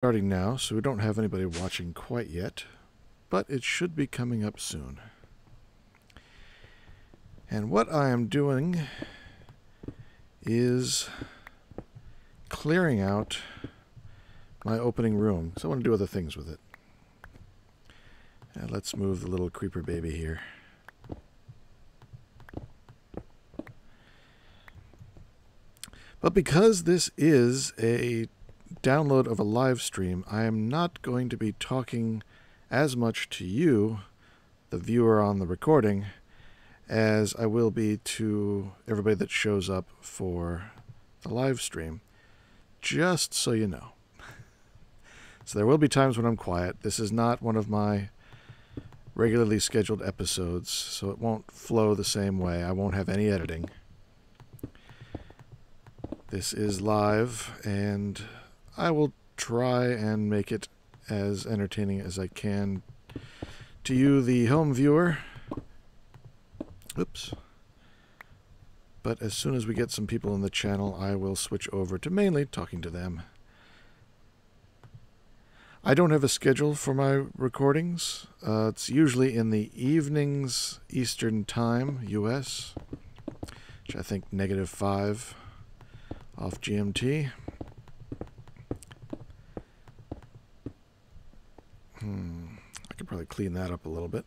starting now, so we don't have anybody watching quite yet, but it should be coming up soon. And what I am doing is clearing out my opening room, so I want to do other things with it. And let's move the little creeper baby here. But because this is a download of a live stream, I am not going to be talking as much to you, the viewer on the recording, as I will be to everybody that shows up for the live stream, just so you know. So there will be times when I'm quiet. This is not one of my regularly scheduled episodes, so it won't flow the same way. I won't have any editing. This is live, and I will try and make it as entertaining as I can to you, the home viewer. Oops. But as soon as we get some people in the channel, I will switch over to mainly talking to them. I don't have a schedule for my recordings. Uh, it's usually in the evenings Eastern Time, U.S., which I think negative 5 off GMT. Hmm, I could probably clean that up a little bit.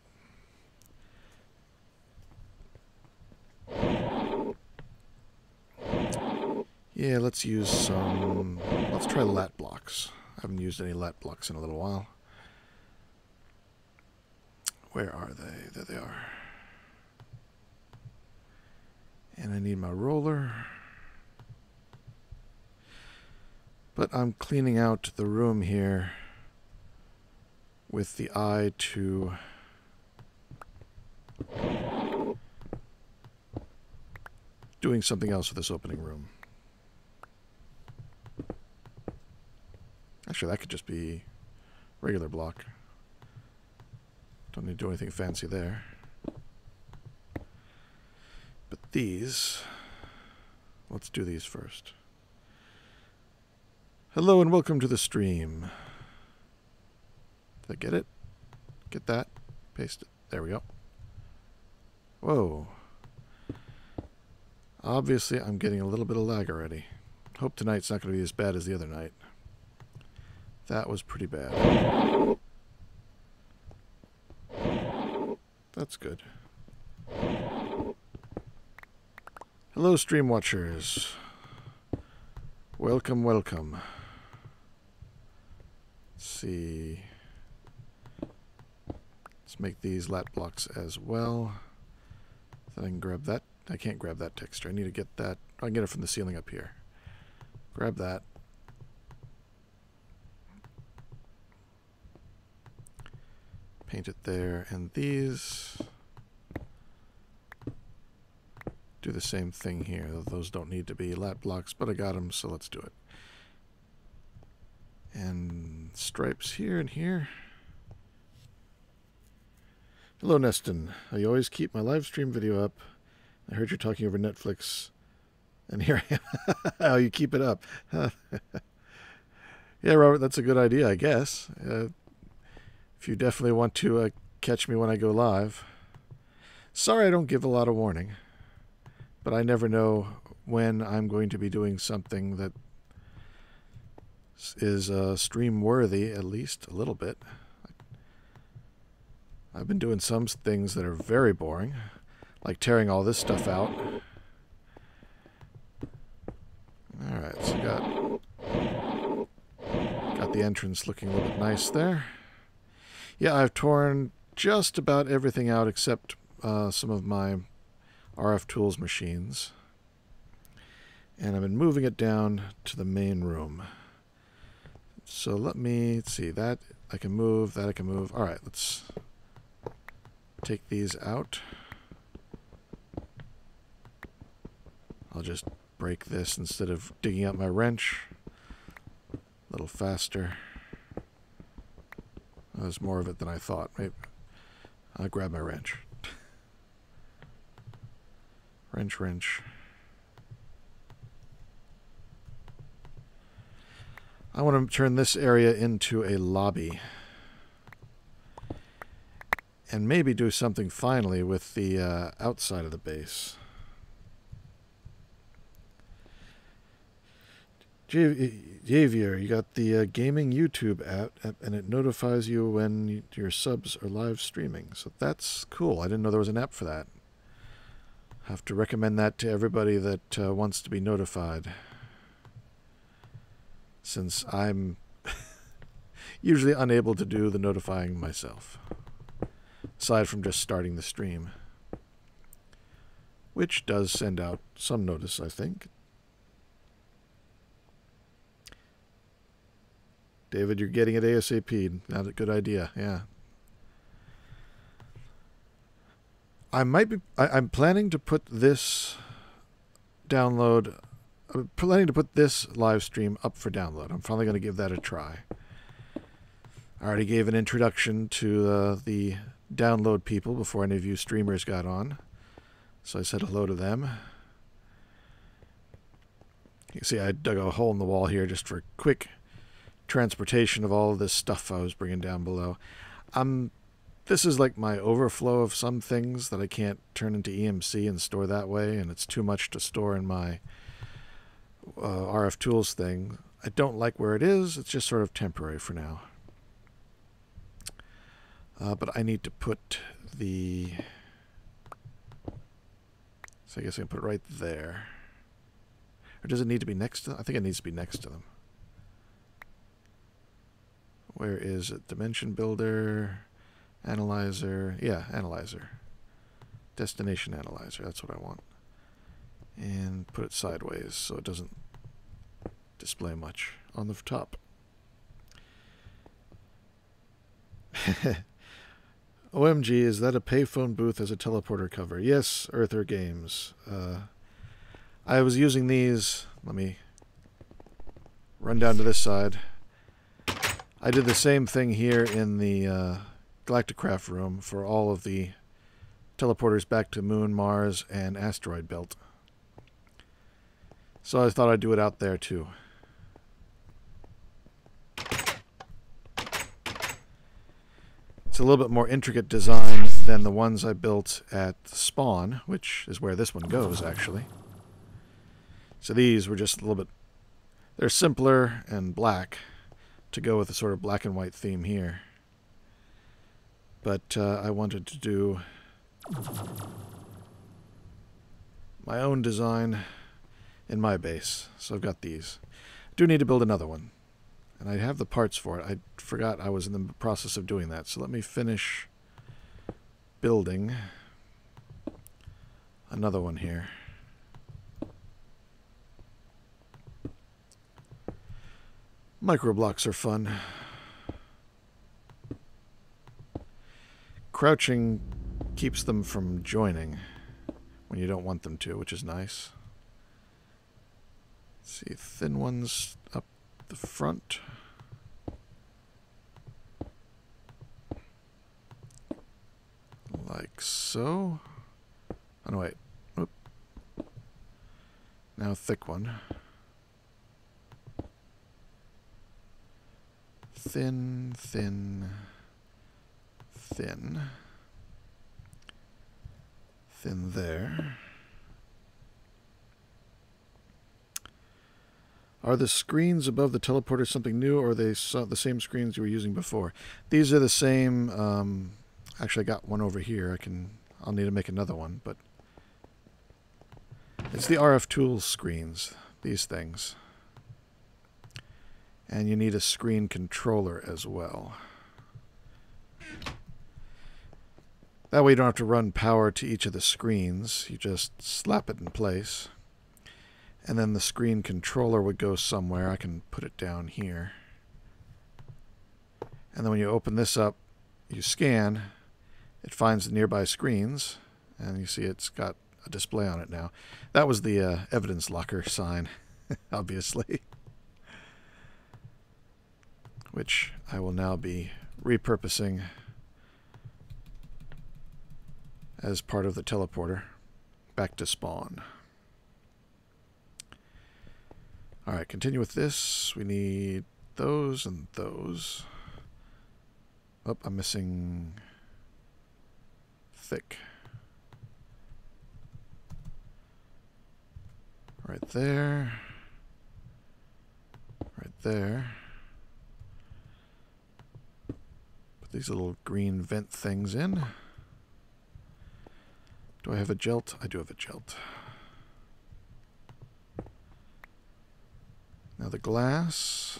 Yeah, let's use some... Let's try lat blocks. I haven't used any lat blocks in a little while. Where are they? There they are. And I need my roller. But I'm cleaning out the room here with the eye to doing something else with this opening room. Actually, that could just be regular block. Don't need to do anything fancy there. But these, let's do these first. Hello and welcome to the stream. Did I get it? Get that? Paste it. There we go. Whoa. Obviously, I'm getting a little bit of lag already. Hope tonight's not going to be as bad as the other night. That was pretty bad. That's good. Hello, stream watchers. Welcome, welcome see. Let's make these lat blocks as well. Then I can grab that. I can't grab that texture. I need to get that. I can get it from the ceiling up here. Grab that. Paint it there. And these do the same thing here. Those don't need to be lat blocks, but I got them, so let's do it. And stripes here and here. Hello, Neston. I always keep my live stream video up. I heard you're talking over Netflix. And here I am. How you keep it up. yeah, Robert, that's a good idea, I guess. Uh, if you definitely want to uh, catch me when I go live. Sorry I don't give a lot of warning. But I never know when I'm going to be doing something that is uh, stream worthy, at least a little bit. I've been doing some things that are very boring, like tearing all this stuff out. Alright, so got, got the entrance looking a little bit nice there. Yeah, I've torn just about everything out except uh, some of my RF Tools machines. And I've been moving it down to the main room. So let me see that I can move, that I can move. All right, let's take these out. I'll just break this instead of digging out my wrench. A little faster. There's more of it than I thought. Maybe I'll grab my wrench. wrench, wrench. I want to turn this area into a lobby. And maybe do something finally with the uh, outside of the base. Javier, you got the uh, gaming YouTube app, and it notifies you when your subs are live streaming. So that's cool. I didn't know there was an app for that. Have to recommend that to everybody that uh, wants to be notified. Since I'm usually unable to do the notifying myself. Aside from just starting the stream. Which does send out some notice, I think. David, you're getting it ASAP. Not a good idea. Yeah. I might be. I, am planning to put this download. I'm planning to put this live stream up for download. I'm finally going to give that a try. I already gave an introduction to uh, the download people before any of you streamers got on. So I said hello to them. You see I dug a hole in the wall here just for quick transportation of all of this stuff I was bringing down below. Um, this is like my overflow of some things that I can't turn into EMC and store that way, and it's too much to store in my uh, RF tools thing. I don't like where it is. It's just sort of temporary for now. Uh, but I need to put the... So I guess I can put it right there. Or does it need to be next to them? I think it needs to be next to them. Where is it? Dimension Builder, Analyzer. Yeah, Analyzer. Destination Analyzer. That's what I want. And put it sideways so it doesn't display much on the top. OMG, is that a payphone booth as a teleporter cover? Yes, Earther Games. Uh, I was using these. Let me run down to this side. I did the same thing here in the uh, Galacticraft room for all of the teleporters back to Moon, Mars, and Asteroid Belt. So I thought I'd do it out there too. It's a little bit more intricate design than the ones I built at Spawn, which is where this one goes, actually. So these were just a little bit... They're simpler and black to go with a sort of black and white theme here. But uh, I wanted to do my own design in my base. So I've got these. I do need to build another one. And I have the parts for it. I forgot I was in the process of doing that. So let me finish building another one here. Microblocks are fun. Crouching keeps them from joining when you don't want them to, which is nice. Let's see, thin ones up the front. Like so. Oh, no, wait. Oop. Now thick one. thin, thin, thin, thin there. Are the screens above the teleporter something new, or are they the same screens you were using before? These are the same. Um, actually, I got one over here. I can. I'll need to make another one, but it's the RF tools screens. These things. And you need a screen controller as well. That way you don't have to run power to each of the screens. You just slap it in place. And then the screen controller would go somewhere. I can put it down here. And then when you open this up, you scan, it finds the nearby screens, and you see it's got a display on it now. That was the uh, evidence locker sign, obviously which I will now be repurposing as part of the teleporter back to spawn. Alright, continue with this. We need those and those. Oh, I'm missing thick. Right there. Right there. Put these little green vent things in. Do I have a gelt? I do have a gelt. Now the glass.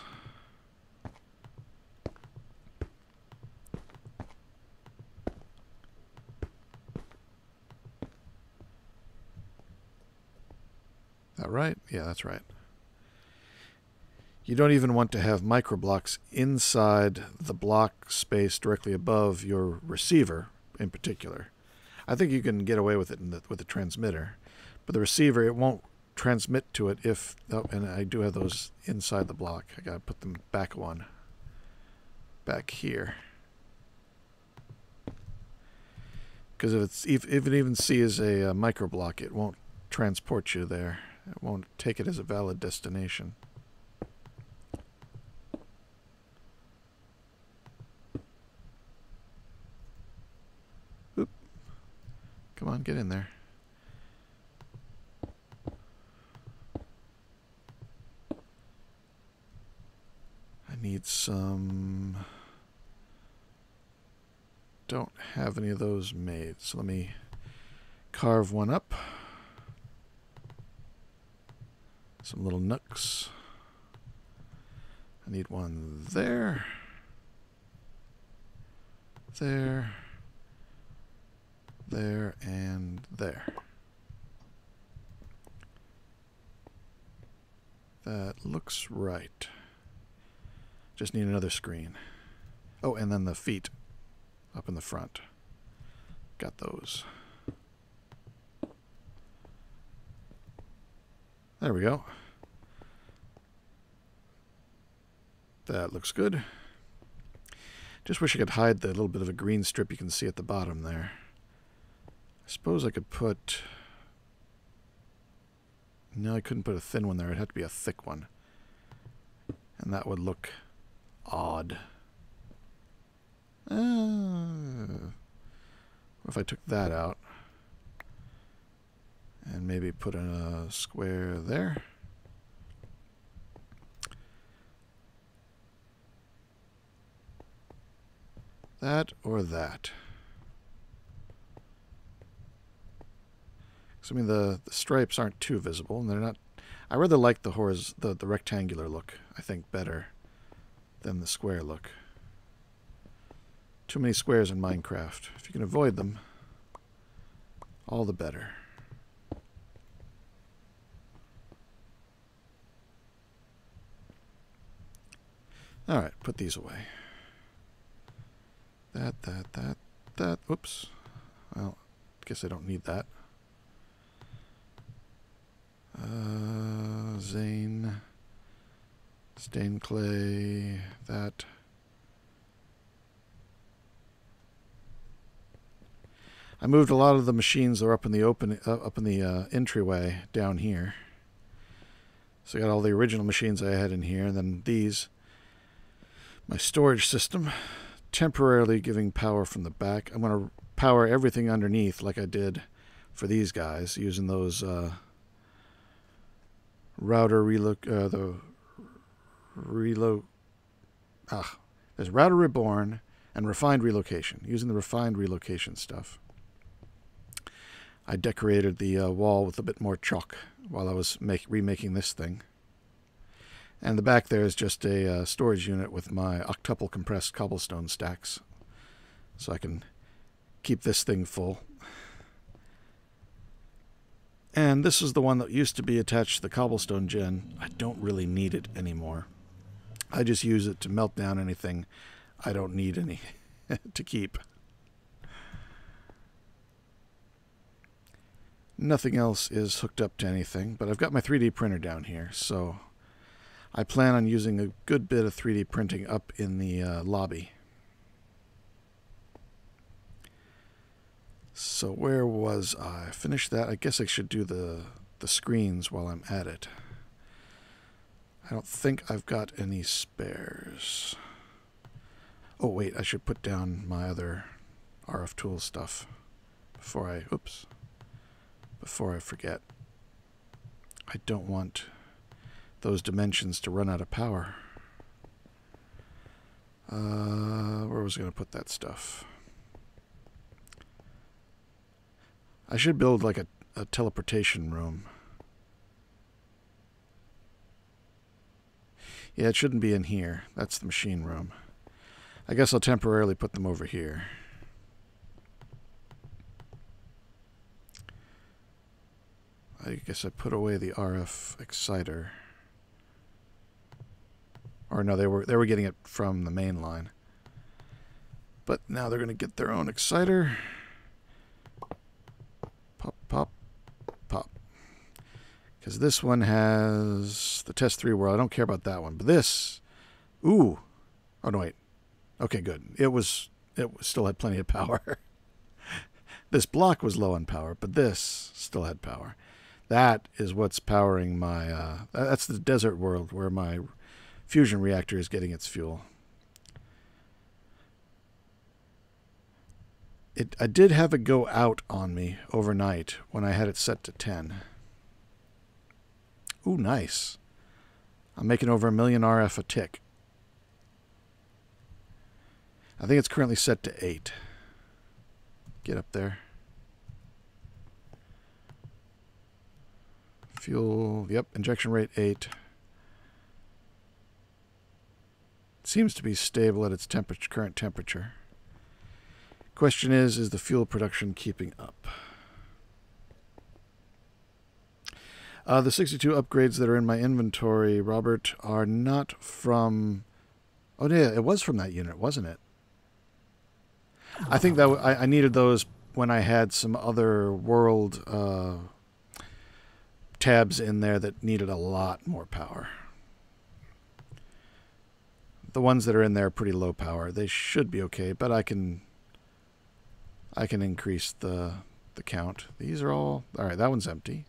That right? Yeah, that's right. You don't even want to have microblocks inside the block space directly above your receiver in particular. I think you can get away with it the, with the transmitter, but the receiver, it won't transmit to it if, oh, and I do have those inside the block. I gotta put them back one, back here. Because if it's if, if it even sees a, a microblock, it won't transport you there. It won't take it as a valid destination. Oop. Come on, get in there. I need some... Um, don't have any of those made, so let me carve one up. Some little nooks. I need one there. There. There and there. That looks right. Just need another screen. Oh, and then the feet up in the front. Got those. There we go. That looks good. Just wish I could hide the little bit of a green strip you can see at the bottom there. I suppose I could put... No, I couldn't put a thin one there. It'd have to be a thick one. And that would look odd. Uh, if I took that out? and maybe put in a square there. That or that. So I mean the, the stripes aren't too visible and they're not I rather like the horiz the, the rectangular look, I think, better than the square look. Too many squares in Minecraft. If you can avoid them, all the better. All right, put these away. That, that, that, that. Oops. Well, guess I don't need that. Uh, Zane. Stain clay. That. I moved a lot of the machines that are up in the open, uh, up in the uh, entryway down here. So I got all the original machines I had in here, and then these my storage system, temporarily giving power from the back. I'm going to power everything underneath like I did for these guys using those uh, router relook uh, the reload ah there's router reborn and refined relocation using the refined relocation stuff I decorated the uh, wall with a bit more chalk while I was make, remaking this thing and the back there is just a uh, storage unit with my octuple compressed cobblestone stacks. So I can keep this thing full. And this is the one that used to be attached to the cobblestone gen. I don't really need it anymore. I just use it to melt down anything I don't need any to keep. Nothing else is hooked up to anything, but I've got my 3D printer down here, so I plan on using a good bit of 3D printing up in the uh, lobby. So where was I? Finished that. I guess I should do the, the screens while I'm at it. I don't think I've got any spares. Oh, wait, I should put down my other RF tool stuff before I, oops, before I forget. I don't want those dimensions to run out of power. Uh, where was I going to put that stuff? I should build like a, a teleportation room. Yeah, it shouldn't be in here. That's the machine room. I guess I'll temporarily put them over here. I guess I put away the RF exciter. Or no, they were they were getting it from the main line. But now they're going to get their own exciter. Pop, pop, pop. Because this one has the test 3 world. I don't care about that one. But this, ooh. Oh, no, wait. Okay, good. It was, it still had plenty of power. this block was low on power, but this still had power. That is what's powering my, uh, that's the desert world where my fusion reactor is getting its fuel. It, I did have it go out on me overnight when I had it set to 10. Ooh, nice. I'm making over a million RF a tick. I think it's currently set to 8. Get up there. Fuel, yep, injection rate 8. seems to be stable at its temperature, current temperature. Question is, is the fuel production keeping up? Uh, the 62 upgrades that are in my inventory, Robert, are not from... Oh, yeah, it was from that unit, wasn't it? I think that I, I, needed those when I had some other world uh, tabs in there that needed a lot more power. The ones that are in there are pretty low power. They should be okay, but I can I can increase the the count. These are all all right. That one's empty.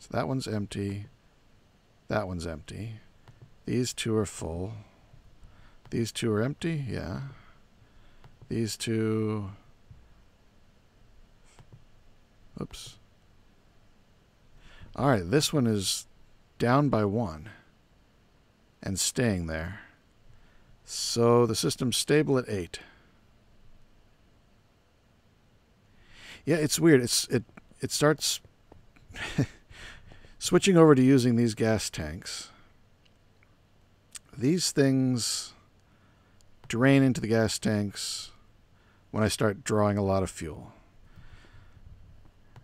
So that one's empty. That one's empty. These two are full. These two are empty. Yeah. These two. Oops. All right, this one is down by one and staying there. So the system's stable at 8. Yeah, it's weird. It's it it starts switching over to using these gas tanks. These things drain into the gas tanks when I start drawing a lot of fuel.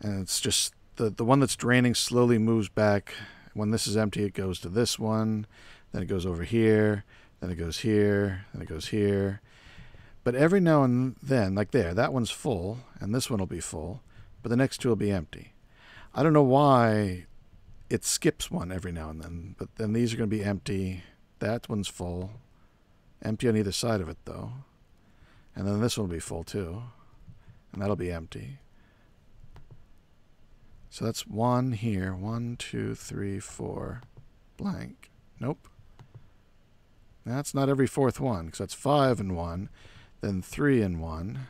And it's just the the one that's draining slowly moves back. When this is empty, it goes to this one. Then it goes over here. Then it goes here. Then it goes here. But every now and then, like there, that one's full, and this one will be full, but the next two will be empty. I don't know why it skips one every now and then, but then these are going to be empty. That one's full. Empty on either side of it, though. And then this one will be full, too. And that'll be empty. So that's one here. One, two, three, four. Blank. Nope. That's not every fourth one, because that's five and one, then three and one.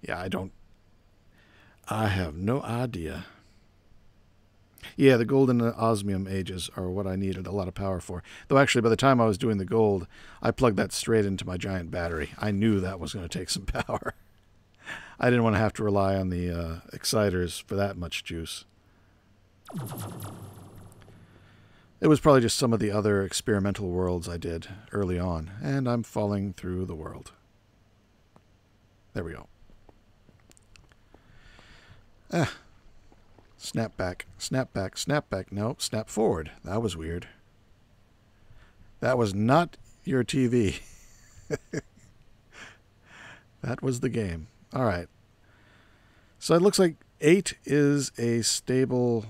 Yeah, I don't. I have no idea. Yeah, the gold and the osmium ages are what I needed a lot of power for. Though actually, by the time I was doing the gold, I plugged that straight into my giant battery. I knew that was going to take some power. I didn't want to have to rely on the uh, exciters for that much juice. It was probably just some of the other experimental worlds I did early on, and I'm falling through the world. There we go. Ah. Snap back, snap back, snap back. No, snap forward. That was weird. That was not your TV. that was the game. All right. So it looks like 8 is a stable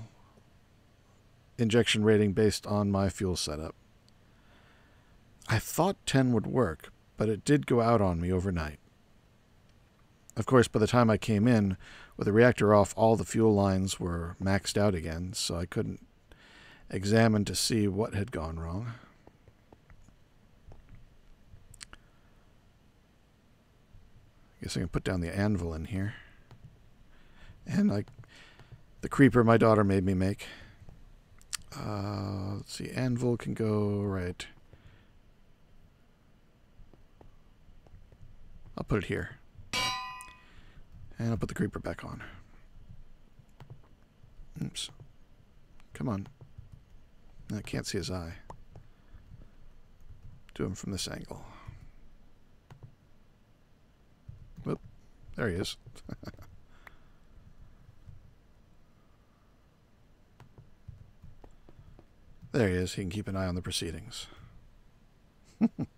injection rating based on my fuel setup. I thought 10 would work, but it did go out on me overnight. Of course, by the time I came in, with the reactor off, all the fuel lines were maxed out again, so I couldn't examine to see what had gone wrong. I guess I can put down the anvil in here. And like the creeper my daughter made me make. Uh, let's see, anvil can go right. I'll put it here. And I'll put the creeper back on. Oops. Come on. I can't see his eye. Do him from this angle. Whoop. There he is. there he is. He can keep an eye on the proceedings.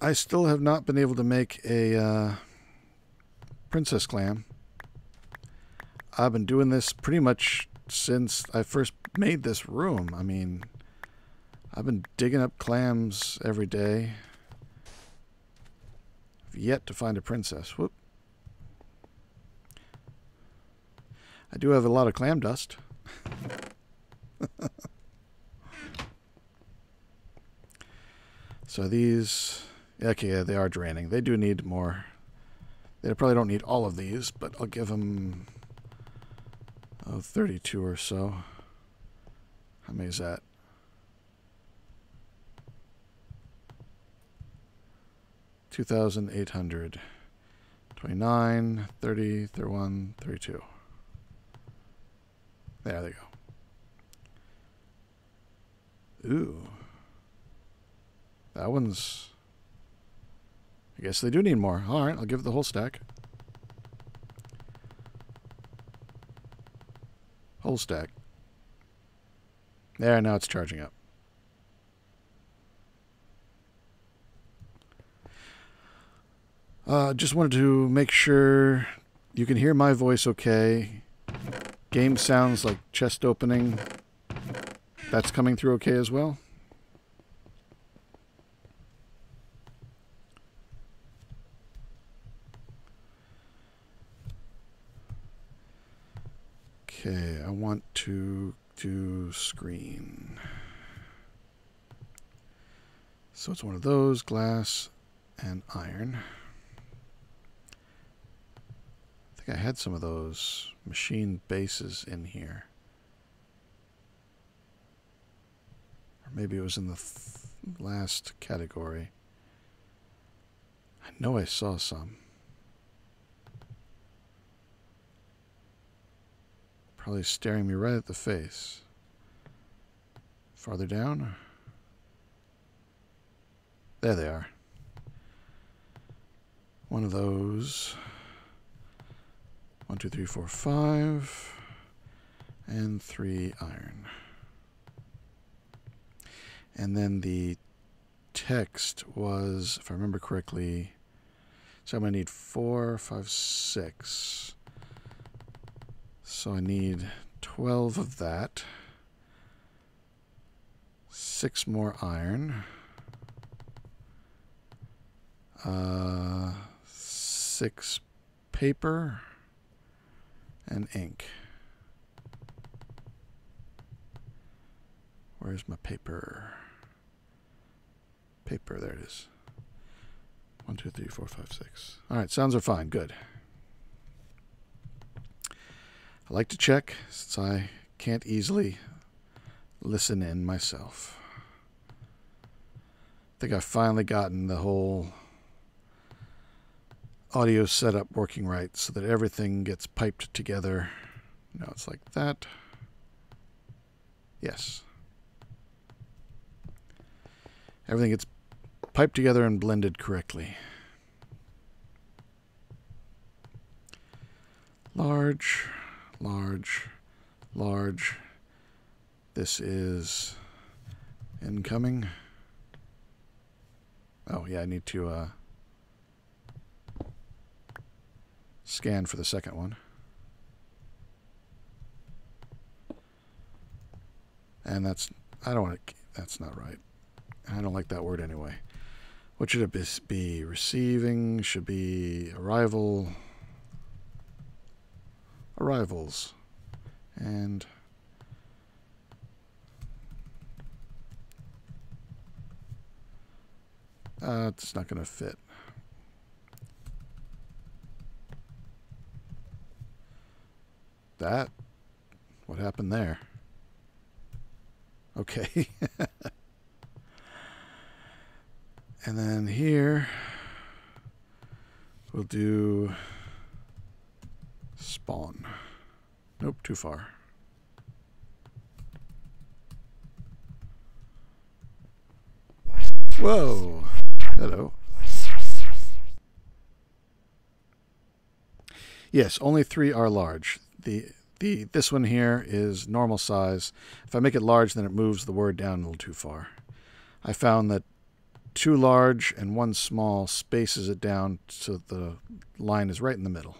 I still have not been able to make a uh, princess clam. I've been doing this pretty much since I first made this room. I mean, I've been digging up clams every day. I've yet to find a princess. Whoop. I do have a lot of clam dust. so these Okay, yeah, they are draining. They do need more. They probably don't need all of these, but I'll give them oh, uh, 32 or so. How many is that? Two thousand eight hundred twenty-nine, thirty, thirty-one, thirty-two. There they go. Ooh. That one's I guess they do need more. All right, I'll give it the whole stack. Whole stack. There, now it's charging up. Uh, just wanted to make sure you can hear my voice okay. Game sounds like chest opening. That's coming through okay as well? Okay, I want to do screen. So it's one of those, glass and iron. I think I had some of those machine bases in here. Or maybe it was in the last category. I know I saw some. Probably staring me right at the face. Farther down. There they are. One of those. One, two, three, four, five. And three iron. And then the text was, if I remember correctly, so I'm going to need four, five, six. So I need 12 of that. Six more iron. Uh, six paper and ink. Where's my paper? Paper, there it is. One, two, three, four, five, six. All right, sounds are fine. Good. I like to check since I can't easily listen in myself. I think I've finally gotten the whole audio setup working right so that everything gets piped together. Now it's like that. Yes. Everything gets piped together and blended correctly. Large large, large. This is incoming. Oh, yeah, I need to uh, scan for the second one. And that's, I don't want to, that's not right. I don't like that word anyway. What should it be? Receiving, should be arrival. Arrivals. And uh, it's not going to fit. That? What happened there? Okay. and then here, we'll do spawn. Nope, too far. Whoa. Hello. Yes, only three are large. The the this one here is normal size. If I make it large, then it moves the word down a little too far. I found that too large and one small spaces it down so the line is right in the middle.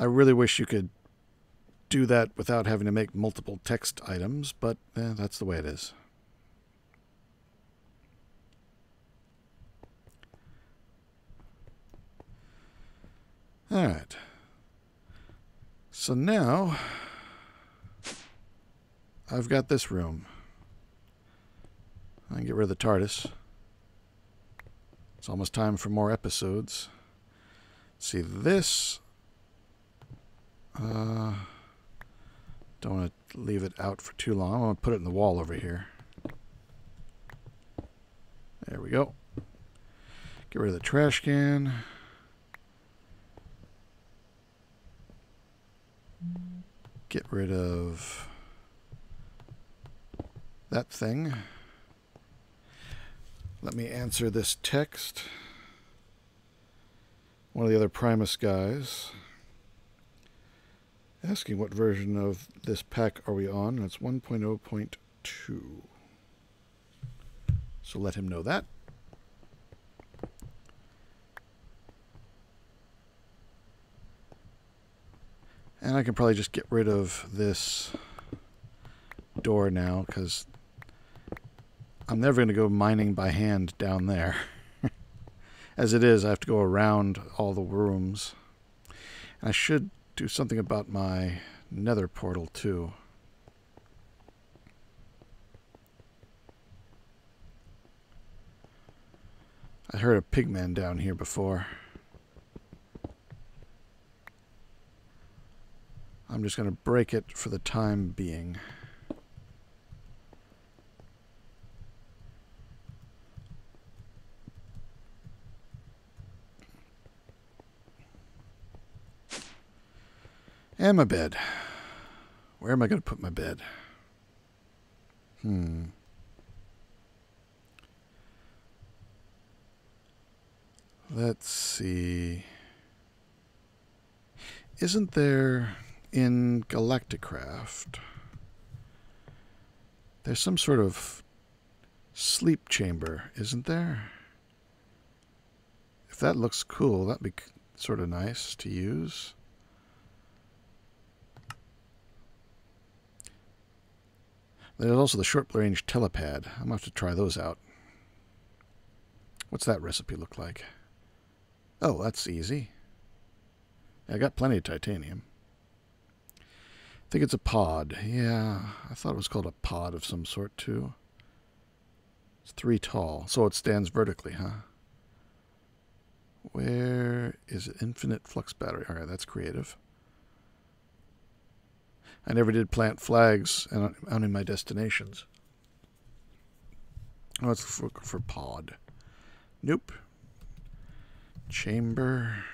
I really wish you could do that without having to make multiple text items, but eh, that's the way it is. All right. So now I've got this room. I can get rid of the TARDIS. It's almost time for more episodes. See this. Uh, don't want to leave it out for too long. I'm going to put it in the wall over here. There we go. Get rid of the trash can. get rid of that thing. Let me answer this text. One of the other Primus guys asking what version of this pack are we on. That's 1.0.2. So let him know that. And I can probably just get rid of this door now because I'm never going to go mining by hand down there. As it is, I have to go around all the rooms. I should do something about my nether portal too. I heard a pigman down here before. I'm just going to break it for the time being. My bed. Where am I going to put my bed? Hmm. Let's see. Isn't there in Galacticraft, there's some sort of sleep chamber, isn't there? If that looks cool, that'd be sort of nice to use. There's also the short-range telepad. I'm going to have to try those out. What's that recipe look like? Oh, that's easy. I got plenty of titanium. I think it's a pod. Yeah, I thought it was called a pod of some sort, too. It's three tall, so it stands vertically, huh? Where is it? Infinite flux battery. All right, that's creative. I never did plant flags any of my destinations. Oh, it's for, for pod. Nope. Chamber.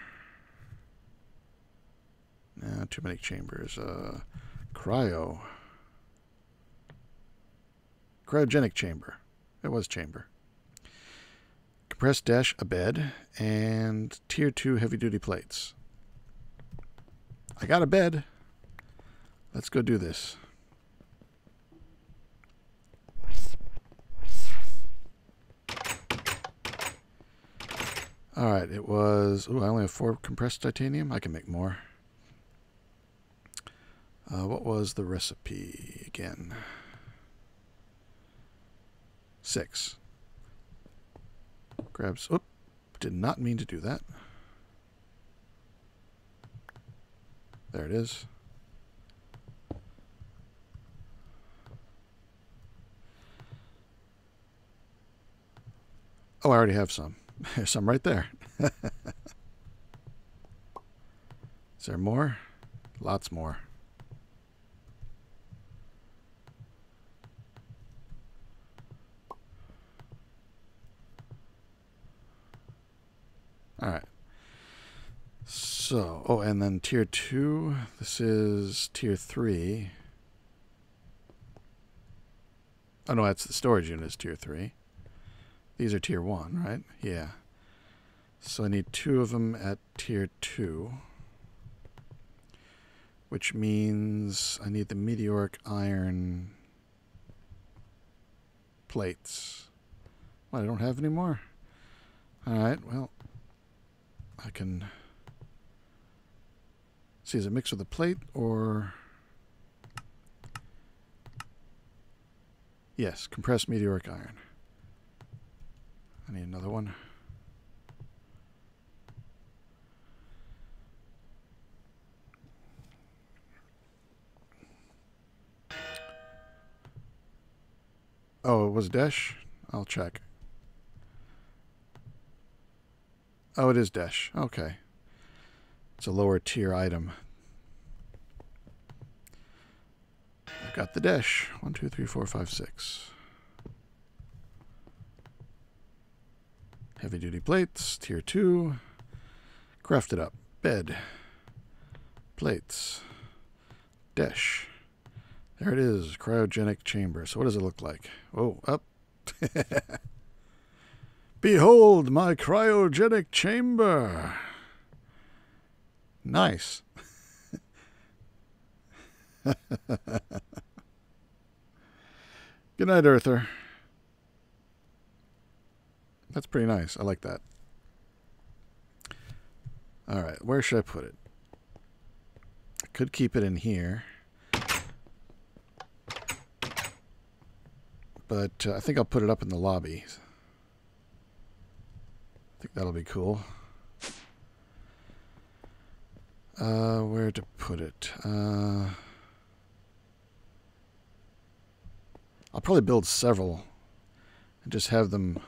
Nah, too many chambers. Uh, Cryo. Cryogenic chamber. It was chamber. Compressed dash a bed and tier 2 heavy duty plates. I got a bed. Let's go do this. All right, it was. Oh, I only have four compressed titanium. I can make more. Uh, what was the recipe again? Six. Grabs. Oop. Did not mean to do that. There it is. Oh, I already have some. There's some right there. Is there more? Lots more. All right. So, oh, and then tier two. This is tier three. Oh, no, that's the storage unit is tier three. These are tier one, right? Yeah. So I need two of them at tier two. Which means I need the meteoric iron plates. I don't have any more? Alright, well, I can see, is it mixed with a plate or... Yes, compressed meteoric iron. I need another one. Oh, it was Desh? I'll check. Oh, it is Desh. Okay. It's a lower tier item. I've got the Desh. One, two, three, four, five, six. Heavy duty plates, tier 2. Crafted up. Bed. Plates. Desh. There it is, cryogenic chamber. So what does it look like? Oh, up. Behold my cryogenic chamber. Nice. Good night, Earther. That's pretty nice. I like that. All right, where should I put it? I could keep it in here. But uh, I think I'll put it up in the lobby. I think that'll be cool. Uh, where to put it? Uh, I'll probably build several and just have them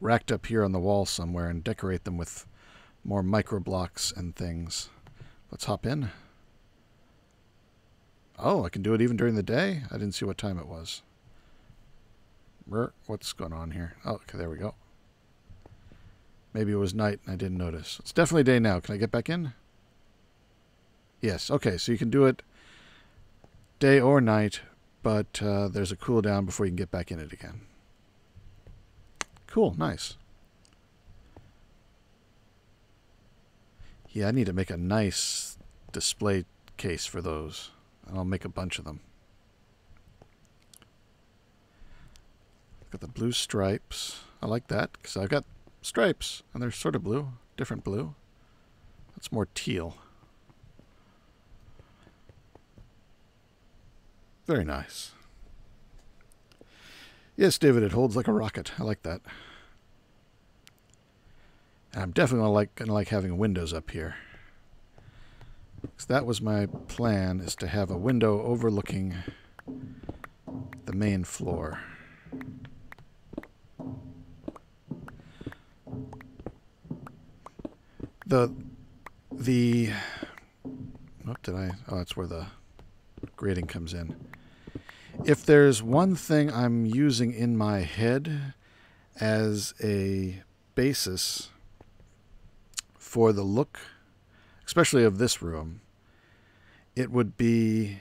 racked up here on the wall somewhere and decorate them with more micro blocks and things. Let's hop in. Oh, I can do it even during the day? I didn't see what time it was. What's going on here? Oh, okay, there we go. Maybe it was night and I didn't notice. It's definitely day now. Can I get back in? Yes, okay, so you can do it day or night, but uh, there's a cooldown before you can get back in it again. Cool, nice. Yeah, I need to make a nice display case for those. And I'll make a bunch of them. Got the blue stripes. I like that because I've got stripes and they're sort of blue, different blue. That's more teal. Very nice. Yes, David, it holds like a rocket. I like that. And I'm definitely gonna like gonna like having windows up here. Because that was my plan, is to have a window overlooking the main floor. The the what did I oh that's where the grading comes in if there's one thing I'm using in my head as a basis for the look, especially of this room, it would be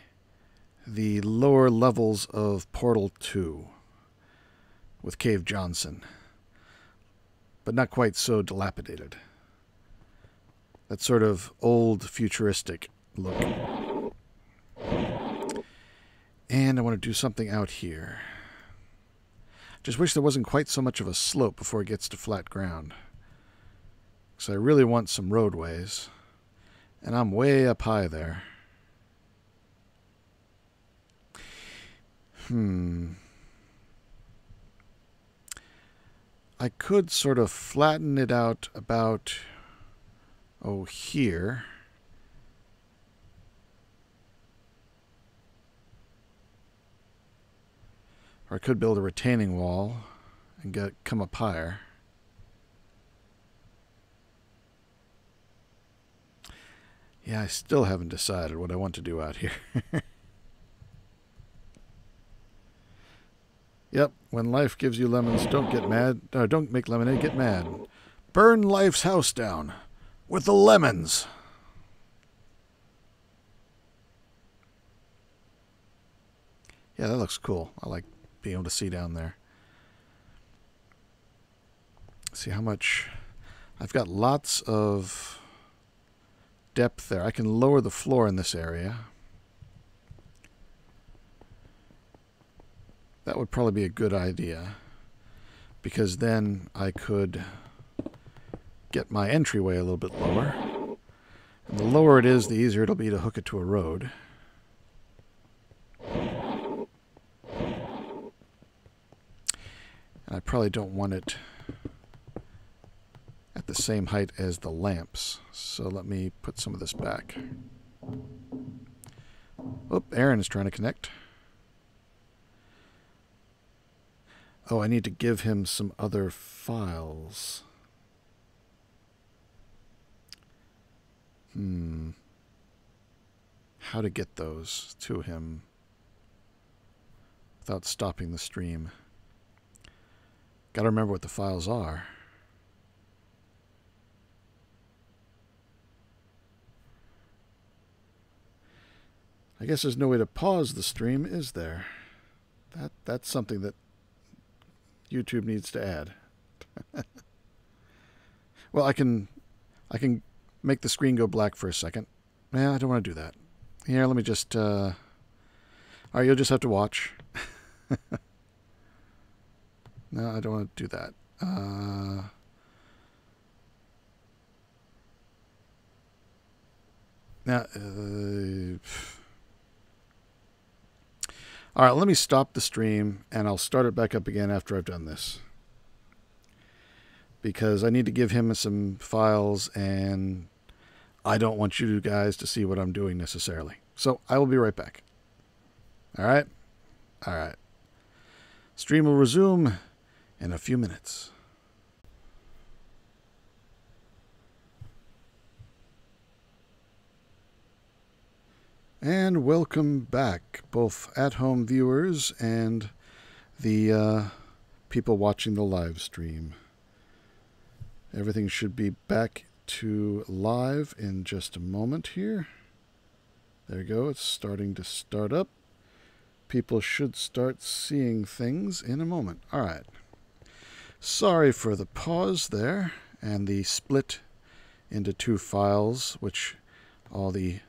the lower levels of Portal 2 with Cave Johnson, but not quite so dilapidated. That sort of old futuristic look. And I want to do something out here. Just wish there wasn't quite so much of a slope before it gets to flat ground because I really want some roadways. And I'm way up high there. Hmm. I could sort of flatten it out about, oh, here. Or I could build a retaining wall and get come up higher. Yeah, I still haven't decided what I want to do out here. yep, when life gives you lemons, don't get mad. Or don't make lemonade, get mad. Burn life's house down with the lemons. Yeah, that looks cool. I like being able to see down there. See how much... I've got lots of depth there. I can lower the floor in this area. That would probably be a good idea because then I could get my entryway a little bit lower. And the lower it is, the easier it'll be to hook it to a road. And I probably don't want it at the same height as the lamps. So let me put some of this back. Oh, Aaron is trying to connect. Oh, I need to give him some other files. Hmm. How to get those to him without stopping the stream. Got to remember what the files are. I guess there's no way to pause the stream, is there? That that's something that YouTube needs to add. well, I can I can make the screen go black for a second. Yeah, I don't want to do that. Here, let me just uh All right, you'll just have to watch. no, I don't want to do that. Uh Now, uh, all right, let me stop the stream and I'll start it back up again after I've done this. Because I need to give him some files and I don't want you guys to see what I'm doing necessarily. So I will be right back. All right? All right. Stream will resume in a few minutes. And welcome back, both at home viewers and the uh, people watching the live stream. Everything should be back to live in just a moment here. There you go, it's starting to start up. People should start seeing things in a moment. All right. Sorry for the pause there and the split into two files, which all the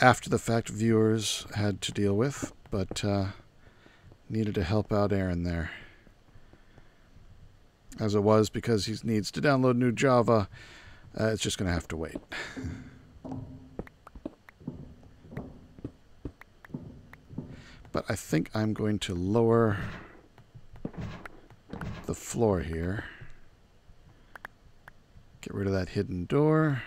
after the fact viewers had to deal with, but uh, needed to help out Aaron there. As it was, because he needs to download new Java, uh, it's just going to have to wait. but I think I'm going to lower the floor here. Get rid of that hidden door.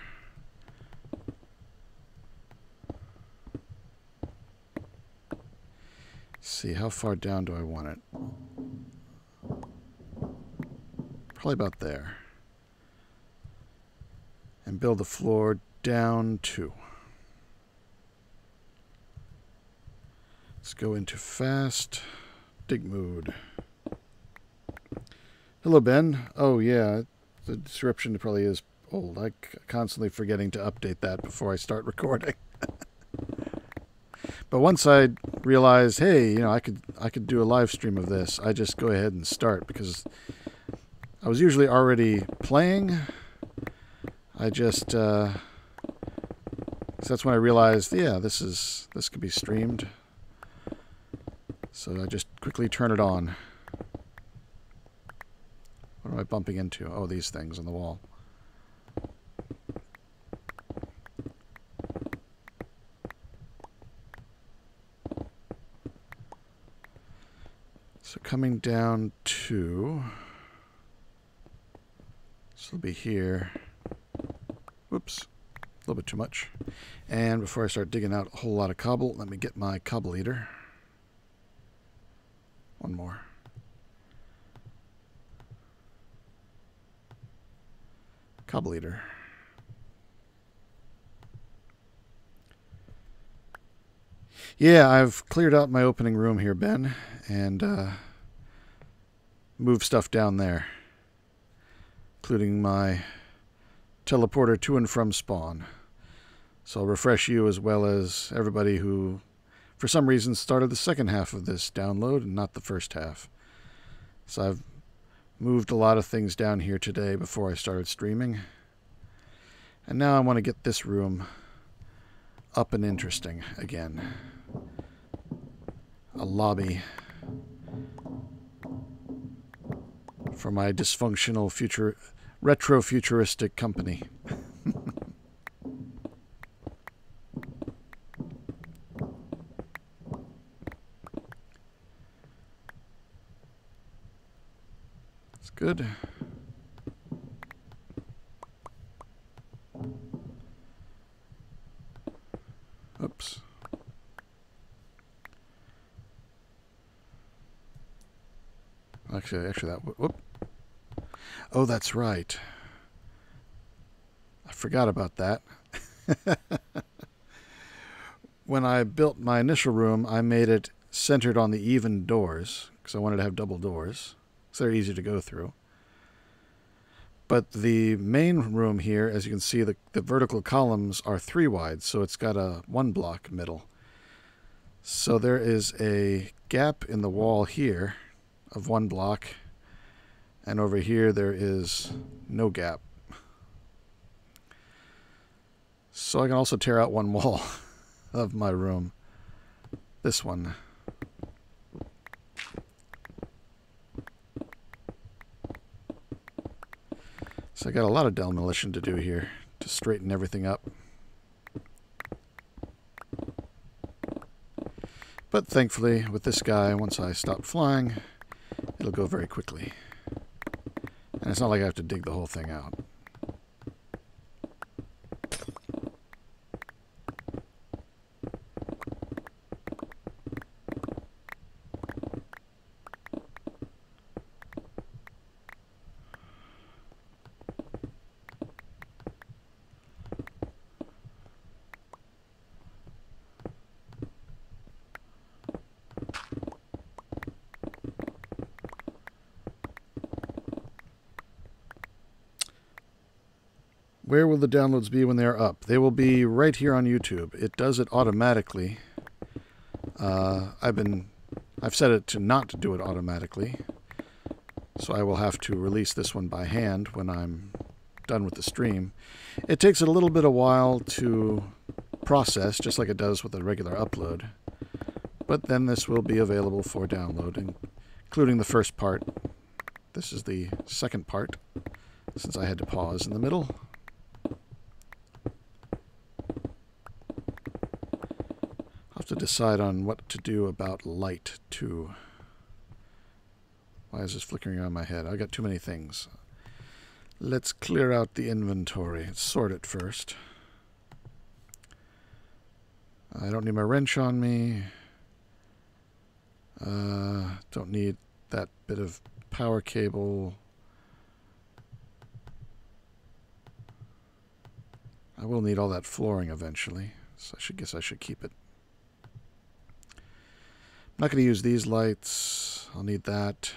See, how far down do I want it? Probably about there. And build the floor down two. Let's go into fast dig mode. Hello, Ben. Oh, yeah. The description probably is old. I constantly forgetting to update that before I start recording. But once I realized, hey, you know, I could I could do a live stream of this, I just go ahead and start because I was usually already playing. I just uh, that's when I realized, yeah, this is this could be streamed. So I just quickly turn it on. What am I bumping into? Oh, these things on the wall. Coming down to, this will be here. Whoops, a little bit too much. And before I start digging out a whole lot of cobble, let me get my cobble eater. one more. Cobble eater. Yeah, I've cleared out my opening room here, Ben, and uh, moved stuff down there, including my teleporter to and from spawn. So I'll refresh you as well as everybody who, for some reason, started the second half of this download and not the first half. So I've moved a lot of things down here today before I started streaming. And now I want to get this room up and interesting again. A lobby for my dysfunctional future retro futuristic company. it's good. Oops. Actually, actually, that whoop. Oh, that's right. I forgot about that. when I built my initial room, I made it centered on the even doors because I wanted to have double doors. So they're easy to go through. But the main room here, as you can see, the, the vertical columns are three wide, so it's got a one block middle. So there is a gap in the wall here of one block, and over here there is no gap. So I can also tear out one wall of my room. This one. So I got a lot of demolition to do here to straighten everything up. But thankfully, with this guy, once I stop flying, it'll go very quickly. And it's not like I have to dig the whole thing out. Where will the downloads be when they are up? They will be right here on YouTube. It does it automatically. Uh, I've been, I've set it to not do it automatically, so I will have to release this one by hand when I'm done with the stream. It takes a little bit of while to process, just like it does with a regular upload. But then this will be available for download, including the first part. This is the second part, since I had to pause in the middle. To decide on what to do about light, too. Why is this flickering on my head? I got too many things. Let's clear out the inventory. Sort it first. I don't need my wrench on me. Uh, don't need that bit of power cable. I will need all that flooring eventually, so I should guess I should keep it. Not going to use these lights. I'll need that.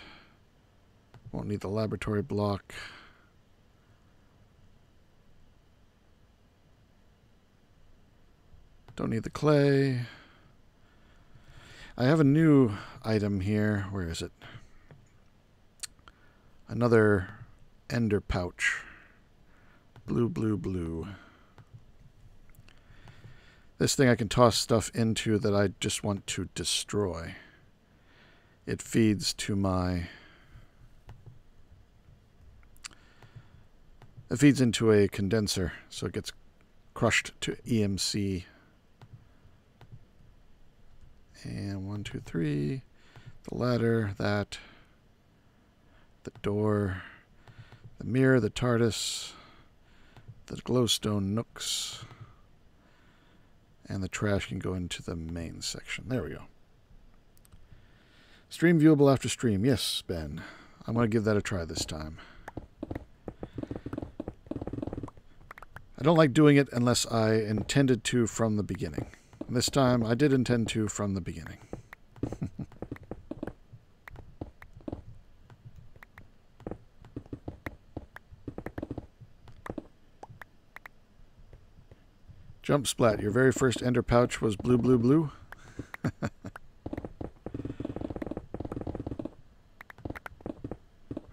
Won't need the laboratory block. Don't need the clay. I have a new item here. Where is it? Another ender pouch. Blue, blue, blue. This thing I can toss stuff into that I just want to destroy. It feeds to my... It feeds into a condenser, so it gets crushed to EMC. And one, two, three. The ladder, that. The door. The mirror, the TARDIS. The glowstone nooks. And the trash can go into the main section. There we go. Stream viewable after stream. Yes, Ben. I'm going to give that a try this time. I don't like doing it unless I intended to from the beginning. This time I did intend to from the beginning. Jump Splat, your very first ender pouch was blue, blue, blue?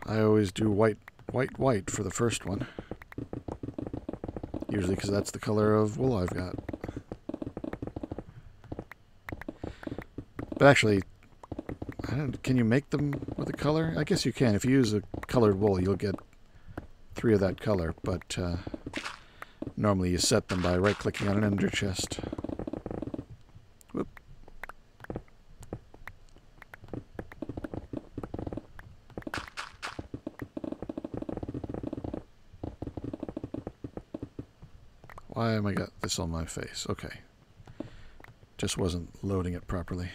I always do white, white, white for the first one. Usually because that's the color of wool I've got. But actually, can you make them with a color? I guess you can. If you use a colored wool, you'll get three of that color. But uh, normally you set them by right-clicking on an ender chest. Whoop. Why am I got this on my face? Okay. Just wasn't loading it properly.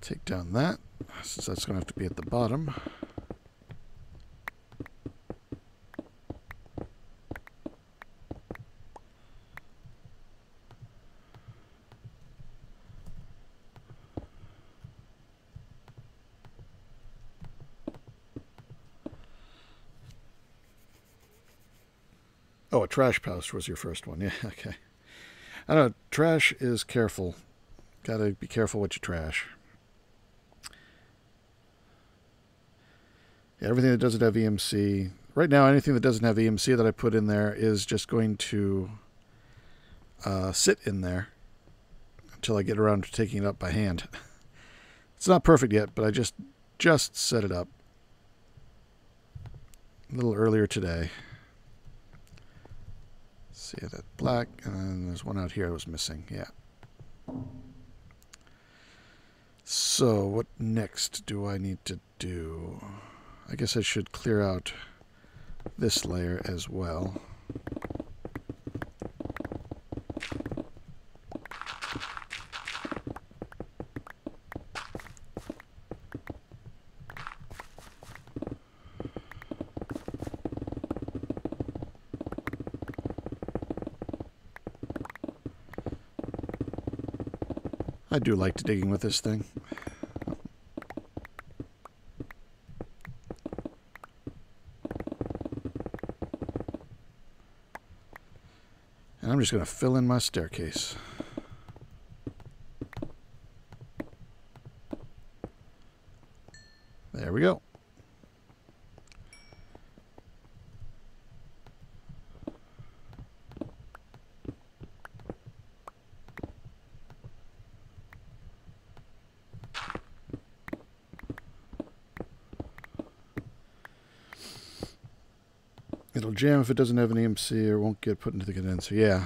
Take down that, since that's going to have to be at the bottom. Oh, a trash pouch was your first one. Yeah, okay. I know, trash is careful. Gotta be careful what you trash. Yeah, everything that doesn't have EMC. Right now, anything that doesn't have EMC that I put in there is just going to uh, sit in there until I get around to taking it up by hand. It's not perfect yet, but I just just set it up a little earlier today. See that black, and then there's one out here that was missing. Yeah. So, what next do I need to do? I guess I should clear out this layer as well. I do like digging with this thing. I'm just going to fill in my staircase. There we go. It'll jam if it doesn't have an EMC or won't get put into the condenser. Yeah.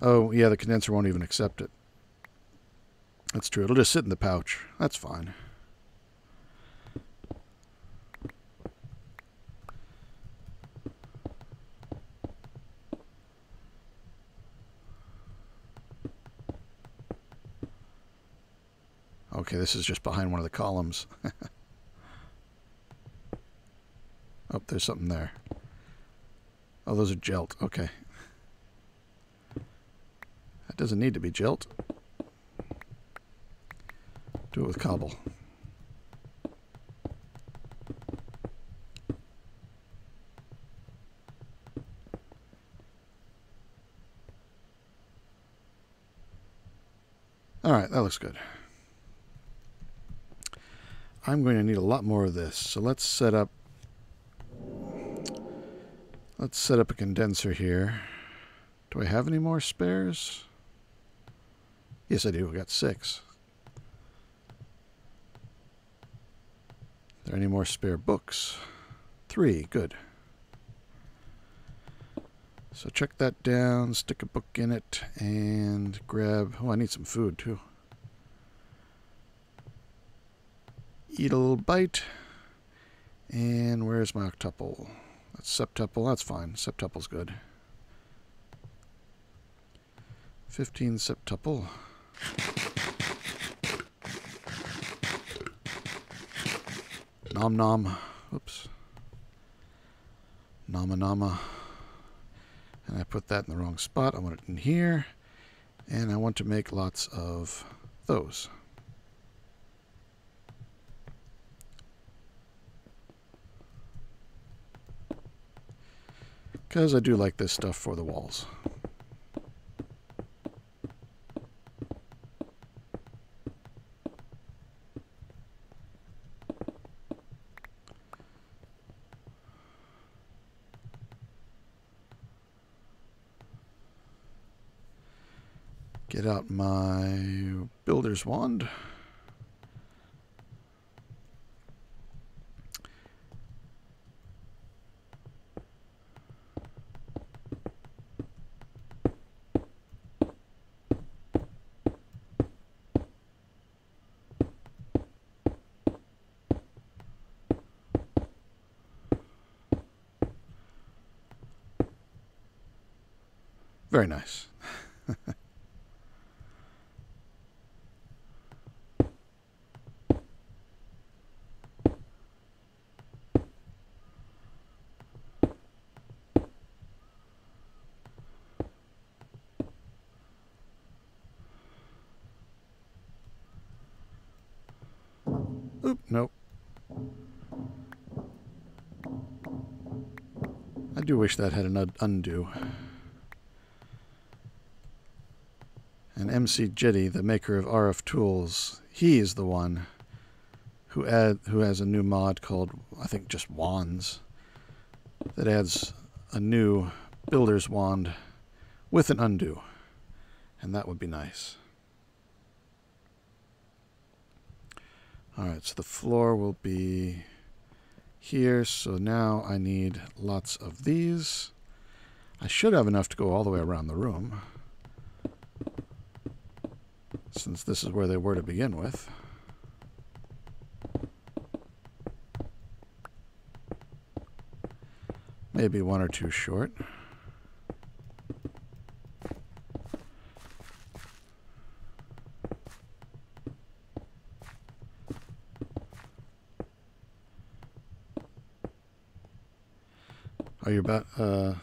Oh, yeah, the condenser won't even accept it. That's true. It'll just sit in the pouch. That's fine. Okay, this is just behind one of the columns. Oh, there's something there. Oh, those are gelt. Okay. That doesn't need to be gelt. Do it with cobble. All right, that looks good. I'm going to need a lot more of this. So let's set up Let's set up a condenser here. Do I have any more spares? Yes, I do. I got six. Are there any more spare books? Three. Good. So check that down, stick a book in it, and grab... Oh, I need some food, too. Eat a little bite. And where's my octuple? Septuple. That's fine. Septuple's good. 15 septuple. Nom nom. Oops. Nama nama. And I put that in the wrong spot. I want it in here. And I want to make lots of those. Because I do like this stuff for the walls. Get out my builder's wand. Very nice. Oop, nope. I do wish that had an undo. And McJty, the maker of RF Tools, he is the one who add who has a new mod called I think just Wands that adds a new builder's wand with an undo. And that would be nice. Alright, so the floor will be here. So now I need lots of these. I should have enough to go all the way around the room. Since this is where they were to begin with. Maybe one or two short. Are you about, uh,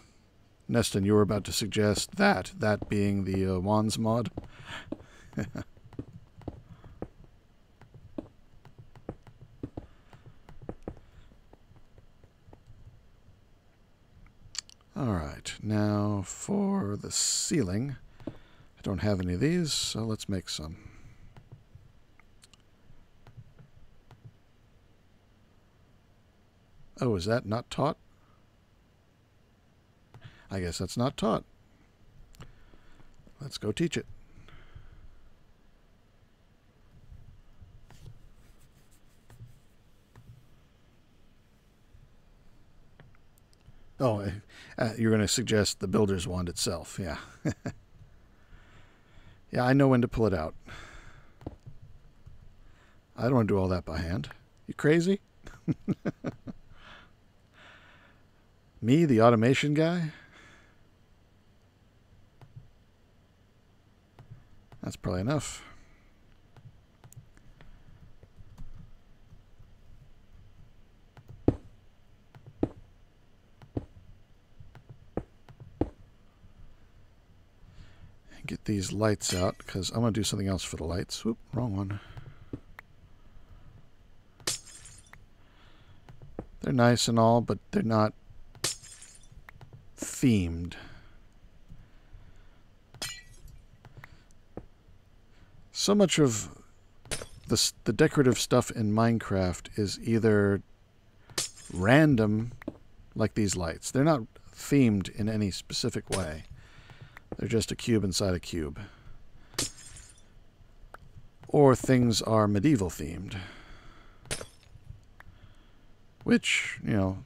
Neston, you were about to suggest that, that being the uh, Wands mod? All right, now for the ceiling. I don't have any of these, so let's make some. Oh, is that not taught? I guess that's not taught. Let's go teach it. Oh, uh, you're going to suggest the builder's wand itself. Yeah. yeah, I know when to pull it out. I don't want to do all that by hand. You crazy? Me, the automation guy? That's probably enough. Get these lights out because I'm going to do something else for the lights. Whoop, wrong one. They're nice and all, but they're not themed. So much of the, the decorative stuff in Minecraft is either random, like these lights. They're not themed in any specific way. They're just a cube inside a cube. Or things are medieval themed. Which, you know,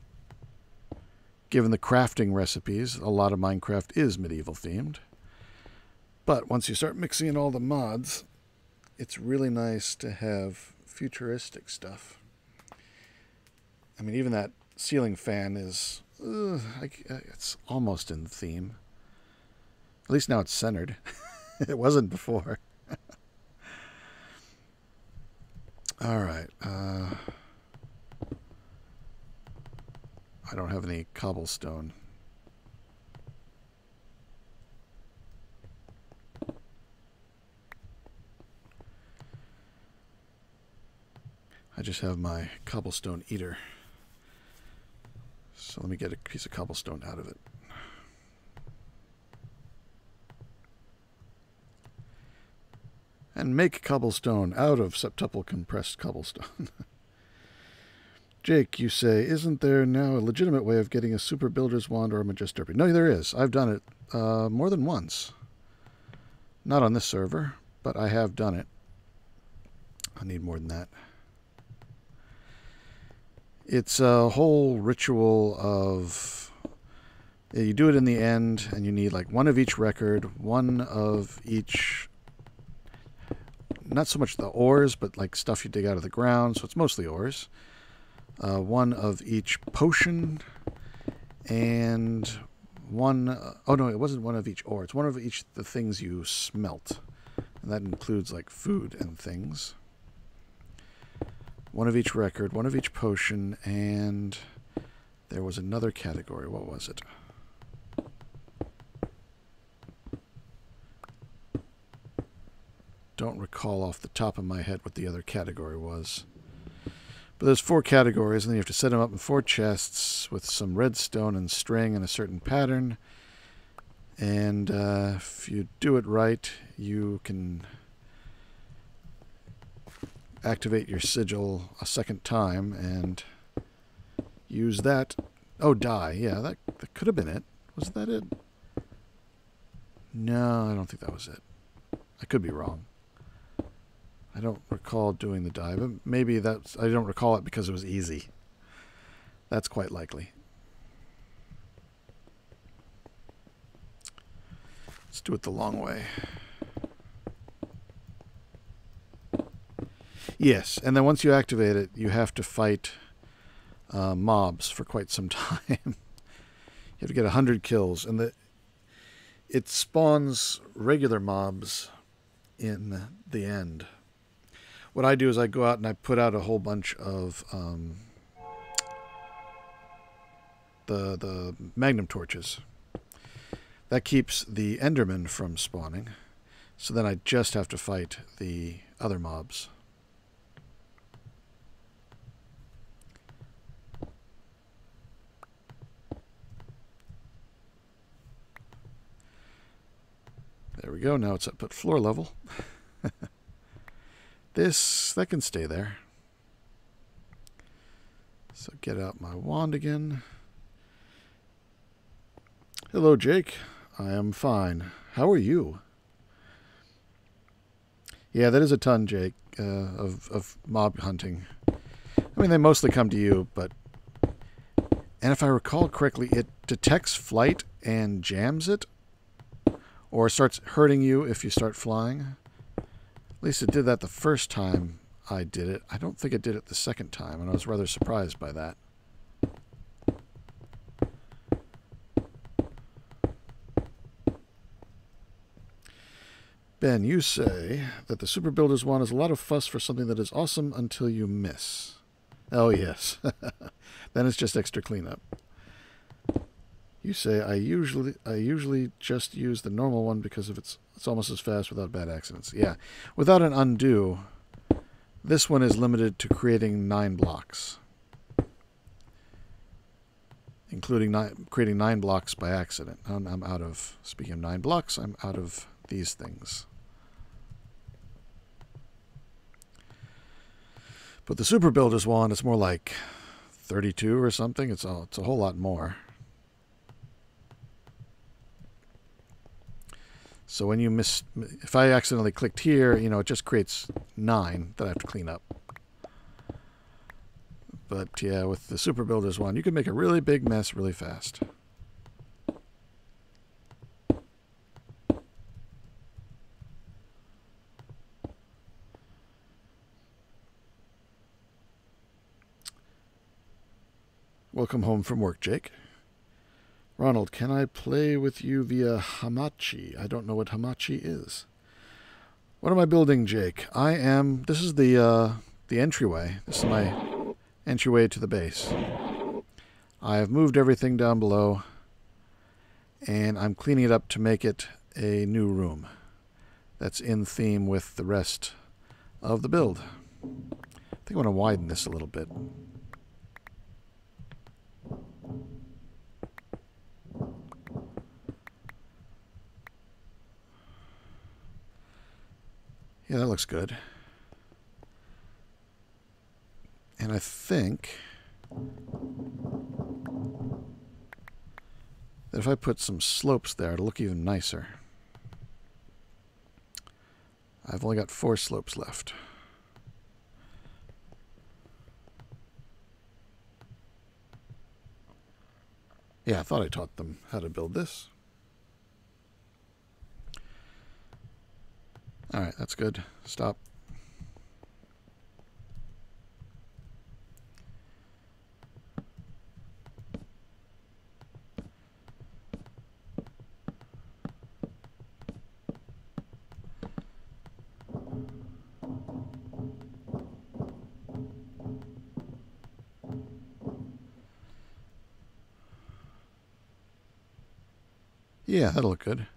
given the crafting recipes, a lot of Minecraft is medieval themed. But once you start mixing in all the mods, it's really nice to have futuristic stuff. I mean, even that ceiling fan is uh, I, it's almost in the theme. At least now it's centered. it wasn't before. All right. Uh, I don't have any cobblestone. I just have my cobblestone eater. So let me get a piece of cobblestone out of it. And make cobblestone out of septuple compressed cobblestone. Jake, you say, isn't there now a legitimate way of getting a super builder's wand or a Magisderby? No, there is. I've done it uh, more than once. Not on this server, but I have done it. I need more than that. It's a whole ritual of you do it in the end, and you need like one of each record, one of each. Not so much the ores, but like stuff you dig out of the ground. So it's mostly ores. Uh, one of each potion, and one. Uh, oh no, it wasn't one of each ore. It's one of each the things you smelt, and that includes like food and things. One of each record, one of each potion, and there was another category. What was it? Don't recall off the top of my head what the other category was. But there's four categories, and then you have to set them up in four chests with some redstone and string in a certain pattern. And uh, if you do it right, you can activate your sigil a second time and use that. Oh, dye. Yeah, that, that could have been it. Was that it? No, I don't think that was it. I could be wrong. I don't recall doing the dye, but maybe that's. I don't recall it because it was easy. That's quite likely. Let's do it the long way. Yes, and then once you activate it, you have to fight uh, mobs for quite some time. you have to get 100 kills, and the it spawns regular mobs in the end. What I do is I go out and I put out a whole bunch of um, the the magnum torches. That keeps the Enderman from spawning. So then I just have to fight the other mobs. There we go. Now it's up at floor level. this, that can stay there. So get out my wand again. Hello, Jake. I am fine. How are you? Yeah, that is a ton, Jake, uh, of, of mob hunting. I mean, they mostly come to you, but... And if I recall correctly, it detects flight and jams it or starts hurting you if you start flying. At least it did that the first time I did it. I don't think it did it the second time, and I was rather surprised by that. Ben, you say that the Super Builders one is a lot of fuss for something that is awesome until you miss. Oh, yes. then it's just extra cleanup. You say I usually I usually just use the normal one because of it's it's almost as fast without bad accidents. Yeah, without an undo, this one is limited to creating nine blocks, including nine, creating nine blocks by accident. I'm, I'm out of speaking of nine blocks. I'm out of these things. But the Super Builders one, it's more like 32 or something. It's a, it's a whole lot more. So when you miss, if I accidentally clicked here, you know, it just creates nine that I have to clean up. But yeah, with the Super Builders one, you can make a really big mess really fast. Welcome home from work, Jake. Ronald, can I play with you via Hamachi? I don't know what Hamachi is. What am I building, Jake? I am. This is the uh, the entryway. This is my entryway to the base. I have moved everything down below, and I'm cleaning it up to make it a new room that's in theme with the rest of the build. I think I want to widen this a little bit. Yeah, that looks good. And I think that if I put some slopes there, it'll look even nicer. I've only got four slopes left. Yeah, I thought I taught them how to build this. All right, that's good. Stop. Yeah, that'll look good.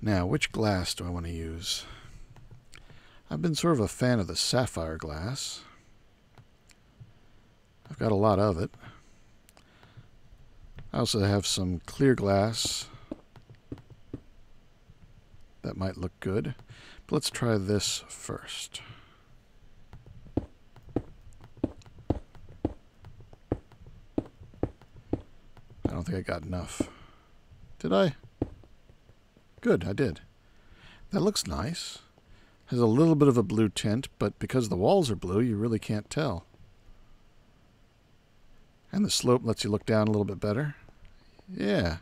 Now, which glass do I want to use? I've been sort of a fan of the sapphire glass. I've got a lot of it. I also have some clear glass that might look good. But let's try this first. I don't think I got enough. Did I? Good, I did. That looks nice. Has a little bit of a blue tint, but because the walls are blue, you really can't tell. And the slope lets you look down a little bit better. Yeah.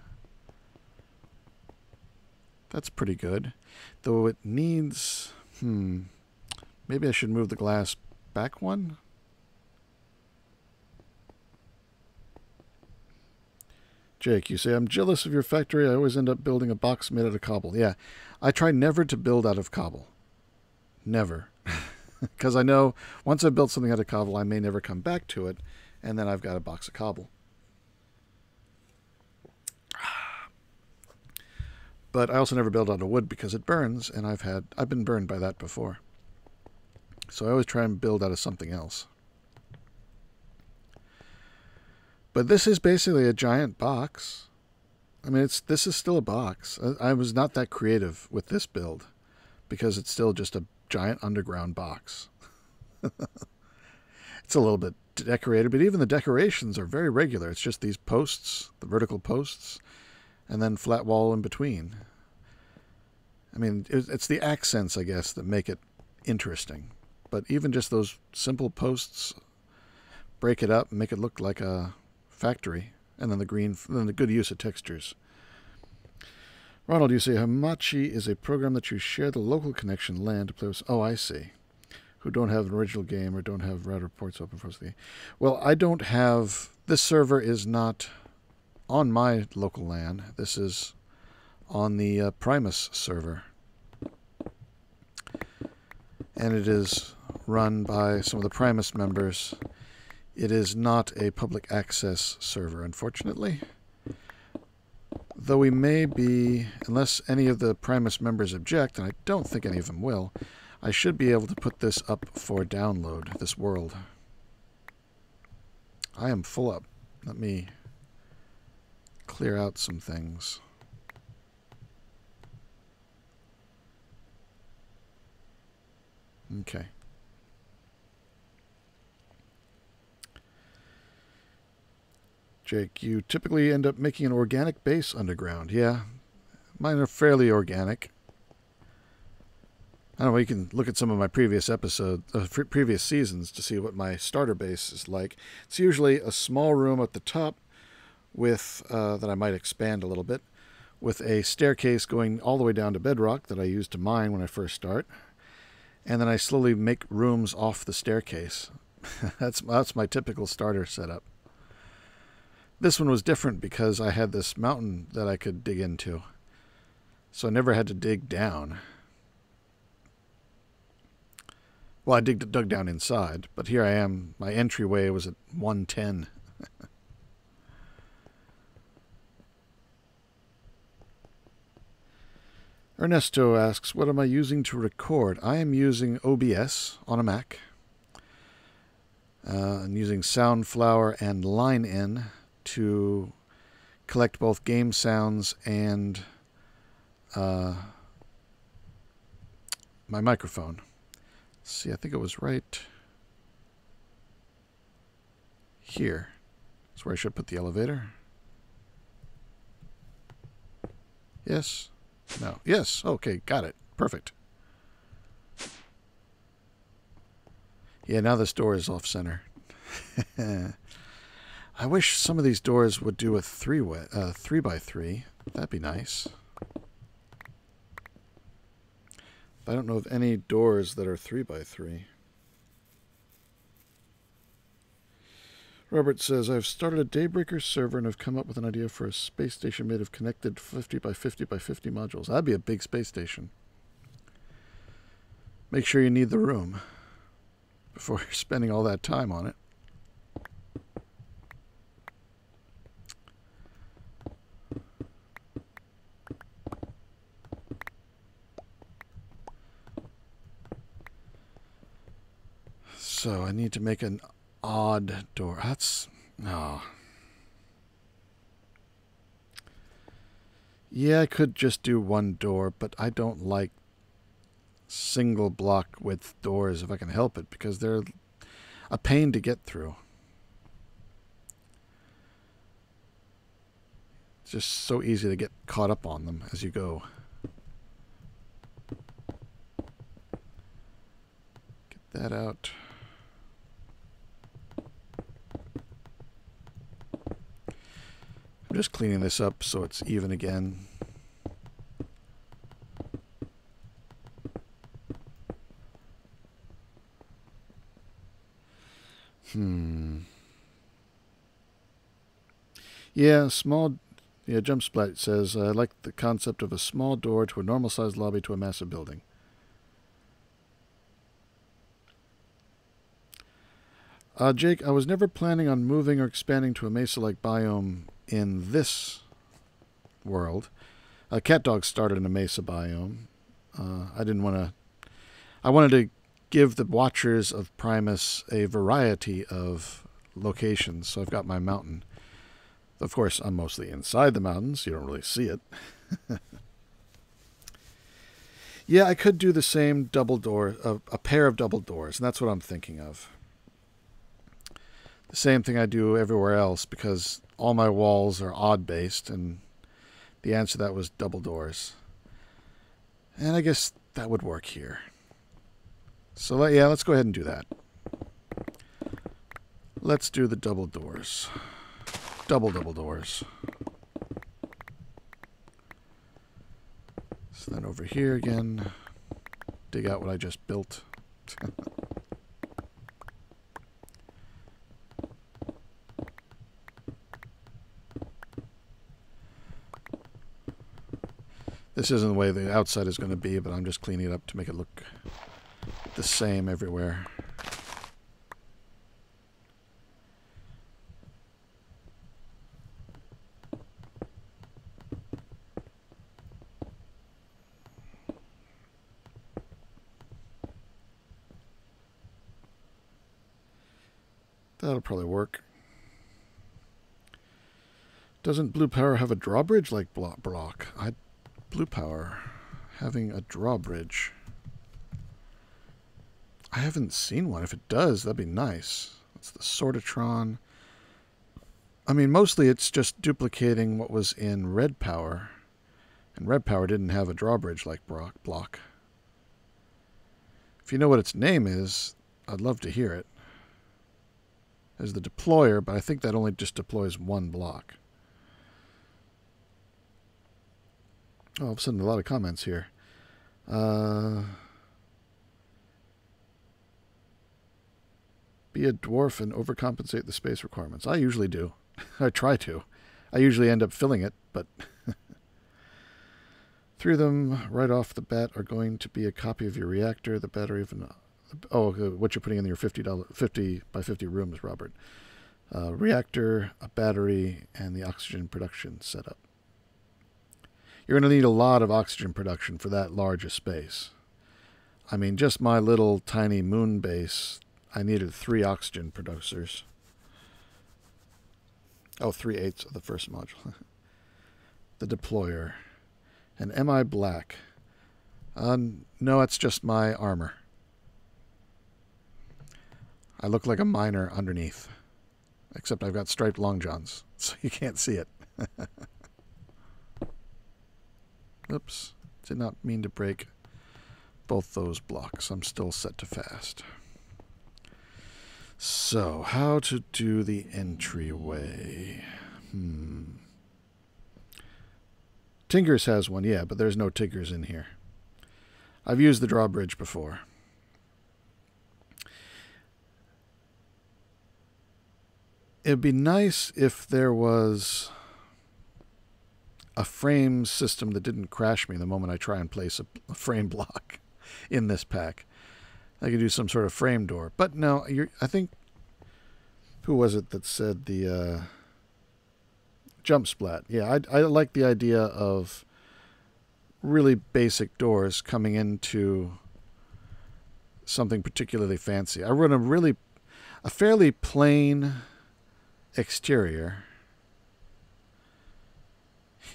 That's pretty good. Though it needs... Hmm. Maybe I should move the glass back one? Jake, you say, I'm jealous of your factory. I always end up building a box made out of cobble. Yeah, I try never to build out of cobble. Never. Because I know once I've built something out of cobble, I may never come back to it, and then I've got a box of cobble. But I also never build out of wood because it burns, and I've had I've been burned by that before. So I always try and build out of something else. But this is basically a giant box. I mean, it's this is still a box. I, I was not that creative with this build because it's still just a giant underground box. it's a little bit decorated, but even the decorations are very regular. It's just these posts, the vertical posts, and then flat wall in between. I mean, it's the accents, I guess, that make it interesting. But even just those simple posts break it up and make it look like a factory, and then the green, then the good use of textures. Ronald, you say Hamachi is a program that you share the local connection LAN to play with. Oh, I see. Who don't have an original game or don't have router ports open for the. Well, I don't have. This server is not on my local LAN. This is on the uh, Primus server. And it is run by some of the Primus members it is not a public access server, unfortunately. Though we may be, unless any of the Primus members object, and I don't think any of them will, I should be able to put this up for download, this world. I am full up. Let me clear out some things. Okay. Jake, you typically end up making an organic base underground. Yeah, mine are fairly organic. I don't know, you can look at some of my previous episodes, uh, previous seasons to see what my starter base is like. It's usually a small room at the top with uh, that I might expand a little bit, with a staircase going all the way down to bedrock that I use to mine when I first start, and then I slowly make rooms off the staircase. that's that's my typical starter setup. This one was different because I had this mountain that I could dig into. So I never had to dig down. Well, I dig, dug down inside, but here I am. My entryway was at 110. Ernesto asks, what am I using to record? I am using OBS on a Mac. Uh, I'm using Soundflower and Line-In to collect both game sounds and uh, my microphone. Let's see, I think it was right here. That's where I should put the elevator. Yes. No. Yes. Okay, got it. Perfect. Yeah, now this door is off center. I wish some of these doors would do a three way, uh, three by three. That'd be nice. I don't know of any doors that are three by three. Robert says, I've started a Daybreaker server and have come up with an idea for a space station made of connected 50 by 50 by 50 modules. That'd be a big space station. Make sure you need the room before spending all that time on it. So I need to make an odd door. That's. Oh. Yeah, I could just do one door, but I don't like single block width doors if I can help it because they're a pain to get through. It's just so easy to get caught up on them as you go. Get that out. I'm just cleaning this up so it's even again. Hmm. Yeah, small. Yeah, Jump Splat says, I like the concept of a small door to a normal sized lobby to a massive building. Uh, Jake, I was never planning on moving or expanding to a mesa like biome in this world. Uh, Cat Dog started in a mesa biome. Uh, I didn't want to. I wanted to give the watchers of Primus a variety of locations, so I've got my mountain. Of course, I'm mostly inside the mountains. You don't really see it. yeah, I could do the same double door, a pair of double doors, and that's what I'm thinking of. Same thing I do everywhere else because all my walls are odd based, and the answer to that was double doors. And I guess that would work here. So let, yeah, let's go ahead and do that. Let's do the double doors. Double double doors. So then over here again, dig out what I just built. This isn't the way the outside is going to be, but I'm just cleaning it up to make it look the same everywhere. That'll probably work. Doesn't Blue Power have a drawbridge like Block? I Blue Power having a drawbridge. I haven't seen one. If it does, that'd be nice. That's the Sortatron. I mean, mostly it's just duplicating what was in Red Power. And Red Power didn't have a drawbridge like Brock block. If you know what its name is, I'd love to hear it. As the deployer, but I think that only just deploys one block. Oh, all of a sudden, a lot of comments here. Uh, be a dwarf and overcompensate the space requirements. I usually do. I try to. I usually end up filling it, but three of them right off the bat are going to be a copy of your reactor, the battery of an. Oh, uh, what you're putting in your fifty dollar fifty by fifty rooms, Robert. Uh, reactor, a battery, and the oxygen production setup. You're going to need a lot of oxygen production for that large a space. I mean, just my little tiny moon base, I needed three oxygen producers. Oh, three eighths of the first module. the deployer. And am I black? Uh, no, it's just my armor. I look like a miner underneath. Except I've got striped long johns, so you can't see it. Oops. Did not mean to break both those blocks. I'm still set to fast. So, how to do the entryway? Hmm. Tinkers has one, yeah, but there's no Tinkers in here. I've used the drawbridge before. It'd be nice if there was a frame system that didn't crash me the moment I try and place a, a frame block in this pack. I could do some sort of frame door. But no, I think who was it that said the uh, jump splat? Yeah, I, I like the idea of really basic doors coming into something particularly fancy. I run a really a fairly plain exterior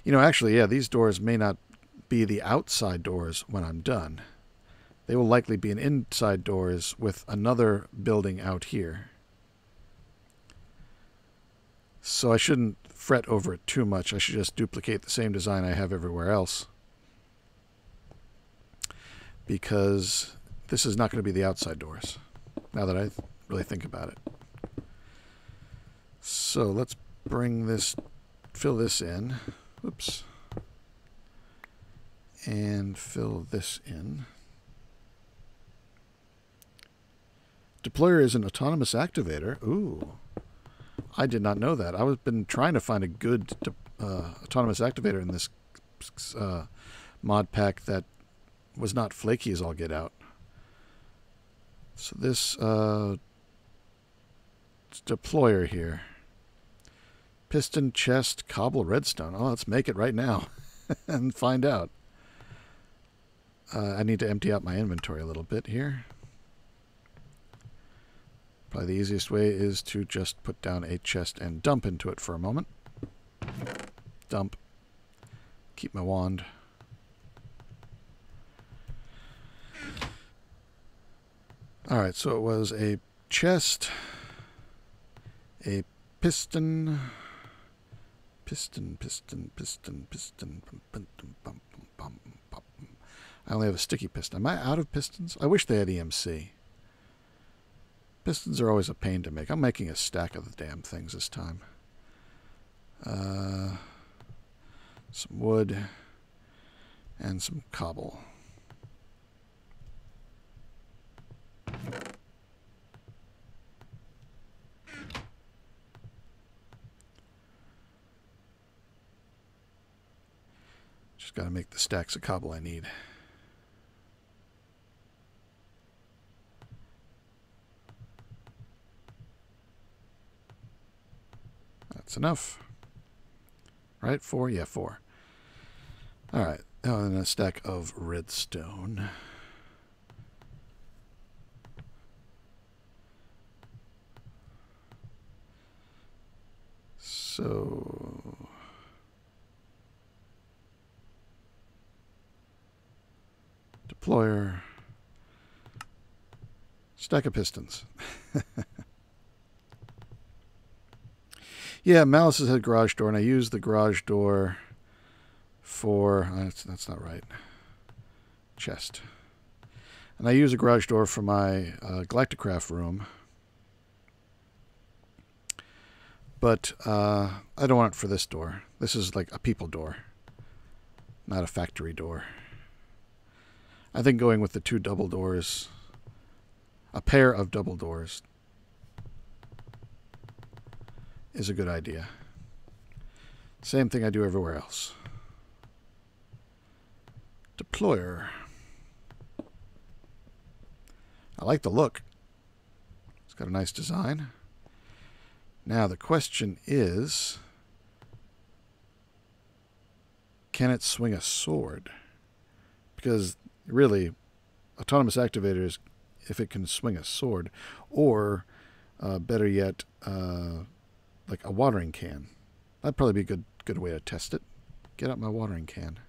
you know, actually, yeah, these doors may not be the outside doors when I'm done. They will likely be an inside doors with another building out here. So I shouldn't fret over it too much. I should just duplicate the same design I have everywhere else. Because this is not going to be the outside doors, now that I really think about it. So let's bring this, fill this in. Oops. And fill this in. Deployer is an autonomous activator. Ooh. I did not know that. I've been trying to find a good uh, autonomous activator in this uh, mod pack that was not flaky as all get out. So this uh, deployer here piston chest cobble redstone. Oh, let's make it right now and find out. Uh, I need to empty out my inventory a little bit here. Probably the easiest way is to just put down a chest and dump into it for a moment. Dump. Keep my wand. Alright, so it was a chest, a piston, Piston, piston, piston, piston. I only have a sticky piston. Am I out of pistons? I wish they had EMC. Pistons are always a pain to make. I'm making a stack of the damn things this time. Uh, some wood and some cobble. Just got to make the stacks of cobble I need. That's enough. Right? Four? Yeah, four. All right. Oh, and a stack of redstone. So deployer, stack of pistons. yeah, Malisis has a garage door, and I use the garage door for... Uh, that's, that's not right. Chest. And I use a garage door for my uh, Galacticraft room. But uh, I don't want it for this door. This is like a people door, not a factory door. I think going with the two double doors, a pair of double doors, is a good idea. Same thing I do everywhere else. Deployer. I like the look. It's got a nice design. Now the question is, can it swing a sword? Because really, autonomous activators, if it can swing a sword, or uh, better yet, uh, like a watering can. That'd probably be a good good way to test it. Get out my watering can.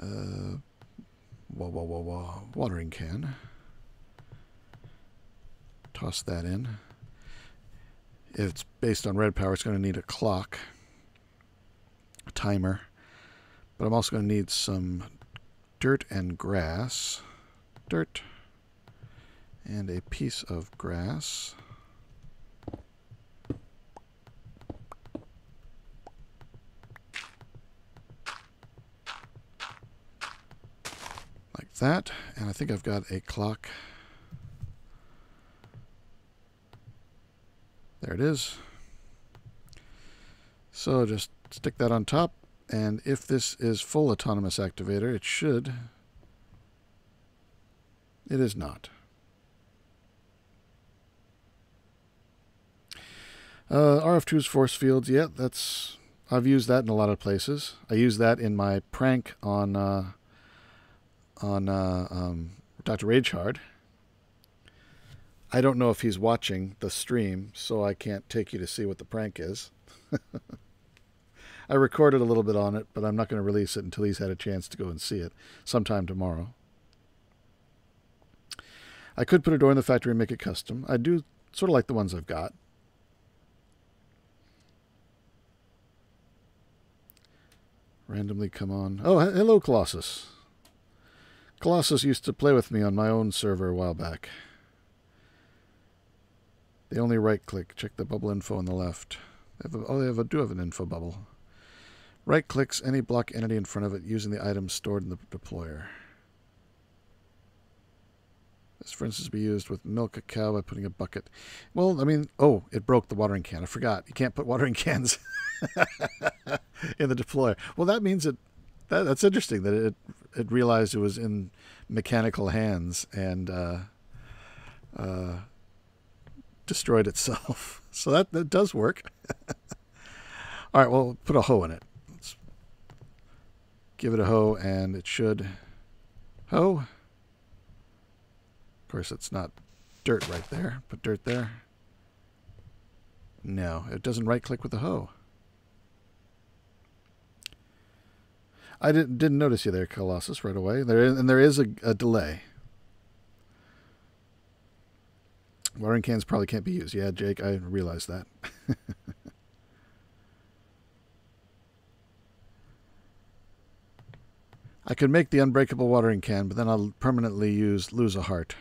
Uh, whoa, whoa, whoa, whoa. Watering can. Toss that in. If it's based on red power, it's going to need a clock, a timer. But I'm also going to need some dirt and grass. Dirt and a piece of grass. Like that. And I think I've got a clock. There it is. So just stick that on top. And if this is full autonomous activator, it should. It is not. Uh, RFTools' force fields, yeah, that's I've used that in a lot of places. I use that in my prank on uh, on uh, um, Dr. Ragehard. I don't know if he's watching the stream, so I can't take you to see what the prank is. I recorded a little bit on it, but I'm not going to release it until he's had a chance to go and see it sometime tomorrow. I could put a door in the factory and make it custom. I do sort of like the ones I've got. randomly come on. Oh, hello, Colossus. Colossus used to play with me on my own server a while back. They only right-click. Check the bubble info on the left. They a, oh, they have a, do have an info bubble. Right-clicks any block entity in front of it using the items stored in the deployer. This, for instance, be used with milk a cow by putting a bucket. Well, I mean, oh, it broke the watering can. I forgot. You can't put watering cans in the deployer. Well, that means it. That, that's interesting that it it realized it was in mechanical hands and uh, uh, destroyed itself. So that that does work. All right, well, put a hoe in it. Give it a hoe, and it should hoe. Of course, it's not dirt right there. Put dirt there. No, it doesn't right click with the hoe. I didn't didn't notice you there, Colossus, right away. There is, and there is a, a delay. Watering cans probably can't be used. Yeah, Jake, I realize that. I could make the unbreakable watering can, but then I'll permanently use lose a heart.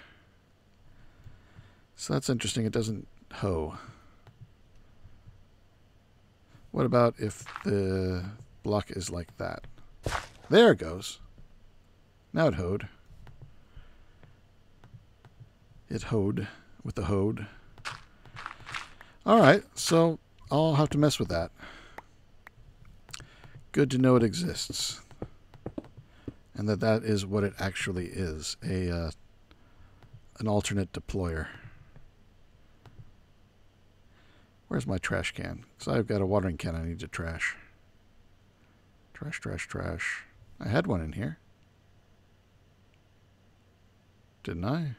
So that's interesting. It doesn't hoe. What about if the block is like that? There it goes. Now it hoed. It hoed with the hoed. Alright, so I'll have to mess with that. Good to know it exists. And that that is what it actually is. A uh, An alternate deployer. Where's my trash can? Because I've got a watering can I need to trash. Trash, trash, trash. I had one in here. Didn't I?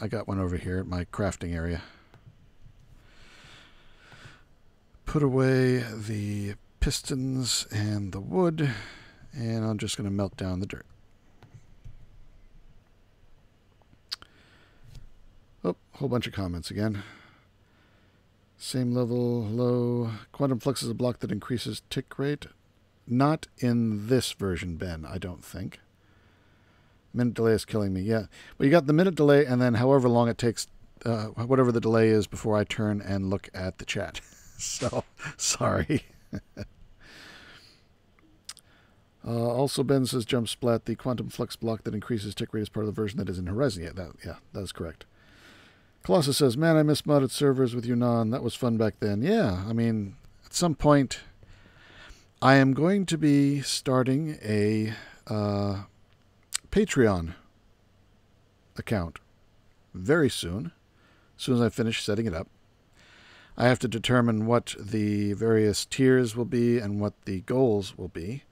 I got one over here at my crafting area. Put away the pistons and the wood, and I'm just going to melt down the dirt. Oh, whole bunch of comments again. Same level, low. Quantum Flux is a block that increases tick rate. Not in this version, Ben, I don't think. Minute delay is killing me. Yeah. Well, you got the minute delay and then however long it takes, uh, whatever the delay is before I turn and look at the chat. so, sorry. Uh, also, Ben says jump splat the quantum flux block that increases tick rate is part of the version that is in Horizon. Yeah, that, yeah, that is correct. Colossus says, "Man, I miss modded servers with you, Yunnan. That was fun back then." Yeah, I mean, at some point, I am going to be starting a uh, Patreon account very soon. As soon as I finish setting it up, I have to determine what the various tiers will be and what the goals will be.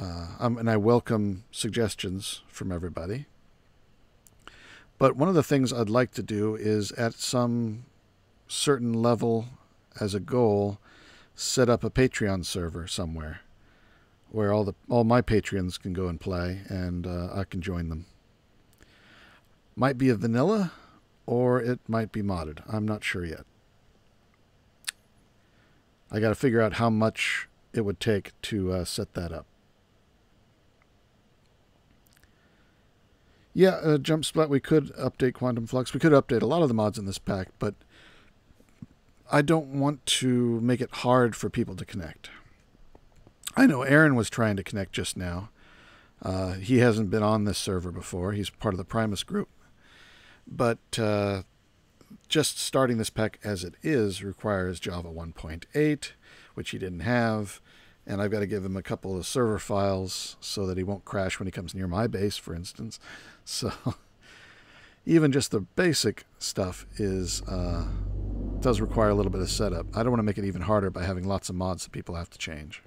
Uh, um, and I welcome suggestions from everybody. But one of the things I'd like to do is at some certain level as a goal, set up a Patreon server somewhere where all the all my patrons can go and play and uh, I can join them. Might be a vanilla or it might be modded. I'm not sure yet. I got to figure out how much it would take to uh, set that up. Yeah, uh, Jump Splat, we could update Quantum Flux. We could update a lot of the mods in this pack, but I don't want to make it hard for people to connect. I know Aaron was trying to connect just now. Uh, he hasn't been on this server before. He's part of the Primus group. But uh, just starting this pack as it is requires Java 1.8, which he didn't have and I've got to give him a couple of server files so that he won't crash when he comes near my base, for instance. So even just the basic stuff is uh, does require a little bit of setup. I don't want to make it even harder by having lots of mods that people have to change.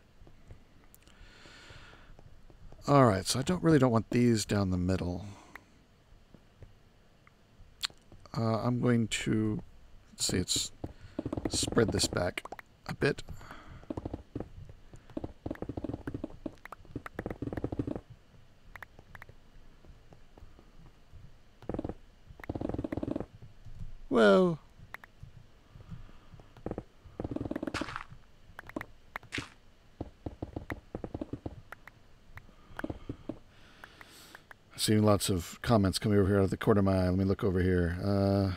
All right, so I don't really don't want these down the middle. Uh, I'm going to let's see, it's spread this back a bit. Whoa. Seeing lots of comments coming over here out of the corner of my eye. Let me look over here. Uh,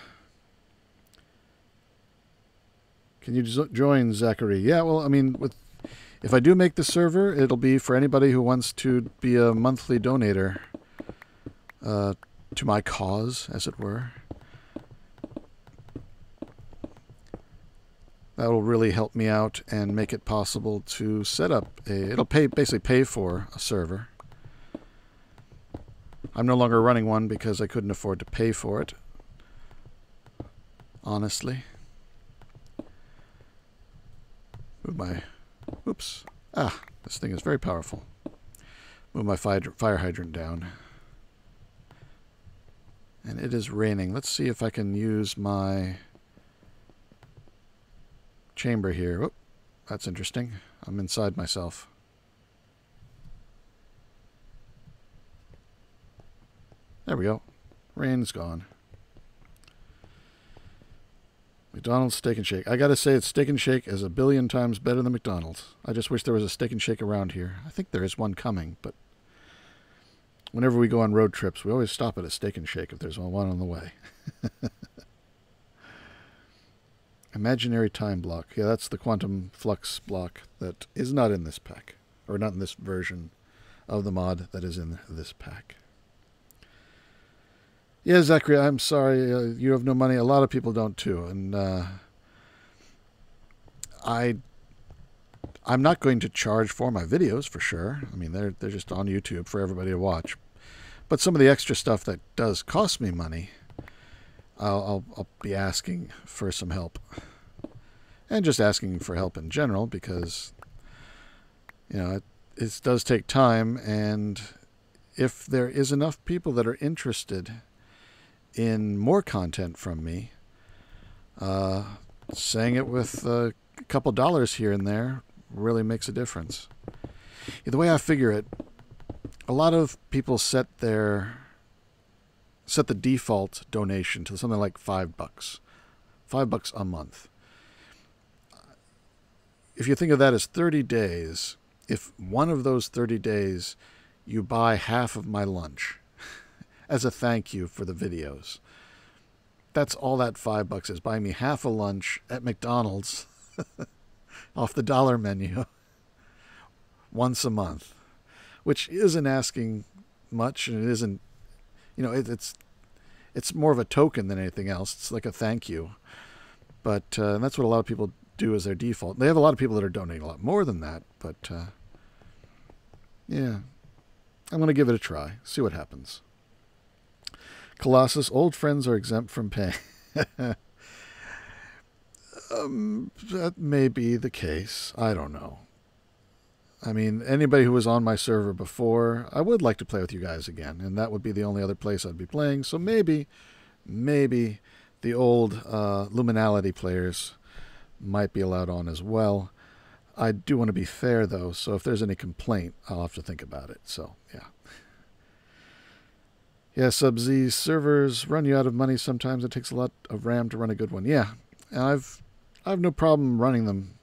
can you join Zachary? Yeah, well, I mean, with if I do make the server, it'll be for anybody who wants to be a monthly donator uh, to my cause, as it were. that will really help me out and make it possible to set up a it'll pay basically pay for a server I'm no longer running one because I couldn't afford to pay for it honestly move my oops ah this thing is very powerful move my fire fire hydrant down and it is raining let's see if I can use my chamber here. Oh, that's interesting. I'm inside myself. There we go. Rain's gone. McDonald's Steak and Shake. I gotta say, it's Steak and Shake is a billion times better than McDonald's. I just wish there was a Steak and Shake around here. I think there is one coming, but whenever we go on road trips, we always stop at a Steak and Shake if there's one on the way. Imaginary time block. Yeah, that's the quantum flux block that is not in this pack. Or not in this version of the mod that is in this pack. Yeah, Zachary, I'm sorry. Uh, you have no money. A lot of people don't too. And uh, I, I'm not going to charge for my videos for sure. I mean, they're, they're just on YouTube for everybody to watch. But some of the extra stuff that does cost me money I'll, I'll, I'll be asking for some help. And just asking for help in general because, you know, it, it does take time. And if there is enough people that are interested in more content from me, uh, saying it with a couple dollars here and there really makes a difference. The way I figure it, a lot of people set their set the default donation to something like five bucks, five bucks a month. If you think of that as 30 days, if one of those 30 days you buy half of my lunch as a thank you for the videos, that's all that five bucks is. Buy me half a lunch at McDonald's off the dollar menu once a month. which isn't asking much, and it isn't, you know, it, it's it's more of a token than anything else. It's like a thank you, but uh, that's what a lot of people do as their default. They have a lot of people that are donating a lot more than that, but uh, yeah, I'm going to give it a try, see what happens. Colossus, old friends are exempt from paying. um, that may be the case. I don't know. I mean, anybody who was on my server before, I would like to play with you guys again, and that would be the only other place I'd be playing. So maybe, maybe the old uh, Luminality players might be allowed on as well. I do want to be fair, though, so if there's any complaint, I'll have to think about it. So, yeah. Yeah, Sub-Z servers run you out of money sometimes. It takes a lot of RAM to run a good one. Yeah, and I've I have no problem running them.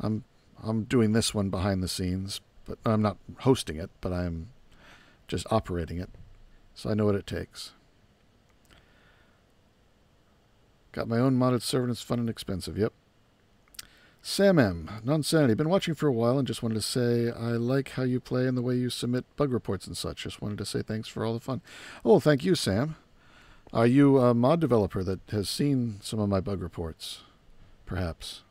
I'm I'm doing this one behind the scenes, but I'm not hosting it, but I'm just operating it. So I know what it takes. Got my own modded server and it's fun and expensive. Yep. Sam M. Nonsanity. Been watching for a while and just wanted to say I like how you play and the way you submit bug reports and such. Just wanted to say thanks for all the fun. Oh, thank you, Sam. Are you a mod developer that has seen some of my bug reports? Perhaps.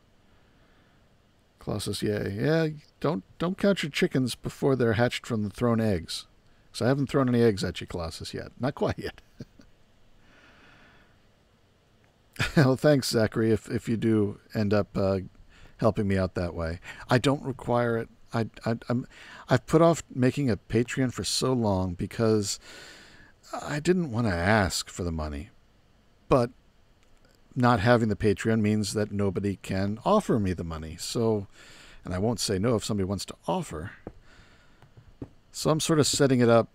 Colossus, yeah, yeah. Don't don't count your chickens before they're hatched from the thrown eggs. Because I haven't thrown any eggs at you, Colossus, yet. Not quite yet. well, thanks, Zachary. If if you do end up uh, helping me out that way, I don't require it. I, I I'm I've put off making a Patreon for so long because I didn't want to ask for the money, but not having the Patreon means that nobody can offer me the money. So, and I won't say no if somebody wants to offer. So I'm sort of setting it up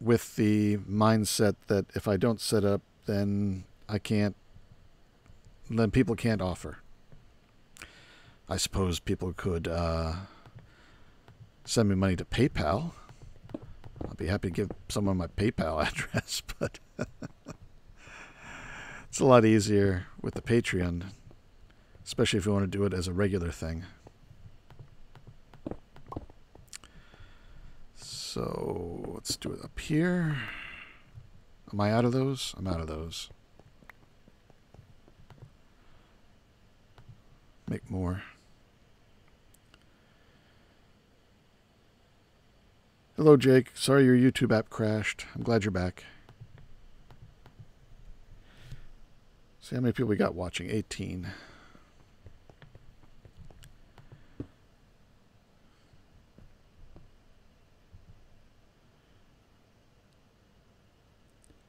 with the mindset that if I don't set up, then I can't, then people can't offer. I suppose people could uh, send me money to PayPal. I'll be happy to give someone my PayPal address, but. It's a lot easier with the Patreon, especially if you want to do it as a regular thing. So let's do it up here. Am I out of those? I'm out of those. Make more. Hello, Jake. Sorry your YouTube app crashed. I'm glad you're back. See how many people we got watching? 18.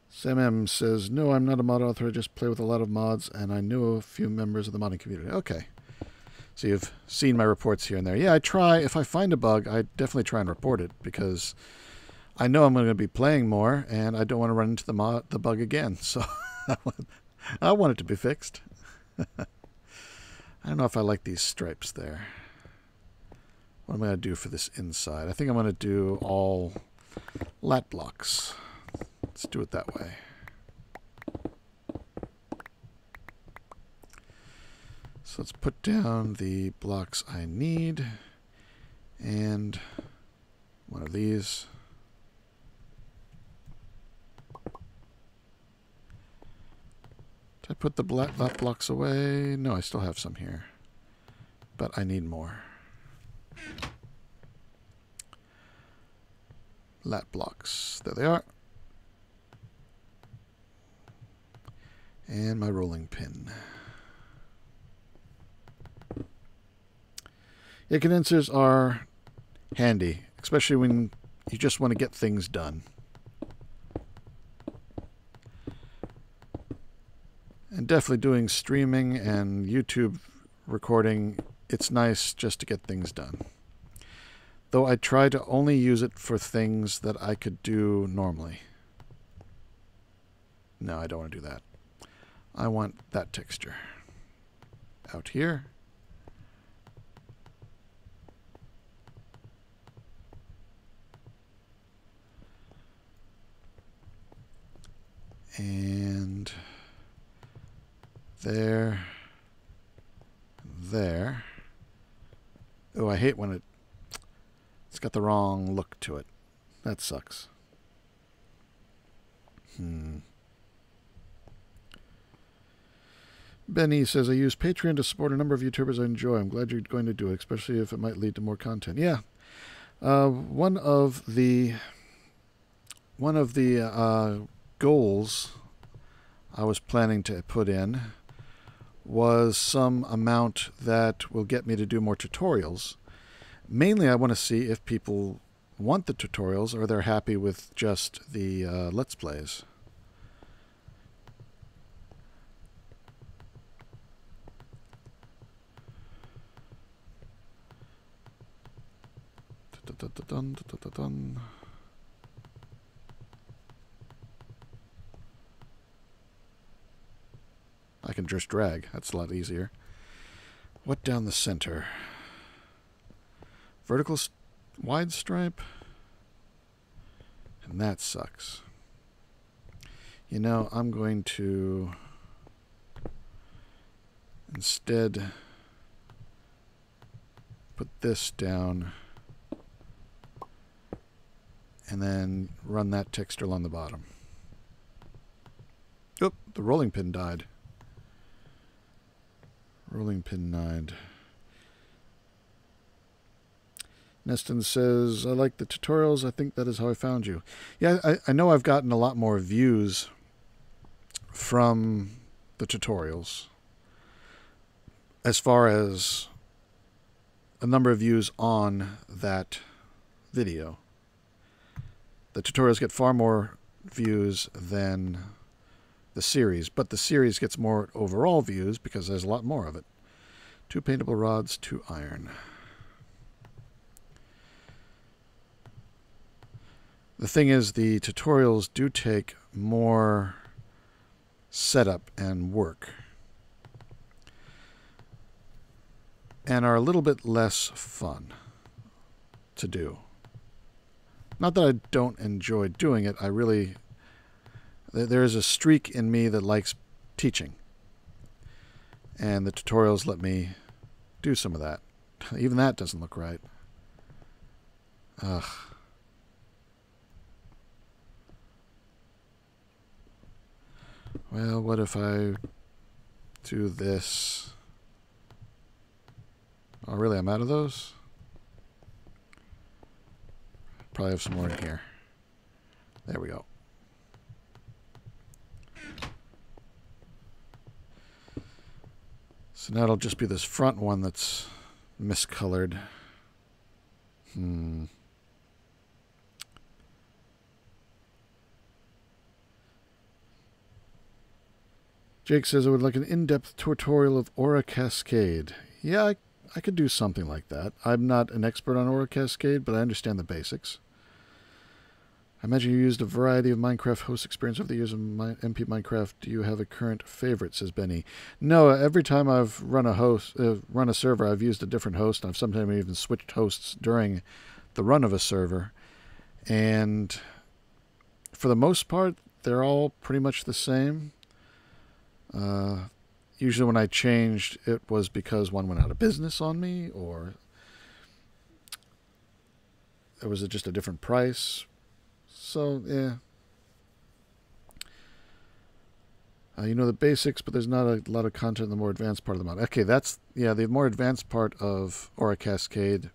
Sam M says, No, I'm not a mod author. I just play with a lot of mods, and I know a few members of the modding community. Okay. So you've seen my reports here and there. Yeah, I try. If I find a bug, I definitely try and report it because I know I'm going to be playing more, and I don't want to run into the, the bug again. So I want it to be fixed. I don't know if I like these stripes there. What am I going to do for this inside? I think I'm going to do all lat blocks. Let's do it that way. So let's put down the blocks I need and one of these. Did I put the black blocks away? No, I still have some here. But I need more. Lat blocks. There they are. And my rolling pin. Yeah, condensers are handy, especially when you just want to get things done. and definitely doing streaming and YouTube recording, it's nice just to get things done. Though I try to only use it for things that I could do normally. No, I don't want to do that. I want that texture. Out here. And there, there. Oh, I hate when it, it's got the wrong look to it. That sucks. Hmm. Benny says, I use Patreon to support a number of YouTubers I enjoy. I'm glad you're going to do it, especially if it might lead to more content. Yeah. Uh, one of the one of the uh, goals I was planning to put in was some amount that will get me to do more tutorials. Mainly, I want to see if people want the tutorials or they're happy with just the uh, Let's Plays. Dun, dun, dun, I can just drag. That's a lot easier. What down the center? Vertical wide stripe? And that sucks. You know, I'm going to instead put this down and then run that texture along the bottom. Oop, the rolling pin died. Rolling pin 9. Neston says, I like the tutorials. I think that is how I found you. Yeah, I, I know I've gotten a lot more views from the tutorials as far as a number of views on that video. The tutorials get far more views than the series, but the series gets more overall views because there's a lot more of it. Two paintable rods, two iron. The thing is, the tutorials do take more setup and work. And are a little bit less fun to do. Not that I don't enjoy doing it, I really there is a streak in me that likes teaching. And the tutorials let me do some of that. Even that doesn't look right. Ugh. Well, what if I do this? Oh, really? I'm out of those? Probably have some more in here. There we go. So now it'll just be this front one that's miscolored. Hmm. Jake says I would like an in-depth tutorial of Aura Cascade. Yeah, I, I could do something like that. I'm not an expert on Aura Cascade, but I understand the basics. I imagine you used a variety of Minecraft host experience over the years of my, MP Minecraft. Do you have a current favorite? Says Benny. No, every time I've run a host, uh, run a server, I've used a different host. I've sometimes even switched hosts during the run of a server, and for the most part, they're all pretty much the same. Uh, usually, when I changed, it was because one went out of business on me, or it was just a different price so, yeah. Uh, you know the basics, but there's not a lot of content in the more advanced part of the mod. Okay, that's, yeah, the more advanced part of Aura Cascade.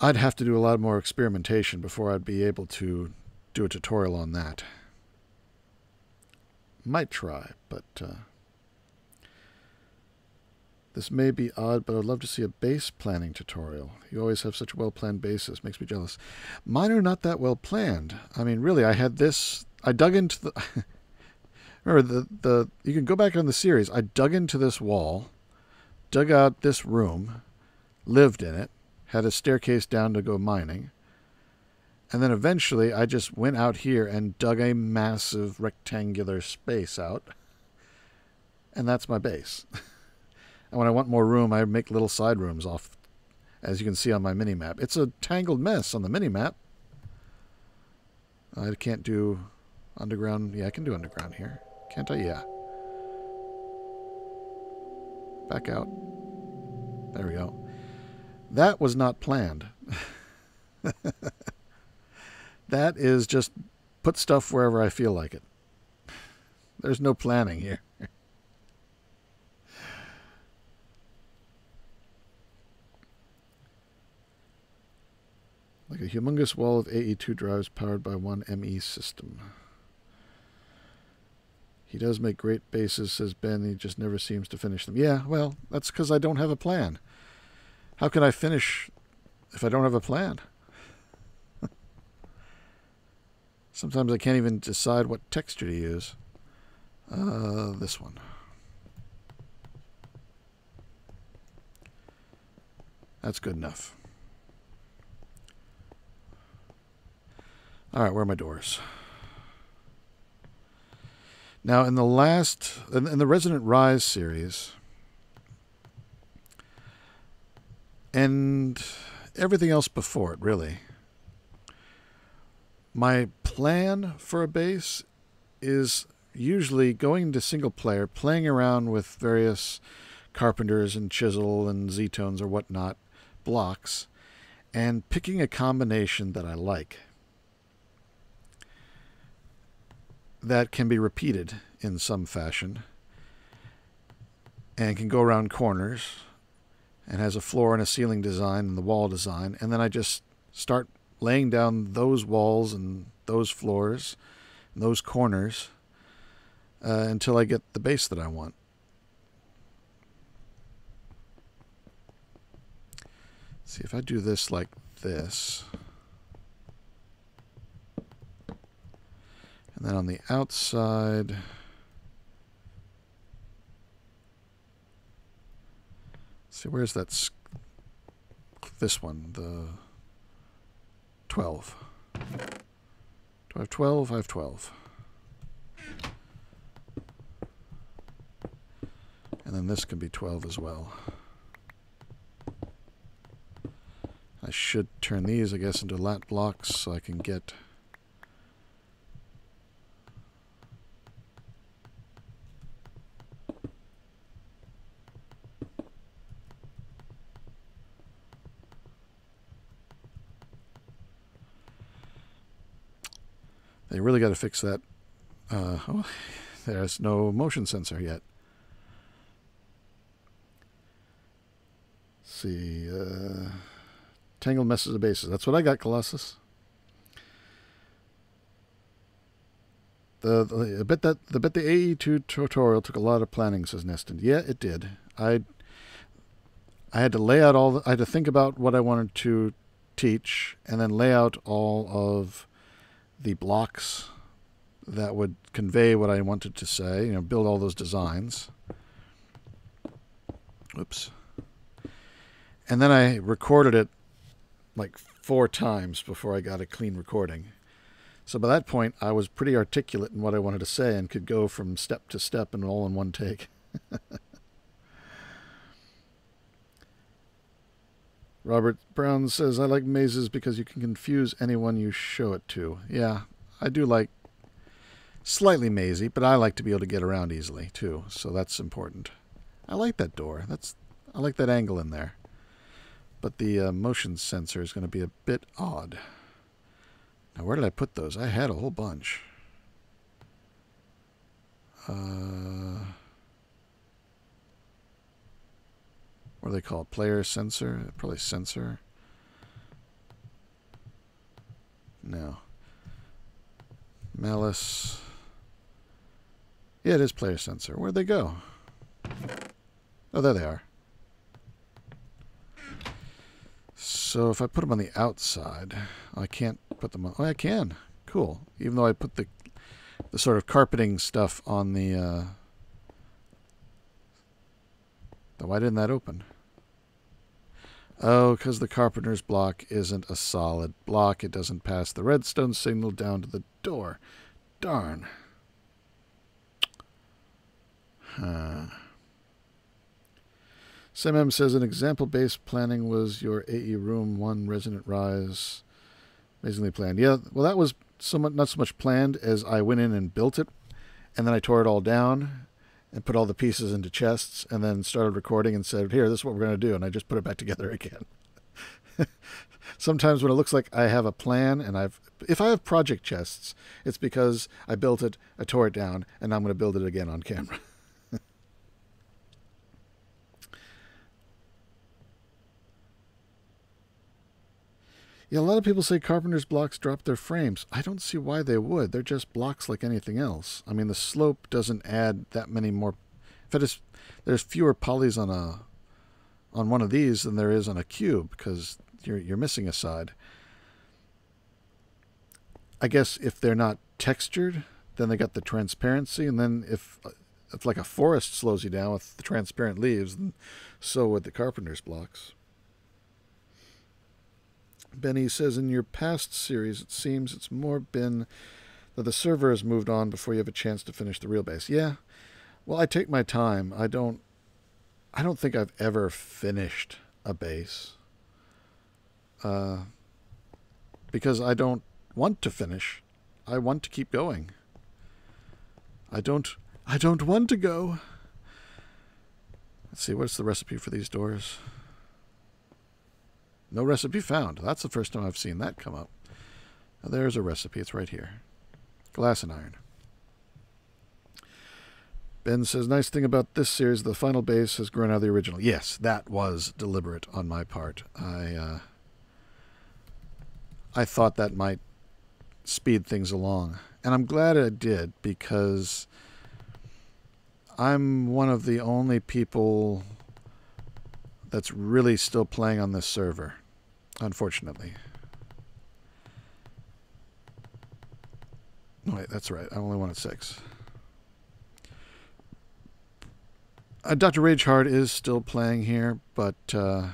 I'd have to do a lot more experimentation before I'd be able to do a tutorial on that. Might try, but uh, this may be odd, but I'd love to see a base planning tutorial. You always have such a well-planned bases. Makes me jealous. Mine are not that well planned. I mean, really, I had this... I dug into the... remember, the, the you can go back on the series. I dug into this wall, dug out this room, lived in it, had a staircase down to go mining, and then eventually I just went out here and dug a massive rectangular space out, and that's my base. And when I want more room, I make little side rooms off, as you can see on my mini map. It's a tangled mess on the mini map. I can't do underground. Yeah, I can do underground here. Can't I? Yeah. Back out. There we go. That was not planned. that is just put stuff wherever I feel like it. There's no planning here. Like a humongous wall of AE2 drives powered by one ME system. He does make great bases, says Ben. He just never seems to finish them. Yeah, well, that's because I don't have a plan. How can I finish if I don't have a plan? Sometimes I can't even decide what texture to use. Uh, this one. That's good enough. All right, where are my doors? Now, in the last, in, the Resonant Rise series, and everything else before it, really, my plan for a base is usually going to single player, playing around with various carpenters and chisel and Ztones or whatnot blocks, and picking a combination that I like. That can be repeated in some fashion and can go around corners and has a floor and a ceiling design and the wall design. And then I just start laying down those walls and those floors and those corners uh, until I get the base that I want. see if I do this like this. And then on the outside, see, where's that? This one, the 12. Do I have 12? I have 12. And then this can be 12 as well. I should turn these, I guess, into lat blocks so I can get They really got to fix that. Uh, oh, there's no motion sensor yet. Let's see. Uh, tangled messes of bases. That's what I got, Colossus. The, the, the bit that the bit the AE2 tutorial took a lot of planning, says Neston. Yeah, it did. I I had to lay out all. The, I had to think about what I wanted to teach, and then lay out all of the blocks that would convey what I wanted to say, you know, build all those designs. Oops. And then I recorded it like four times before I got a clean recording. So by that point, I was pretty articulate in what I wanted to say and could go from step to step and all in one take. Robert Brown says, I like mazes because you can confuse anyone you show it to. Yeah, I do like slightly mazy, but I like to be able to get around easily too, so that's important. I like that door. That's I like that angle in there. But the uh, motion sensor is going to be a bit odd. Now, where did I put those? I had a whole bunch. Uh... what do they call it? Player sensor? Probably sensor. No. Malisis. Yeah, it is player sensor. Where'd they go? Oh, there they are. So if I put them on the outside, I can't put them on. Oh, I can. Cool. Even though I put the the sort of carpeting stuff on the. Uh, why didn't that open? Oh, because the carpenter's block isn't a solid block. It doesn't pass the redstone signal down to the door. Darn. Huh. Sam says an example based planning was your AE Room 1 Resonant Rise. Amazingly planned. Yeah, well, that was somewhat not so much planned as I went in and built it, and then I tore it all down and put all the pieces into chests and then started recording and said, Here, this is what we're going to do. And I just put it back together again. Sometimes when it looks like I have a plan and I've if I have project chests, it's because I built it, I tore it down, and I'm going to build it again on camera. yeah, a lot of people say carpenter's blocks drop their frames. I don't see why they would. They're just blocks like anything else. I mean, the slope doesn't add that many more. If it is, there's fewer polys on a on one of these than there is on a cube because you're you're missing a side. I guess if they're not textured, then they got the transparency, and then if if like a forest slows you down with the transparent leaves, so would the carpenter's blocks. Benny says in your past series, it seems it's more been that the server has moved on before you have a chance to finish the real base. Yeah, well, I take my time. I don't. I don't think I've ever finished a base. Uh, because I don't want to finish. I want to keep going. I don't I don't want to go. Let's see, what's the recipe for these doors? No recipe found. That's the first time I've seen that come up. Now, there's a recipe. It's right here. Glass and iron. Ben says, nice thing about this series, the final base has grown out of the original. Yes, that was deliberate on my part. I, uh, I thought that might speed things along. And I'm glad it did because I'm one of the only people that's really still playing on this server, unfortunately. Wait, that's right. I only wanted six. Uh, Dr. Ragehard is still playing here, but uh,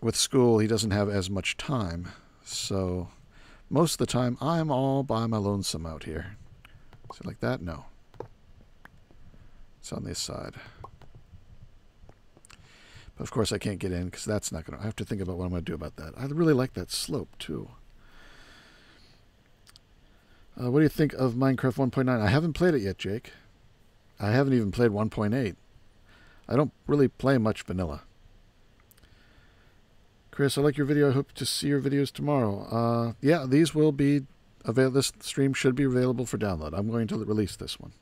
with school, he doesn't have as much time. So most of the time, I'm all by my lonesome out here. So like that? No. It's on this side. Of course, I can't get in because that's not going to... I have to think about what I'm going to do about that. I really like that slope, too. Uh, what do you think of Minecraft 1.9? I haven't played it yet, Jake. I haven't even played 1.8. I don't really play much vanilla. Chris, I like your video. I hope to see your videos tomorrow. Uh, yeah, these will be available. This stream should be available for download. I'm going to release this one.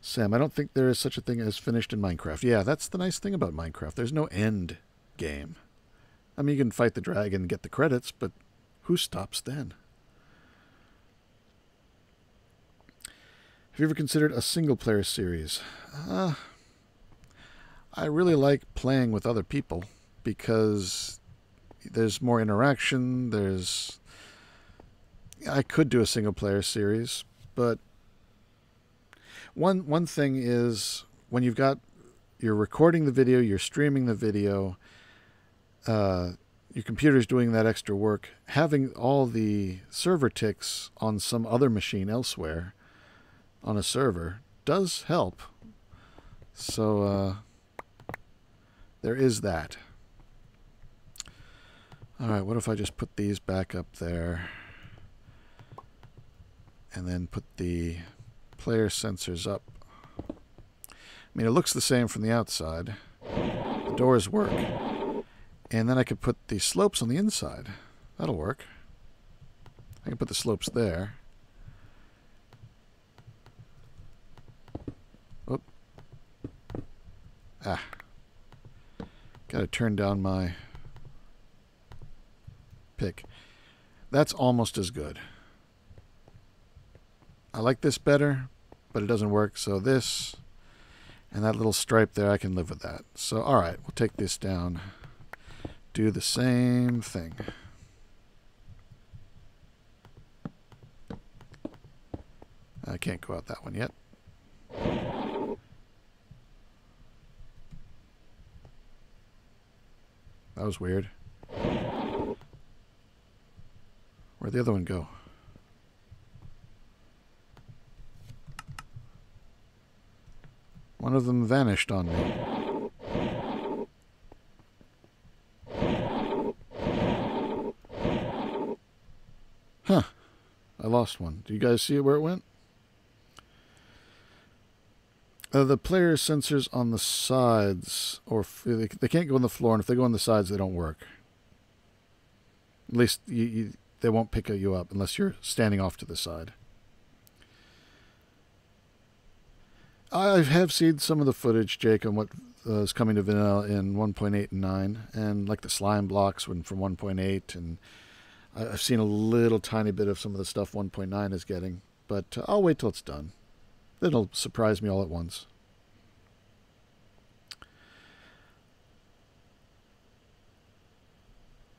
Sam, I don't think there is such a thing as finished in Minecraft. Yeah, that's the nice thing about Minecraft. There's no end game. I mean, you can fight the dragon and get the credits, but who stops then? Have you ever considered a single player series? Uh, I really like playing with other people because there's more interaction. There's I could do a single player series, but one one thing is when you've got you're recording the video, you're streaming the video, uh, your computer's doing that extra work. Having all the server ticks on some other machine elsewhere on a server does help. So uh, there is that. All right, what if I just put these back up there and then put the player sensors up? I mean, it looks the same from the outside. The doors work. And then I could put the slopes on the inside. That'll work. I can put the slopes there. Oh. Ah. Gotta turn down my pick. That's almost as good. I like this better, but it doesn't work. So this and that little stripe there, I can live with that. So, all right, we'll take this down. Do the same thing. I can't go out that one yet. That was weird. Where'd the other one go? One of them vanished on me. Huh. I lost one. Do you guys see where it went? Uh, the player sensors on the sides, or they, they can't go on the floor, and if they go on the sides, they don't work. At least you, you, they won't pick you up unless you're standing off to the side. I have seen some of the footage, Jake, on what uh, is coming to vanilla in 1.8 and 9, and like the slime blocks when from 1.8, and I've seen a little tiny bit of some of the stuff 1.9 is getting, but I'll wait till it's done. It'll surprise me all at once.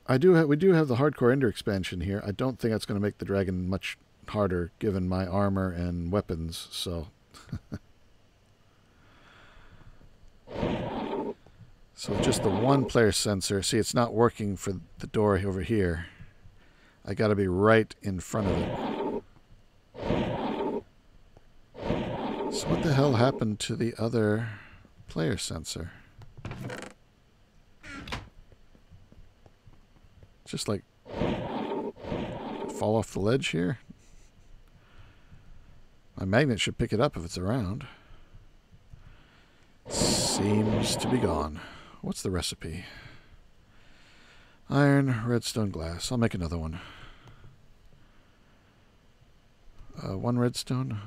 I do have, we do have the hardcore ender expansion here. I don't think that's going to make the dragon much harder given my armor and weapons, so So just the one player sensor. See, it's not working for the door over here. I got to be right in front of it. So what the hell happened to the other player sensor? Just like fall off the ledge here. My magnet should pick it up if it's around. Seems to be gone. What's the recipe? Iron, redstone, glass. I'll make another one. Uh, one redstone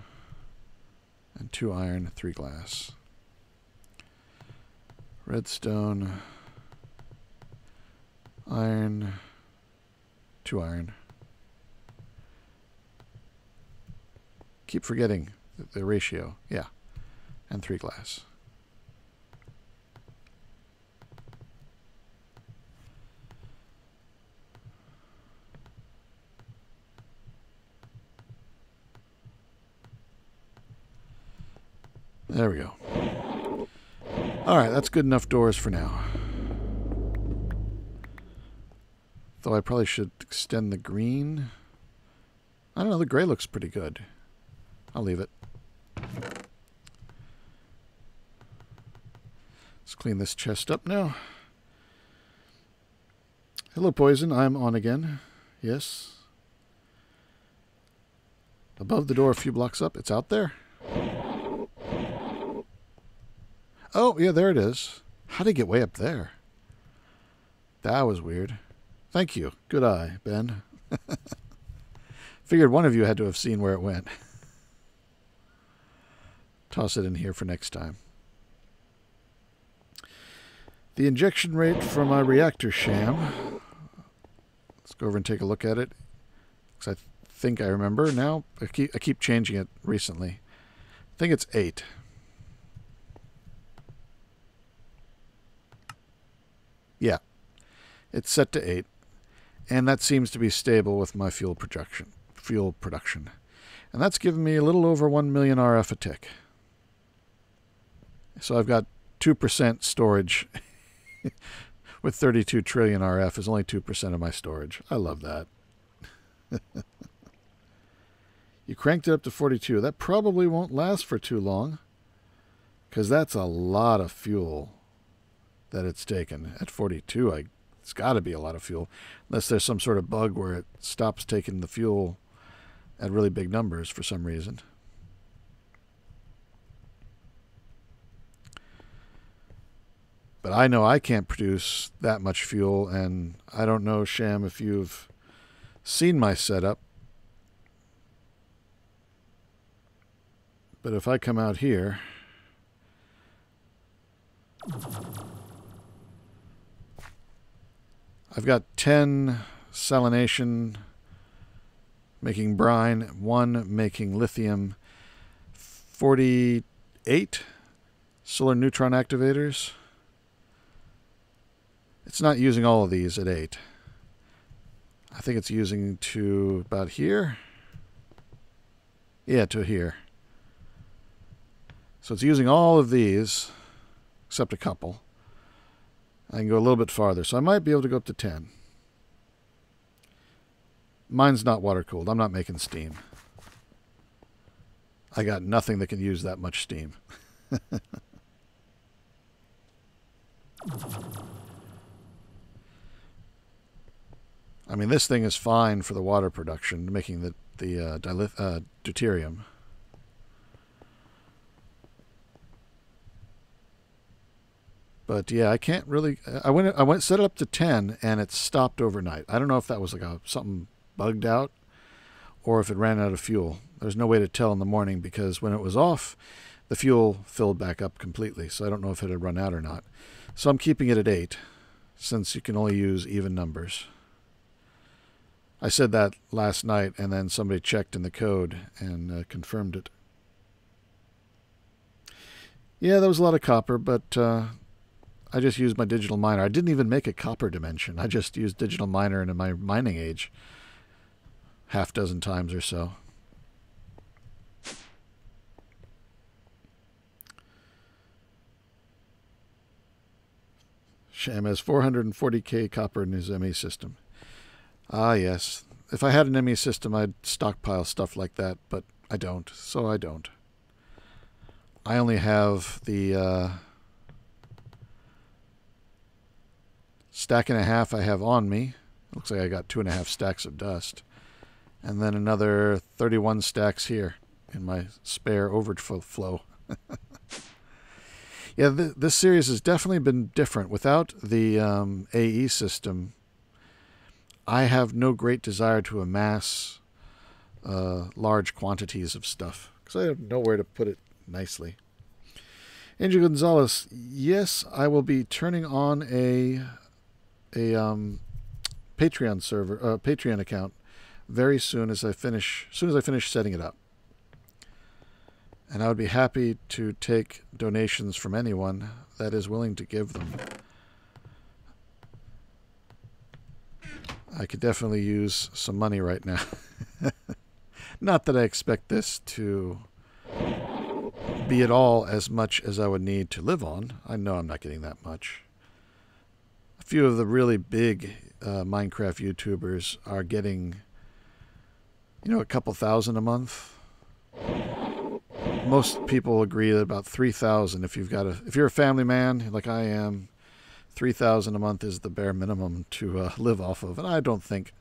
and two iron, three glass. Redstone, iron, two iron. Keep forgetting the, the ratio. Yeah. And three glass. There we go. All right, that's good enough doors for now. Though I probably should extend the green. I don't know, the gray looks pretty good. I'll leave it. Let's clean this chest up now. Hello, Poison. I'm on again. Yes. Above the door, a few blocks up. It's out there. Oh, yeah, there it is. How'd it get way up there? That was weird. Thank you. Good eye, Ben. Figured one of you had to have seen where it went. Toss it in here for next time. The injection rate for my reactor sham. Let's go over and take a look at it. Because I think I remember now. I keep, I keep changing it recently. I think it's 8. Yeah, it's set to 8, and that seems to be stable with my fuel production. Fuel production. And that's given me a little over 1 million RF a tick. So I've got 2% storage with 32 trillion RF is only 2% of my storage. I love that. you cranked it up to 42. That probably won't last for too long because that's a lot of fuel that it's taken. At 42, I, it's got to be a lot of fuel, unless there's some sort of bug where it stops taking the fuel at really big numbers for some reason. But I know I can't produce that much fuel, and I don't know, Sham, if you've seen my setup. But if I come out here, I've got 10 salination making brine, 1 making lithium, 48 solar neutron activators. It's not using all of these at 8. I think it's using to about here. Yeah, to here. So it's using all of these, except a couple. I can go a little bit farther. So I might be able to go up to 10. Mine's not water cooled. I'm not making steam. I got nothing that can use that much steam. I mean, this thing is fine for the water production, making the the uh, uh, deuterium. But yeah, I can't really. I went. I went set it up to ten, and it stopped overnight. I don't know if that was like a something bugged out, or if it ran out of fuel. There's no way to tell in the morning because when it was off, the fuel filled back up completely. So I don't know if it had run out or not. So I'm keeping it at eight, since you can only use even numbers. I said that last night, and then somebody checked in the code and uh, confirmed it. Yeah, there was a lot of copper, but uh, I just used my digital miner. I didn't even make a copper dimension. I just used digital miner in my mining age half dozen times or so. Sham has 440k copper in his ME system. Ah, yes. If I had an ME system, I'd stockpile stuff like that, but I don't, so I don't. I only have the uh, stack and a half I have on me. Looks like I got two and a half stacks of dust. And then another 31 stacks here in my spare overflow. Flow. Yeah, th this series has definitely been different. Without the um, AE system, I have no great desire to amass uh, large quantities of stuff because I have nowhere to put it nicely. Angel Gonzalez, yes, I will be turning on a a um, Patreon server, uh, Patreon account very soon as I finish, as soon as I finish setting it up. And I would be happy to take donations from anyone that is willing to give them. I could definitely use some money right now. Not that I expect this to be at all as much as I would need to live on. I know I'm not getting that much. Few of the really big uh, Minecraft YouTubers are getting, you know, a couple thousand a month. Most people agree that about three thousand. If you've got a, if you're a family man like I am, three thousand a month is the bare minimum to uh, live off of. And I don't think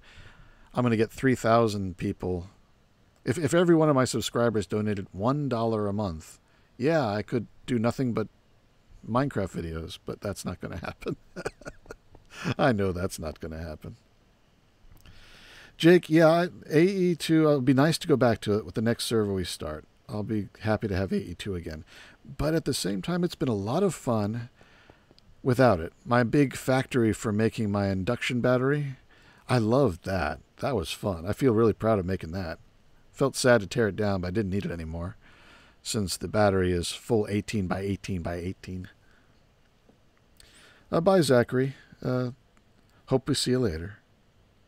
I'm going to get three thousand people. If if every one of my subscribers donated one dollar a month, yeah, I could do nothing but Minecraft videos, but that's not going to happen. I know that's not going to happen. Jake, yeah, AE2, it'll be nice to go back to it with the next server we start. I'll be happy to have AE2 again. But at the same time, it's been a lot of fun without it. My big factory for making my induction battery, I loved that. That was fun. I feel really proud of making that. Felt sad to tear it down, but I didn't need it anymore since the battery is full 18 by 18 by 18. Uh, bye, Zachary. Uh, hope we see you later.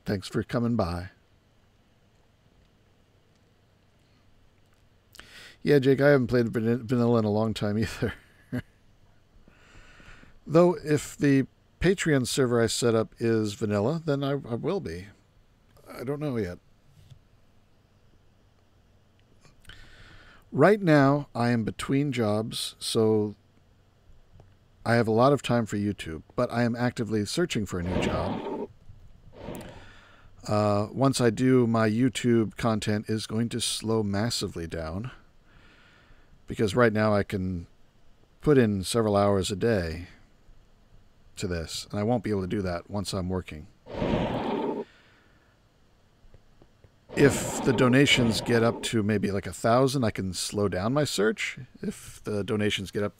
Thanks for coming by. Yeah, Jake, I haven't played vanilla in a long time either. Though, if the Patreon server I set up is vanilla, then I, I will be. I don't know yet. Right now, I am between jobs, so I have a lot of time for YouTube, but I am actively searching for a new job. Uh, once I do, my YouTube content is going to slow massively down because right now I can put in several hours a day to this, and I won't be able to do that once I'm working. if the donations get up to maybe like a thousand, I can slow down my search. If the donations get up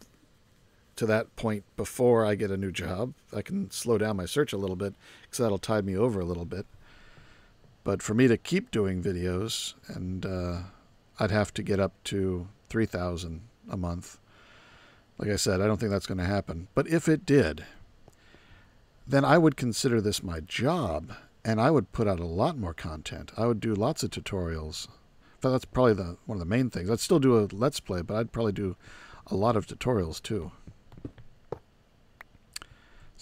to that point before I get a new job, I can slow down my search a little bit because that'll tide me over a little bit. But for me to keep doing videos, and uh, I'd have to get up to 3,000 a month. Like I said, I don't think that's going to happen. But if it did, then I would consider this my job and I would put out a lot more content. I would do lots of tutorials. that's probably the one of the main things. I'd still do a let's play, but I'd probably do a lot of tutorials too.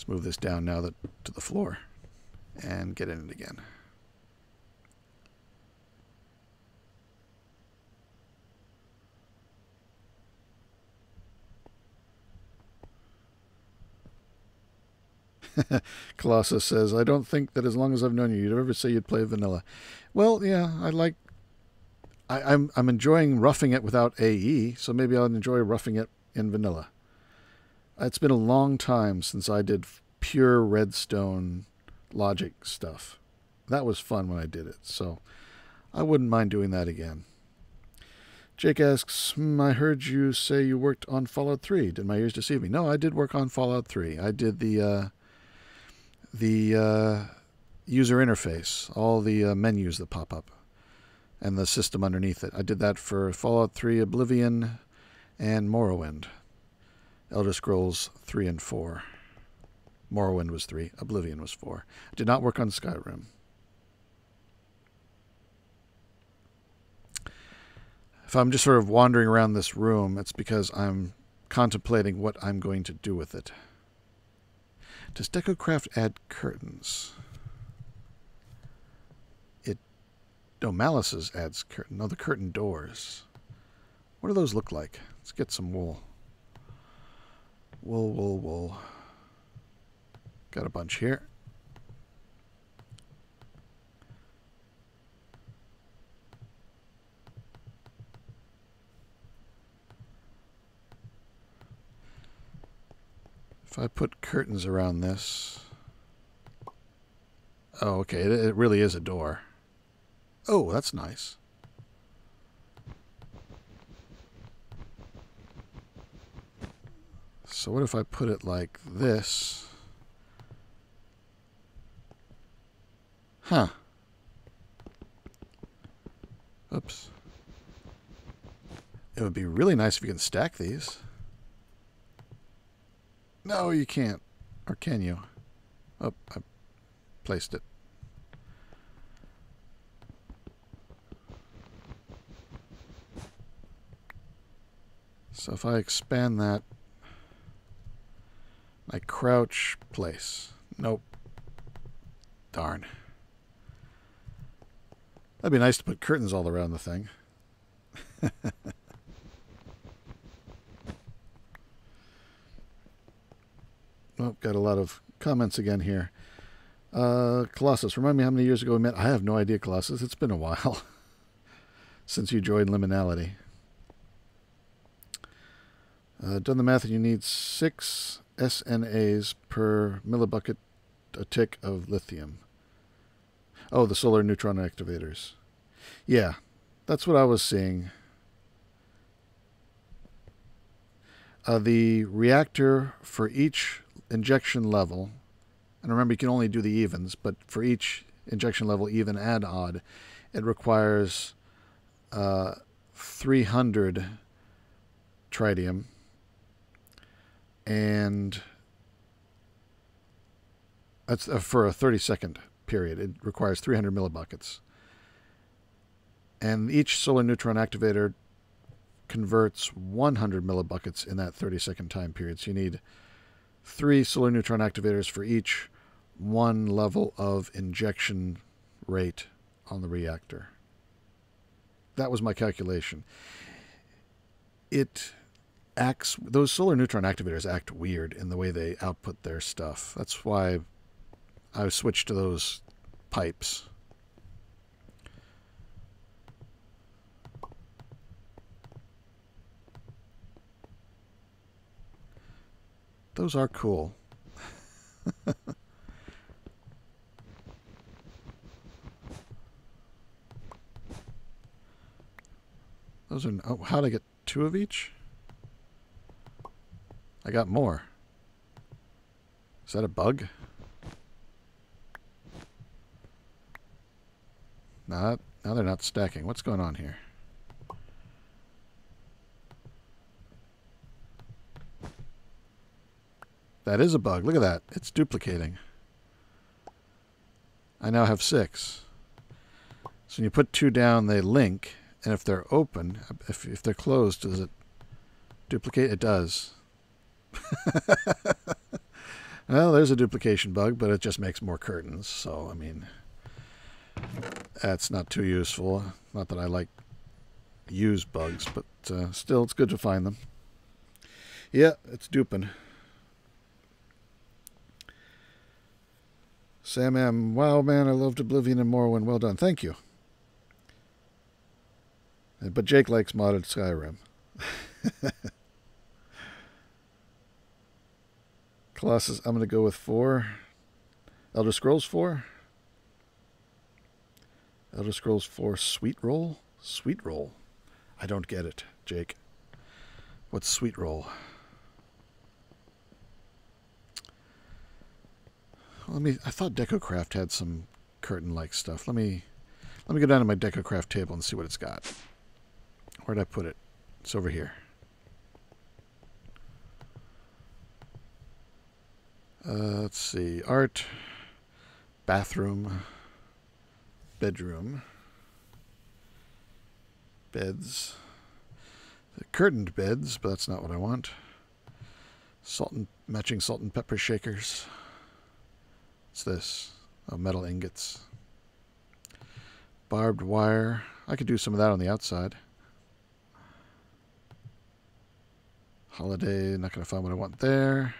Let's move this down now that, to the floor and get in it again. Colossus says, I don't think that as long as I've known you, you'd ever say you'd play vanilla. Well, yeah, I like. I, I'm I'm enjoying roughing it without AE, so maybe I'll enjoy roughing it in vanilla. It's been a long time since I did pure redstone logic stuff. That was fun when I did it, so I wouldn't mind doing that again. Jake asks, hmm, I heard you say you worked on Fallout 3. Did my ears deceive me? No, I did work on Fallout 3. I did the uh, the uh, user interface, all the uh, menus that pop up, and the system underneath it. I did that for Fallout 3, Oblivion, and Morrowind. Elder Scrolls 3 and 4. Morrowind was 3, Oblivion was 4. I did not work on Skyrim. If I'm just sort of wandering around this room, it's because I'm contemplating what I'm going to do with it. Does DecoCraft add curtains? It. No, Malisis adds curtain. No, the curtain doors. What do those look like? Let's get some wool. Wool, wool, wool. Got a bunch here. If I put curtains around this... Oh, okay. It, really is a door. Oh, that's nice. So what if I put it like this? Huh. Oops. It would be really nice if you can stack these. No, you can't. Or can you? Oh, I placed it. So if I expand that, I crouch place. Nope. Darn. That'd be nice to put curtains all around the thing. Oh, got a lot of comments again here. Uh, Colossus, remind me how many years ago we met. I have no idea, Colossus. It's been a while since you joined Liminality. Uh, done the math, and you need six SNAs per millibucket a tick of lithium. Oh, the solar neutron activators. Yeah, that's what I was seeing. Uh, the reactor for each injection level, and remember you can only do the evens, but for each injection level, even and odd, it requires uh, 300 tritium and that's uh, for a 30 second period. It requires 300 millibuckets. And each solar neutron activator converts 100 millibuckets in that 30 second time period. So you need three solar neutron activators for each one level of injection rate on the reactor. That was my calculation. It acts, those solar neutron activators act weird in the way they output their stuff. That's why I switched to those pipes. Those are cool. Those are... Oh, how to get two of each? I got more. Is that a bug? Not, now they're not stacking. What's going on here? That is a bug. Look at that. It's duplicating. I now have six. So when you put two down, they link. And if they're open, if, if they're closed, does it duplicate? It does. well, there's a duplication bug, but it just makes more curtains. So, I mean, that's not too useful. Not that I like use bugs, but uh, still, it's good to find them. Yeah, it's duping. Sam M. Wow, man, I loved Oblivion and Morrowind. Well done. Thank you. But Jake likes modded Skyrim. Colossus, I'm going to go with four. Elder Scrolls 4. Elder Scrolls 4 Sweet Roll? Sweet Roll. I don't get it, Jake. What's Sweet Roll? Let me I thought DecoCraft had some curtain like stuff. Let me let me go down to my DecoCraft table and see what it's got. Where'd I put it? It's over here. Uh, let's see. Art, bathroom, bedroom, beds, the curtained beds, but that's not what I want. Salt and matching salt and pepper shakers. What's this? Oh, metal ingots. Barbed wire. I could do some of that on the outside. Holiday, not going to find what I want there.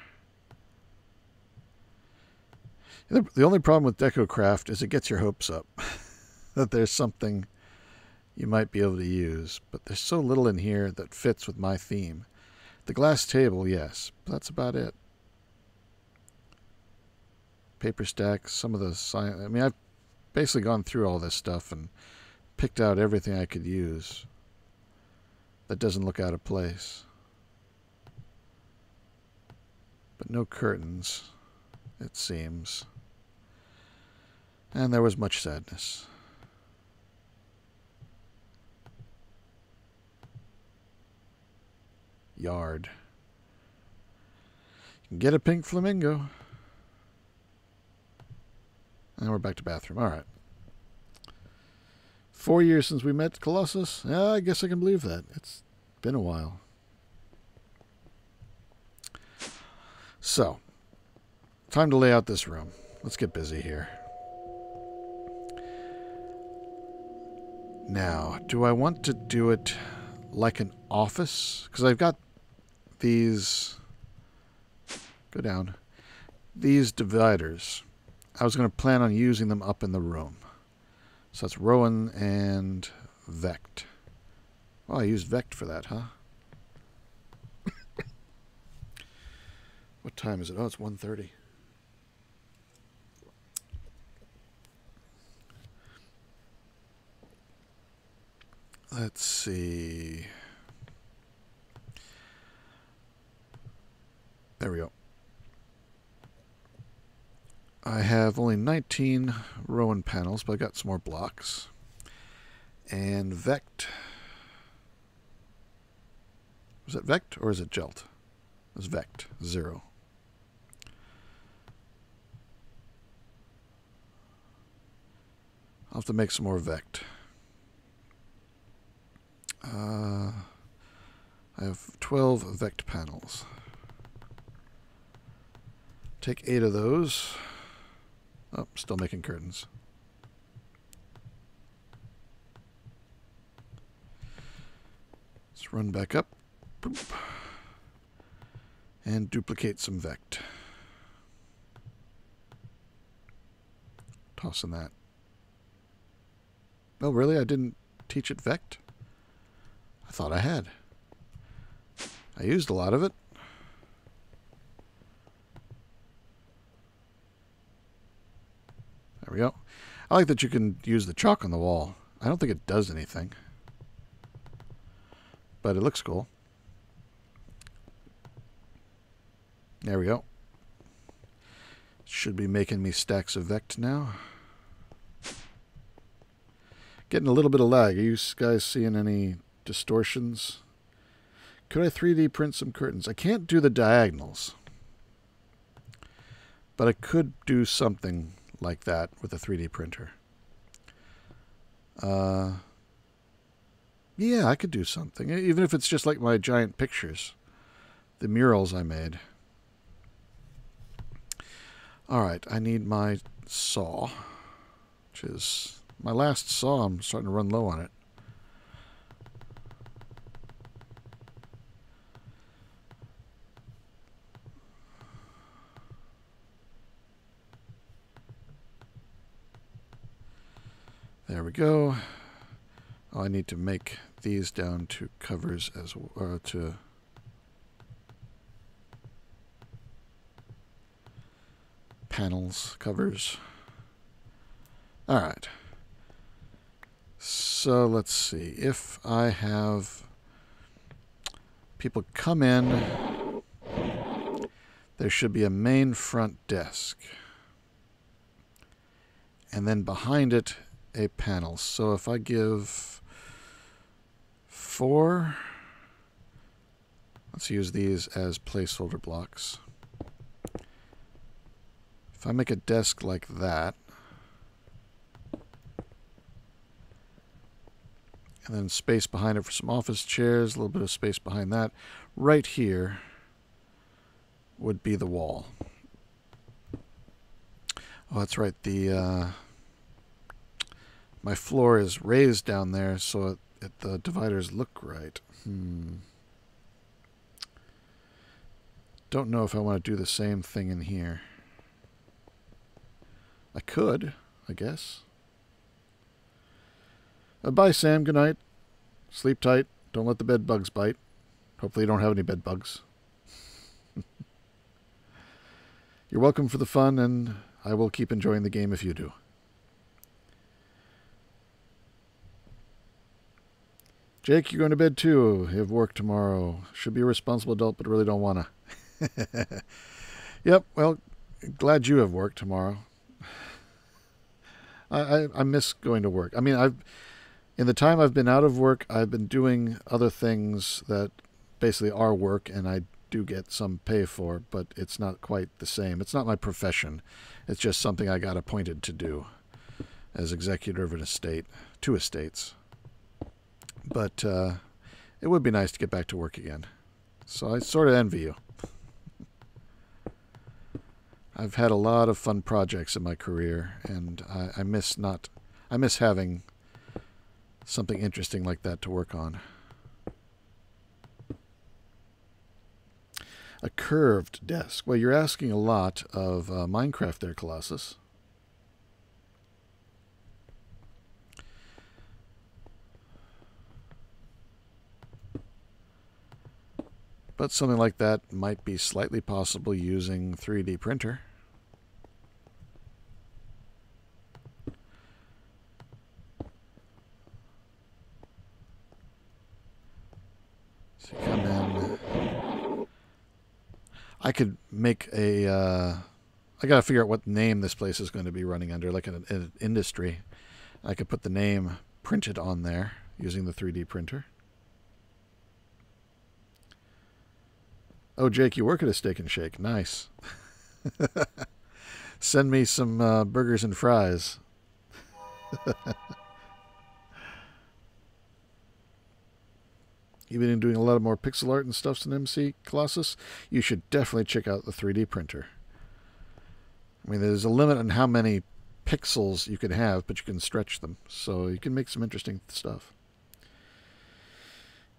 The only problem with DecoCraft is it gets your hopes up that there's something you might be able to use, but there's so little in here that fits with my theme. The glass table, yes, but that's about it. Paper stacks, some of the science. I mean, I've basically gone through all this stuff and picked out everything I could use that doesn't look out of place. But no curtains, it seems and there was much sadness. Yard. Get a pink flamingo. And we're back to bathroom. All right. Four years since we met Colossus. Yeah, I guess I can believe that. It's been a while. So, time to lay out this room. Let's get busy here. Now, do I want to do it like an office? Because I've got these... Go down. These dividers. I was going to plan on using them up in the room. So that's Roen and Vect. Oh, I used Vect for that, huh? what time is it? Oh, it's 1.30. Let's see. There we go. I have only 19 Roen panels, but I got some more blocks. And Vect. Was it Vect or is it Jelt? It's Vect, zero. I'll have to make some more Vect. Uh, I have 12 Vect panels. Take eight of those. Oh, still making curtains. Let's run back up. And duplicate some Vect. Tossing that. Oh, really? I didn't teach it Vect? I thought I had. I used a lot of it. There we go. I like that you can use the chalk on the wall. I don't think it does anything. But it looks cool. There we go. Should be making me stacks of Vect now. Getting a little bit of lag. Are you guys seeing any distortions. Could I 3D print some curtains? I can't do the diagonals. But I could do something like that with a 3D printer. Uh, yeah, I could do something. Even if it's just like my giant pictures. The murals I made. Alright, I need my saw. Which is my last saw. I'm starting to run low on it. There we go. I need to make these down to covers as uh, to panels, covers. All right. So let's see. If I have people come in, there should be a main front desk. And then behind it, a panel. So if I give four, let's use these as placeholder blocks. If I make a desk like that, and then space behind it for some office chairs, a little bit of space behind that, right here would be the wall. Oh, that's right. The uh, my floor is raised down there, so it, it, the dividers look right. Hmm. Don't know if I want to do the same thing in here. I could, I guess. Uh, bye, Sam. Good night. Sleep tight. Don't let the bed bugs bite. Hopefully, you don't have any bed bugs. You're welcome for the fun, and I will keep enjoying the game if you do. Jake, you're going to bed too. You have work tomorrow. Should be a responsible adult, but really don't want to. yep, well, glad you have work tomorrow. I, I, I miss going to work. I mean, I've in the time I've been out of work, I've been doing other things that basically are work, and I do get some pay for, but it's not quite the same. It's not my profession. It's just something I got appointed to do as executor of an estate, two estates. But uh, it would be nice to get back to work again. So I sort of envy you. I've had a lot of fun projects in my career, and I, I miss not, I miss having something interesting like that to work on. A curved desk. Well, you're asking a lot of uh, Minecraft there, Colossus. But something like that might be slightly possible using 3D printer. So come in. I could make a. Uh, I got to figure out what name this place is going to be running under, like an, an industry. I could put the name printed on there using the 3D printer. Oh, Jake, you work at a Steak and Shake. Nice. Send me some uh, burgers and fries. You've been doing a lot of more pixel art and stuff than MC Colossus. You should definitely check out the 3D printer. I mean, there's a limit on how many pixels you can have, but you can stretch them. So you can make some interesting stuff.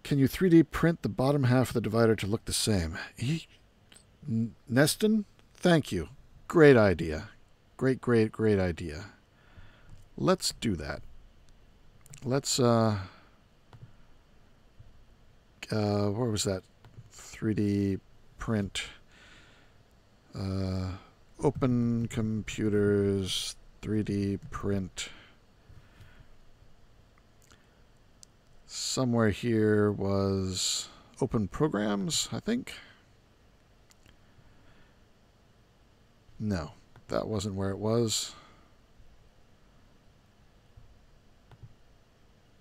Can you 3D print the bottom half of the divider to look the same? He, Neston, thank you. Great idea. Great, great, great idea. Let's do that. Let's, uh, uh, where was that? 3D print. Uh, open computers, 3D print. Somewhere here was open programs, I think. No, that wasn't where it was.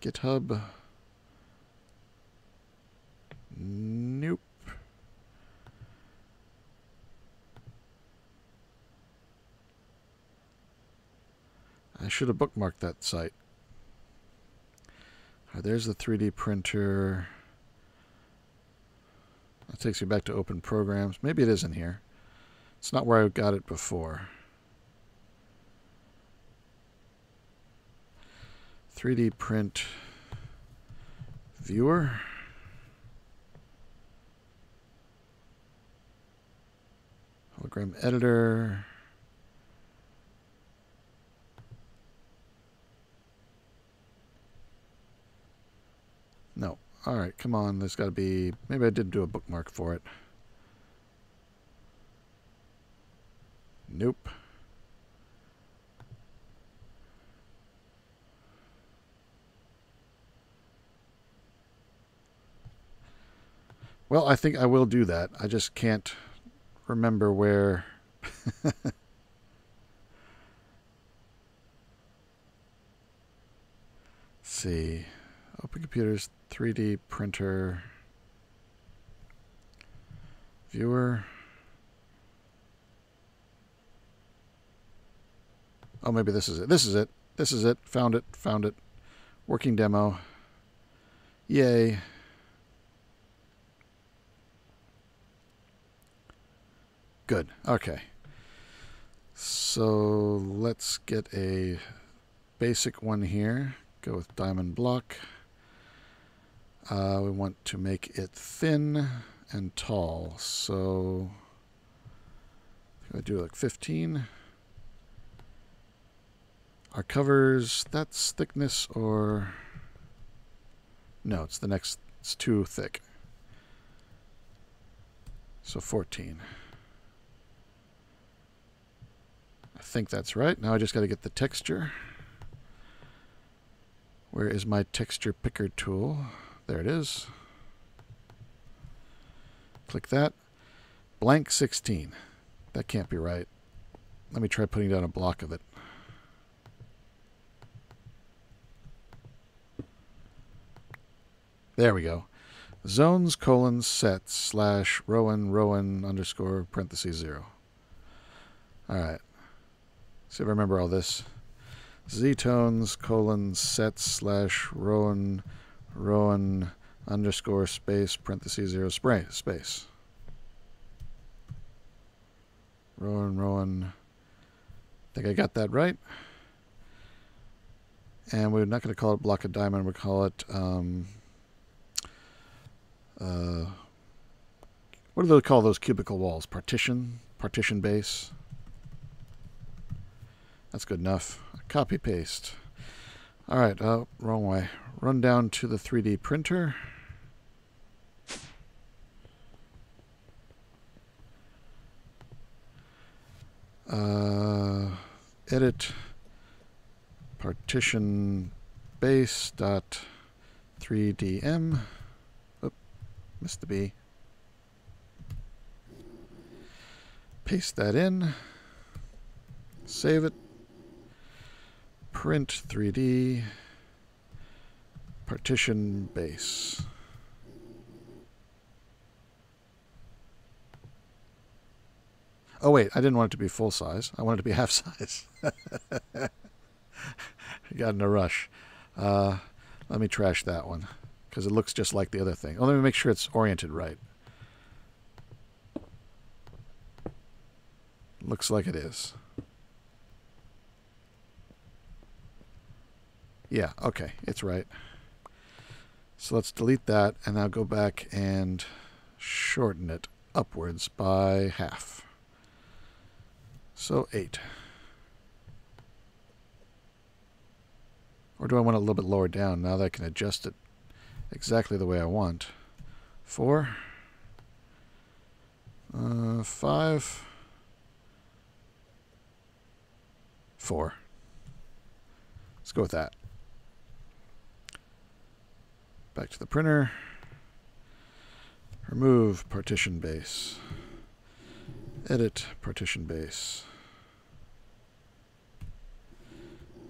GitHub. Nope. I should have bookmarked that site. Right, there's the 3D printer. That takes me back to open programs. Maybe it is in here. It's not where I got it before. 3D print viewer. Hologram editor. No. All right, come on. There's got to be... Maybe I did do a bookmark for it. Nope. Well, I think I will do that. I just can't remember where... see. Open computers 3D printer. Viewer. Oh, maybe this is it. This is it. This is it. Found it. Found it. Working demo. Yay. Good. Okay. So let's get a basic one here. Go with diamond block. Uh, we want to make it thin and tall. So I do like 15. Our covers, that's thickness or... No, it's the next, it's too thick. So 14. I think that's right. Now I just got to get the texture. Where is my texture picker tool? There it is. Click that. Blank 16. That can't be right. Let me try putting down a block of it. There we go. Ztones colon set slash Roen Roen underscore parentheses zero. All right. See if I remember all this. Ztones colon set slash Roen Roen underscore space parentheses zero spray space. Roen Roen. I think I got that right. And we're not going to call it block of diamond. We call it um, uh, what do they call those cubicle walls? Partition? Partition base? That's good enough. Copy paste. All right, oh, wrong way. Run down to the 3D printer. Uh, edit partition base dot 3dm. Missed the B. Paste that in. Save it. Print 3D. Partition base. Oh wait, I didn't want it to be full size. I wanted it to be half size. Got in a rush. Uh, let me trash that one because it looks just like the other thing. Oh, let me make sure it's oriented right. Looks like it is. Yeah, okay, it's right. So let's delete that and now go back and shorten it upwards by half. So 8. Or do I want it a little bit lower down now that I can adjust it exactly the way I want. Four. Uh, five. Four. Let's go with that. Back to the printer. Remove partition base. Edit partition base.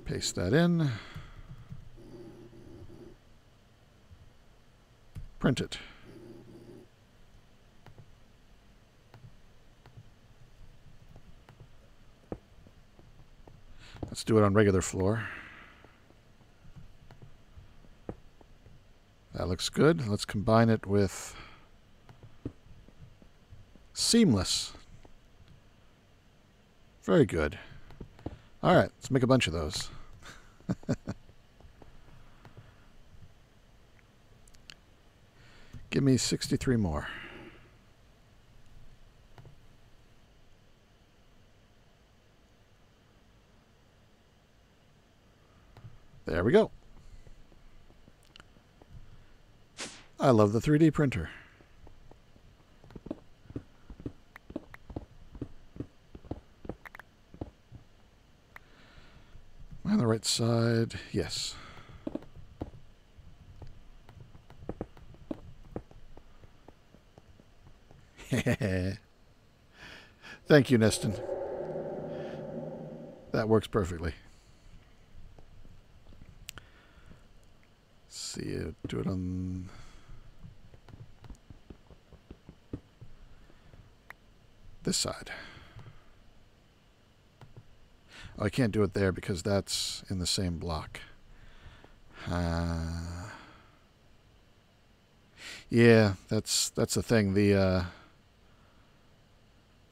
Paste that in. print it. Let's do it on regular floor. That looks good. Let's combine it with seamless. Very good. All right, let's make a bunch of those. Give me 63 more. There we go. I love the 3D printer. On the right side, yes. Thank you, Neston. That works perfectly. Let's see, do it on this side. Oh, I can't do it there because that's in the same block. Uh, yeah, that's that's the thing. The uh,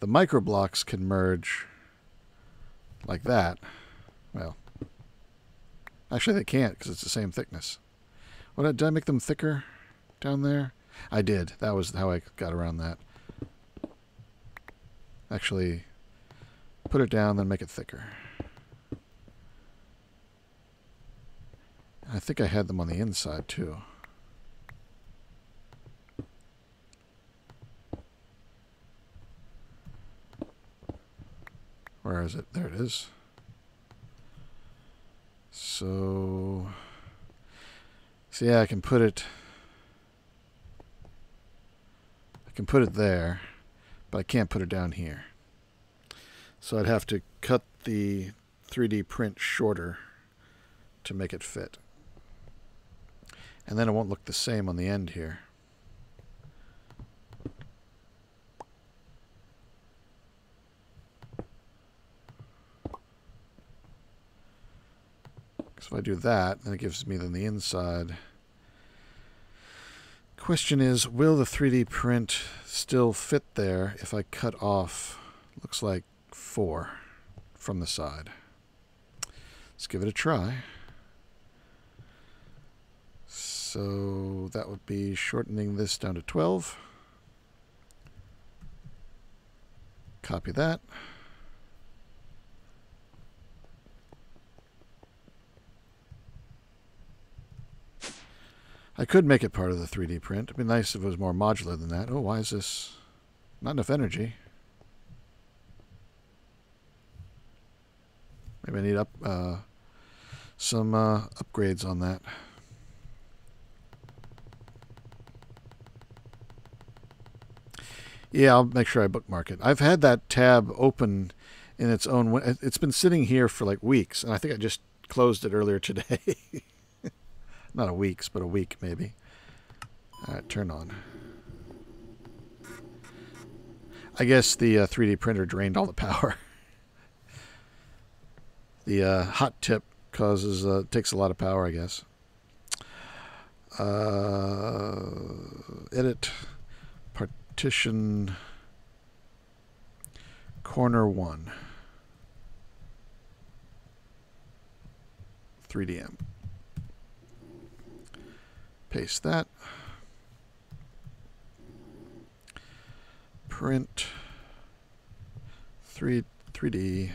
the micro blocks can merge like that. Well, actually they can't because it's the same thickness. What did I make them thicker down there? I did. That was how I got around that. Actually, put it down, then make it thicker. I think I had them on the inside too. Where is it? There it is. So, so yeah, I can put it, I can put it there, but I can't put it down here. So I'd have to cut the 3D print shorter to make it fit. And then it won't look the same on the end here. So if I do that, then it gives me then the inside. Question is, will the 3D print still fit there if I cut off, looks like four from the side? Let's give it a try. So that would be shortening this down to 12. Copy that. I could make it part of the 3D print. It'd be nice if it was more modular than that. Oh, why is this not enough energy? Maybe I need up uh, some uh, upgrades on that. Yeah, I'll make sure I bookmark it. I've had that tab open in its own. It's been sitting here for like weeks, and I think I just closed it earlier today. Not a week's, but a week maybe. All right, turn on. I guess the uh, 3D printer drained all the power. the uh, hot tip causes uh, takes a lot of power, I guess. Uh, edit partition corner one. 3DM. Paste that. Print 3 3D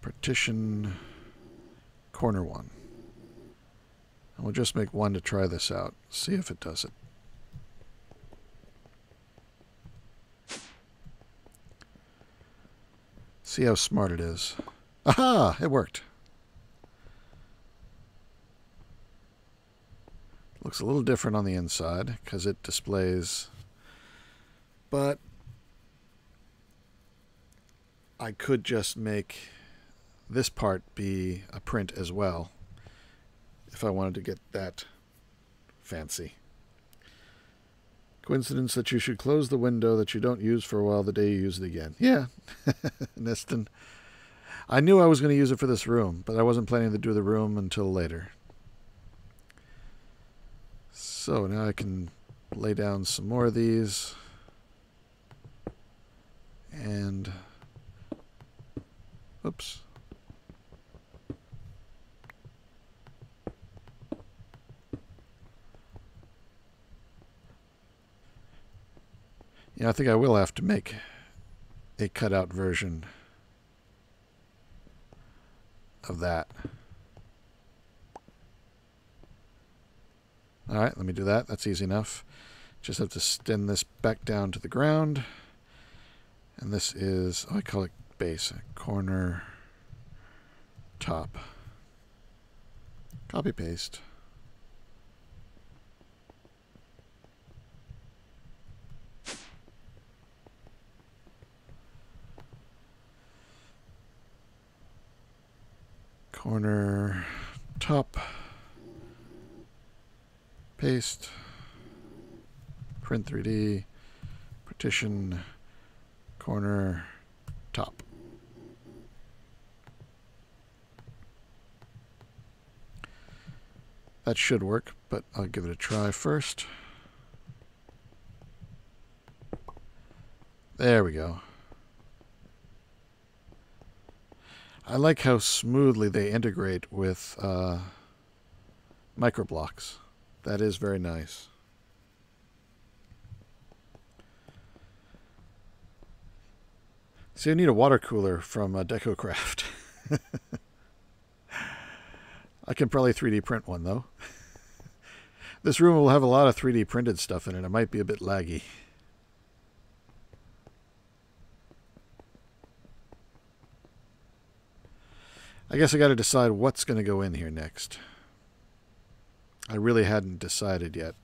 partition corner one. And we'll just make one to try this out. See if it does it. See how smart it is. Aha! It worked. Looks a little different on the inside because it displays, but I could just make this part be a print as well if I wanted to get that fancy. Coincidence that you should close the window that you don't use for a while the day you use it again. Yeah, Neston. I knew I was going to use it for this room, but I wasn't planning to do the room until later. So now I can lay down some more of these. And, oops. Yeah, I think I will have to make a cutout version of that. All right, let me do that. That's easy enough. Just have to extend this back down to the ground. And this is, oh, I call it base, corner, top. Copy paste. Corner, top paste print 3d partition corner top. That should work but I'll give it a try first. There we go. I like how smoothly they integrate with uh, microblocks. That is very nice. See, I need a water cooler from uh, DecoCraft. I can probably 3D print one, though. this room will have a lot of 3D printed stuff in it. It might be a bit laggy. I guess I got to decide what's going to go in here next. I really hadn't decided yet.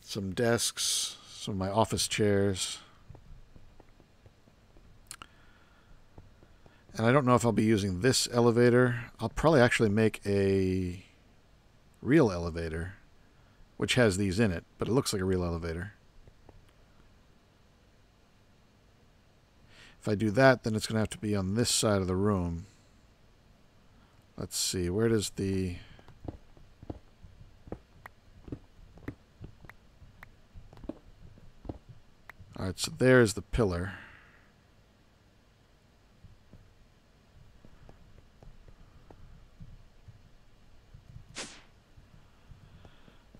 Some desks, some of my office chairs. And I don't know if I'll be using this elevator. I'll probably actually make a real elevator, which has these in it, but it looks like a real elevator. If I do that, then it's going to have to be on this side of the room. Let's see, where does the... Alright, so there's the pillar.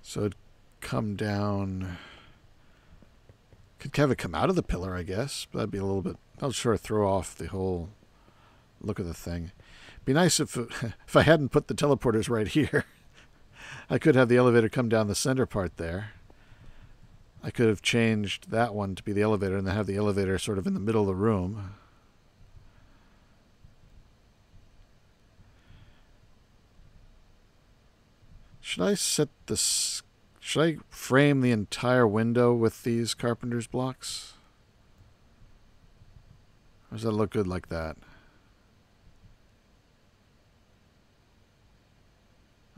So it'd come down... Could have it come out of the pillar, I guess. But that'd be a little bit sort of throw off the whole look of the thing. Be nice if if I hadn't put the teleporters right here. I could have the elevator come down the center part there. I could have changed that one to be the elevator and then have the elevator sort of in the middle of the room. Should I set this... Should I frame the entire window with these carpenter's blocks? Or does that look good like that?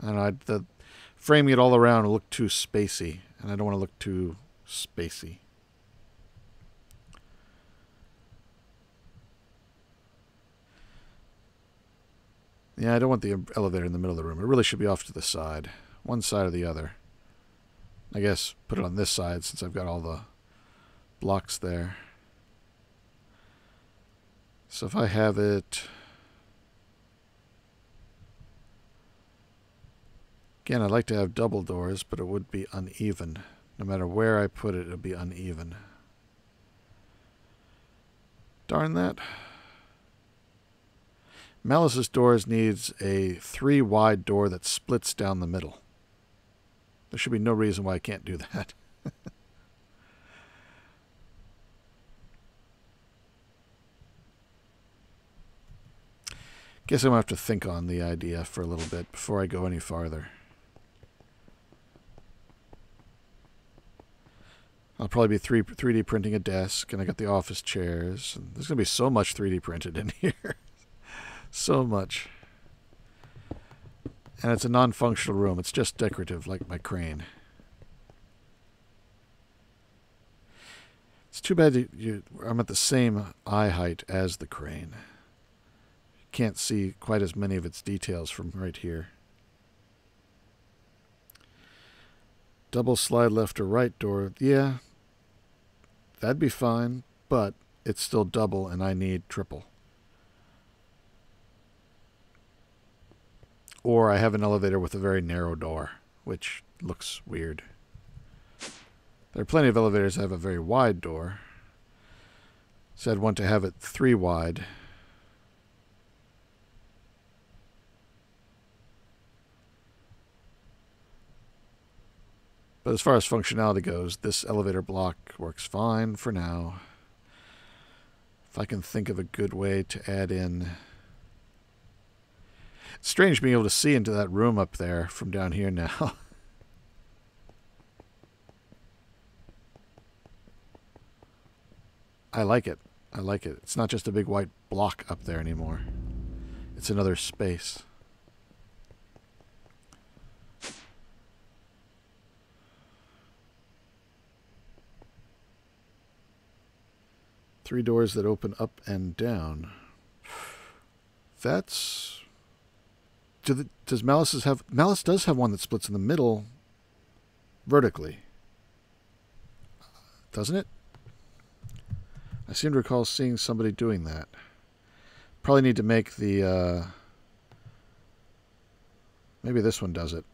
I don't know, the framing it all around will look too spacey, and I don't want to look too spacey. Yeah, I don't want the elevator in the middle of the room. It really should be off to the side. One side or the other. I guess put it on this side since I've got all the blocks there. So if I have it... Again, I'd like to have double doors, but it would be uneven. No matter where I put it, it'll be uneven. Darn that. Malisis doors needs a three wide door that splits down the middle. There should be no reason why I can't do that. Guess I'm going to have to think on the idea for a little bit before I go any farther. I'll probably be 3, 3D printing a desk, and I got the office chairs. There's to be so much 3D printed in here. so much. And it's a non-functional room. It's just decorative, like my crane. It's too bad you, you, I'm at the same eye height as the crane can't see quite as many of its details from right here. Double slide left or right door. Yeah, that'd be fine, but it's still double and I need triple. Or I have an elevator with a very narrow door, which looks weird. There are plenty of elevators that have a very wide door. So I'd want to have it three wide But as far as functionality goes, this elevator block works fine for now. If I can think of a good way to add in... It's strange being able to see into that room up there from down here now. I like it. I like it. It's not just a big white block up there anymore. It's another space. Three doors that open up and down. That's. Do the, does Malisis have. Malice does have one that splits in the middle vertically. Doesn't it? I seem to recall seeing somebody doing that. Probably need to make the. Uh, maybe this one does it.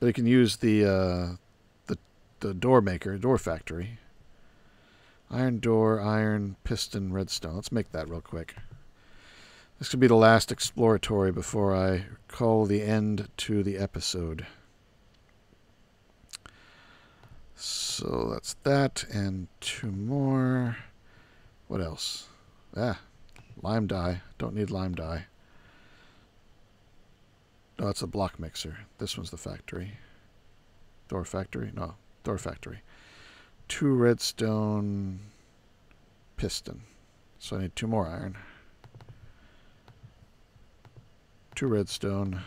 But you can use the uh, the the door maker, door factory. Iron door, iron piston, redstone. Let's make that real quick. This could be the last exploratory before I call the end to the episode. So that's that, and two more. What else? Ah, lime dye. Don't need lime dye. No, it's a block mixer. This one's the factory. Door factory? No, door factory. Two redstone piston. So I need two more iron. Two redstone.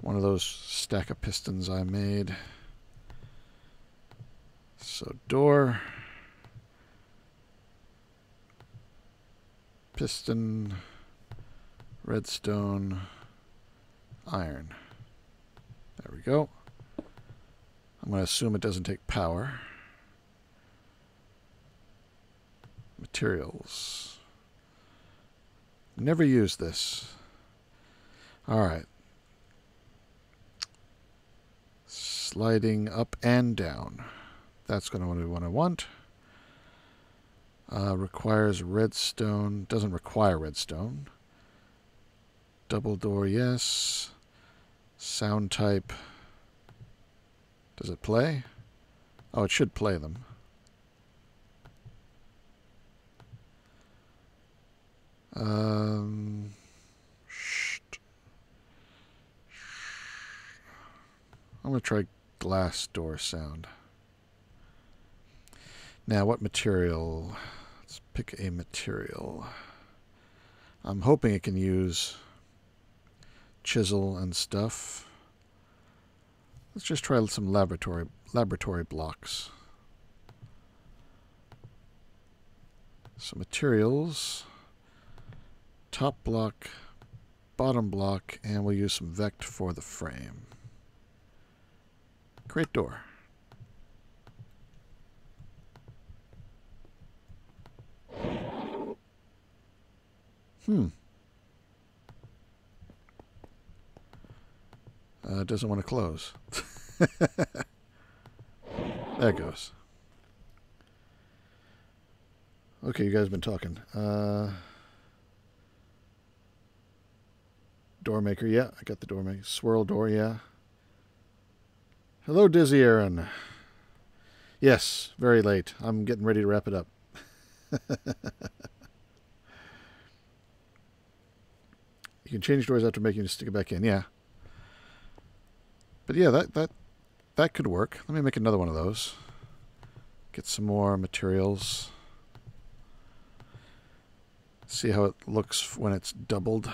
One of those stack of pistons I made. So door. Piston. Redstone. Iron. There we go. I'm going to assume it doesn't take power. Materials. Never use this. All right. Sliding up and down. That's going to be what I want. Uh, requires redstone. Doesn't require redstone. Double door, yes. Sound type. Does it play? Oh, it should play them. Um, I'm going to try glass door sound. Now, what material? Let's pick a material. I'm hoping it can use chisel and stuff. Let's just try some laboratory laboratory blocks. Some materials, top block, bottom block, and we'll use some vect for the frame. Create door. Hmm. Uh, doesn't want to close. there it goes. Okay, you guys have been talking. Uh, door maker, yeah, I got the door maker. Swirl door, yeah. Hello, Dizzy Aaron. Yes, very late. I'm getting ready to wrap it up. You can change doors after making to stick it back in. Yeah. But yeah, that that that could work. Let me make another one of those. Get some more materials. See how it looks when it's doubled.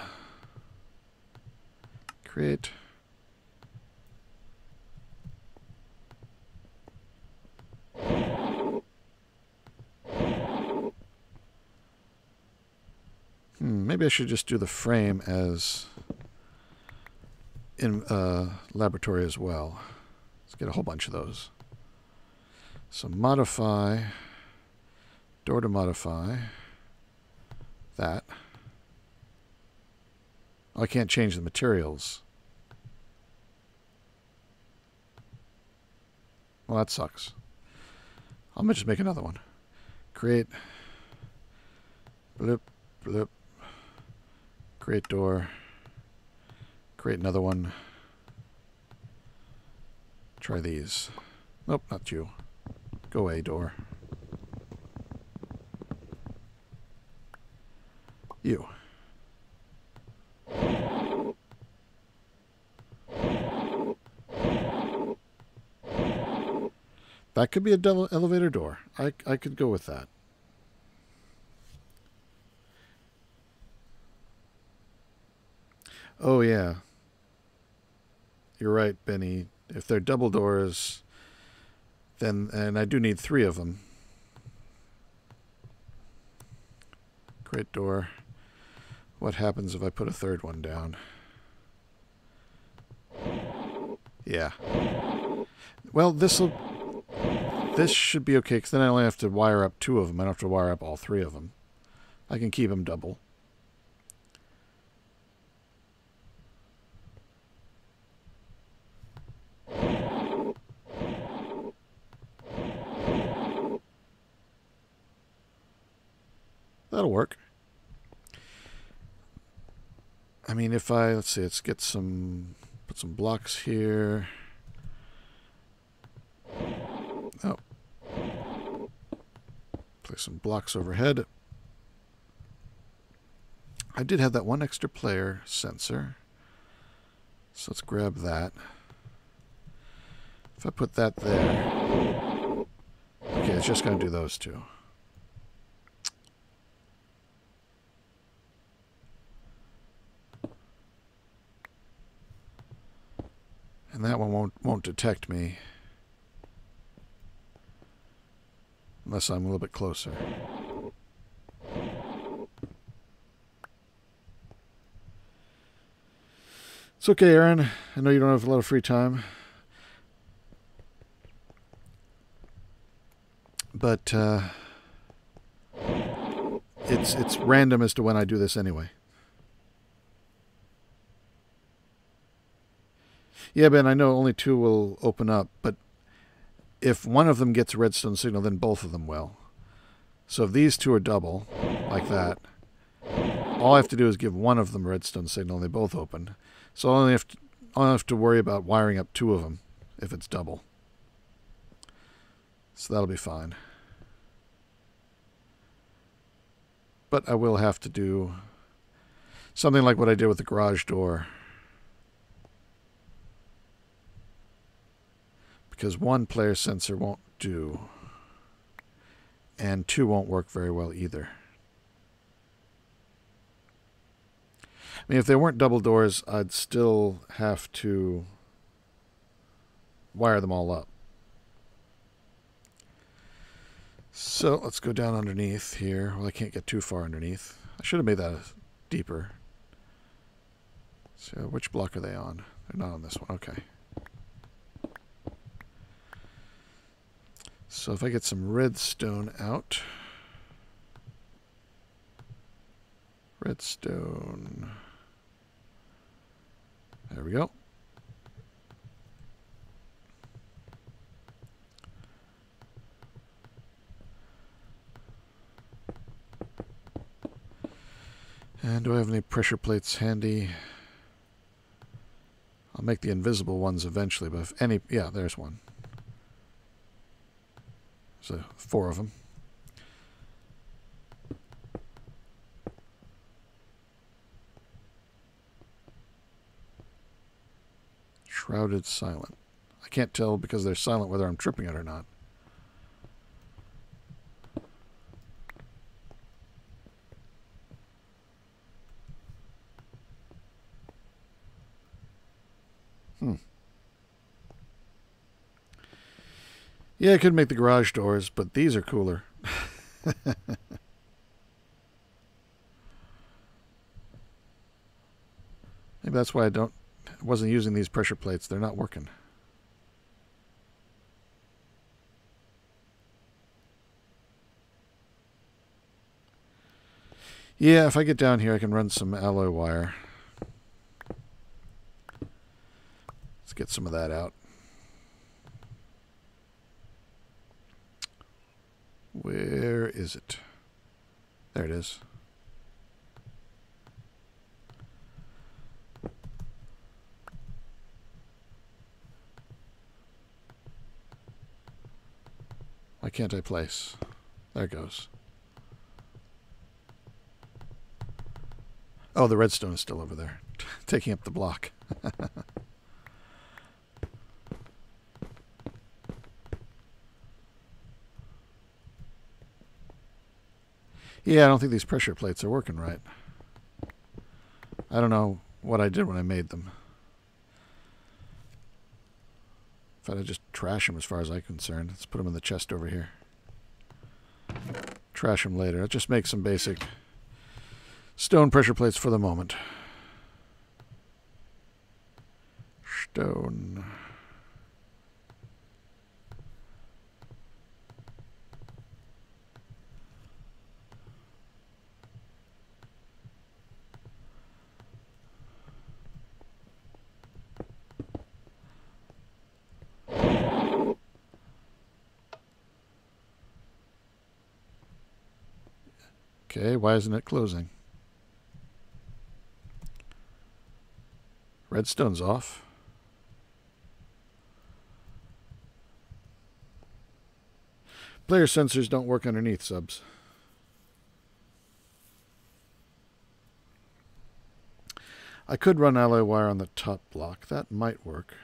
Create. Hmm, maybe I should just do the frame as in uh, laboratory as well. Let's get a whole bunch of those. So modify, door to modify, that. I can't change the materials. Well, that sucks. I'm going to just make another one. Create, blip, blip, Create door. Create another one. Try these. Nope, not you. Go away, door. You. That could be a double elevator door. I, I could go with that. Oh, yeah. You're right, Benny. If they're double doors, then, and I do need three of them. Great door. What happens if I put a third one down? Yeah. Well, this'll... This should be okay, because then I only have to wire up two of them. I don't have to wire up all three of them. I can keep them double. That'll work. I mean, if I, let's see, let's get some, put some blocks here. Oh. Place some blocks overhead. I did have that one extra player sensor. So let's grab that. If I put that there. Okay, it's just going to do those two. And that one won't won't detect me. Unless I'm a little bit closer. It's okay, Aaron. I know you don't have a lot of free time. But uh, it's it's random as to when I do this anyway. Yeah, Ben, I know only two will open up, but if one of them gets a redstone signal, then both of them will. So if these two are double, like that, all I have to do is give one of them a redstone signal and they both open. So I only have to, only have to worry about wiring up two of them if it's double. So that'll be fine. But I will have to do something like what I did with the garage door. Because one player sensor won't do and two won't work very well either. I mean, if they weren't double doors, I'd still have to wire them all up. So let's go down underneath here. Well, I can't get too far underneath. I should have made that deeper. So which block are they on? They're not on this one. Okay. So if I get some redstone out, redstone, there we go. And do I have any pressure plates handy? I'll make the invisible ones eventually, but if any, yeah, there's one. So four of them. Shrouded silent. I can't tell because they're silent whether I'm tripping it or not. Hmm. Yeah, I could make the garage doors, but these are cooler. Maybe that's why I don't wasn't using these pressure plates. They're not working. Yeah, if I get down here, I can run some alloy wire. Let's get some of that out. Where is it? There it is. Why can't I place? There it goes. Oh, the redstone is still over there, taking up the block. Yeah, I don't think these pressure plates are working right. I don't know what I did when I made them. In fact, I just trash them as far as I'm concerned. Let's put them in the chest over here. Trash them later. Let's just make some basic stone pressure plates for the moment. Stone. Okay, why isn't it closing? Redstone's off. Player sensors don't work underneath subs. I could run alloy wire on the top block. That might work.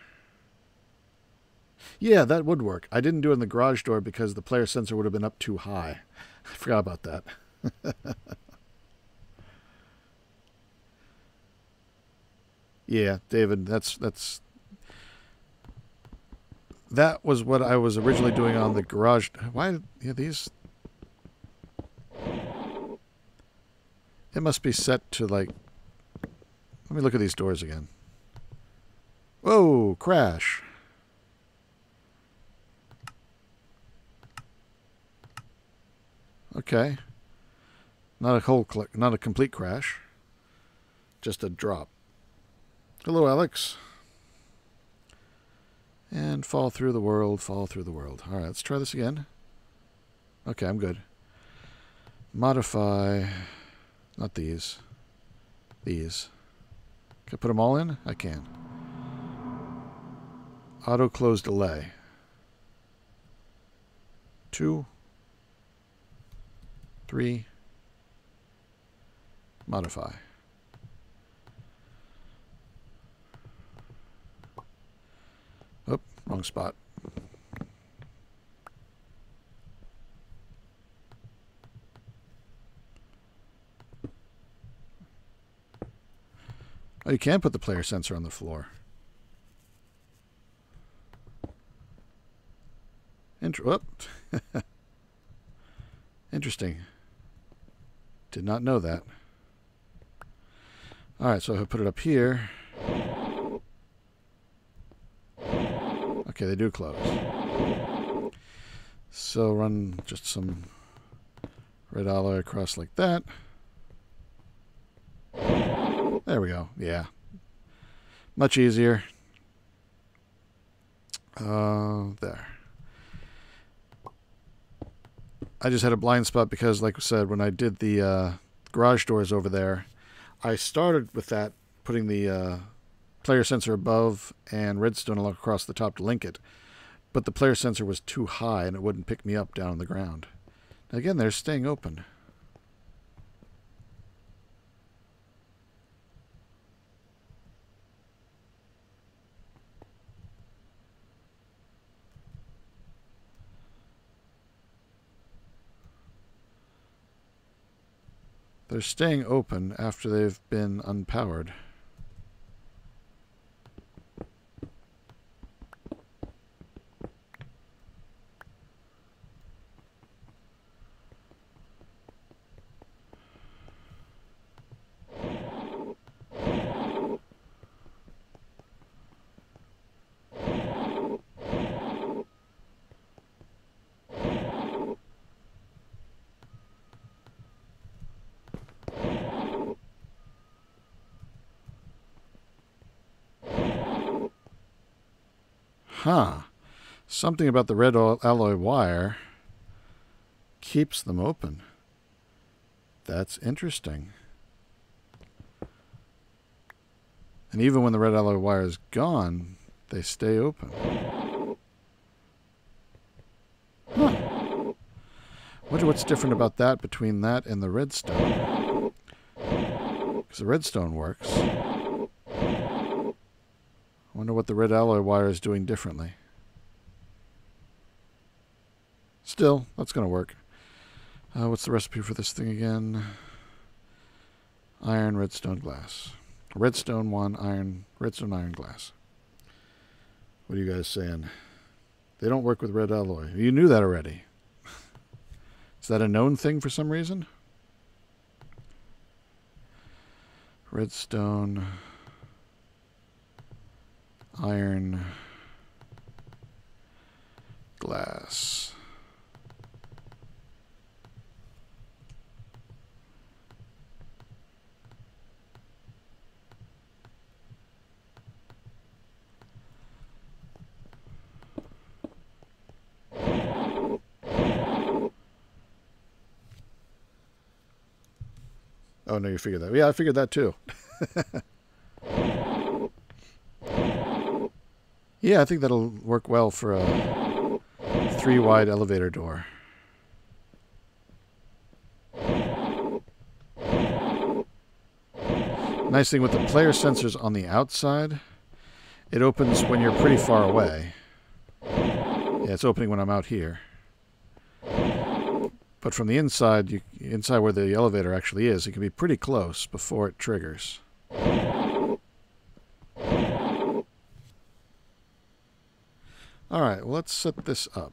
Yeah, that would work. I didn't do it in the garage door because the player sensor would have been up too high. I forgot about that. yeah, David, that's that's that was what I was originally doing on the garage. Why yeah, these It must be set to like Let me look at these doors again. Whoa, crash. Okay. Not a whole click, not a complete crash. Just a drop. Hello, Alex. And fall through the world, fall through the world. All right, let's try this again. Okay, I'm good. Modify, not these, these. Can I put them all in? I can. Auto close delay. Two, three, modify. Oh, wrong spot. Oh, you can put the player sensor on the floor. Inter Interesting. Did not know that. All right, so if I put it up here. Okay, they do close. So run just some red alloy across like that. There we go. Yeah. Much easier. Uh, there. I just had a blind spot because, like I said, when I did the uh, garage doors over there, I started with that, putting the uh, player sensor above and redstone across the top to link it. But the player sensor was too high and it wouldn't pick me up down on the ground. Again, they're staying open. They're staying open after they've been unpowered. Huh. Something about the red alloy wire keeps them open. That's interesting. And even when the red alloy wire is gone, they stay open. Huh. Wonder what's different about that between that and the redstone. Because the redstone works wonder what the red alloy wire is doing differently. Still, that's going to work. Uh, what's the recipe for this thing again? Iron, redstone, glass. Redstone one, iron, redstone, iron, glass. What are you guys saying? They don't work with red alloy. You knew that already. Is that a known thing for some reason? Redstone, iron, glass. Oh no, you figured that. Yeah, I figured that too. yeah, I think that'll work well for a three wide elevator door. Nice thing with the player sensors on the outside, it opens when you're pretty far away. Yeah, it's opening when I'm out here. But from the inside, you, inside where the elevator actually is, it can be pretty close before it triggers. Alright, well, let's set this up.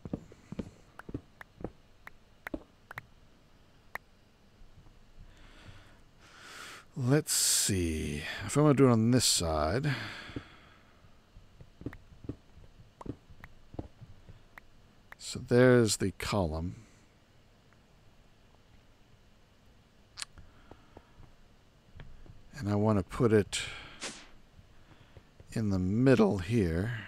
Let's see. If I'm going to do it on this side... So there's the column. And I want to put it in the middle here.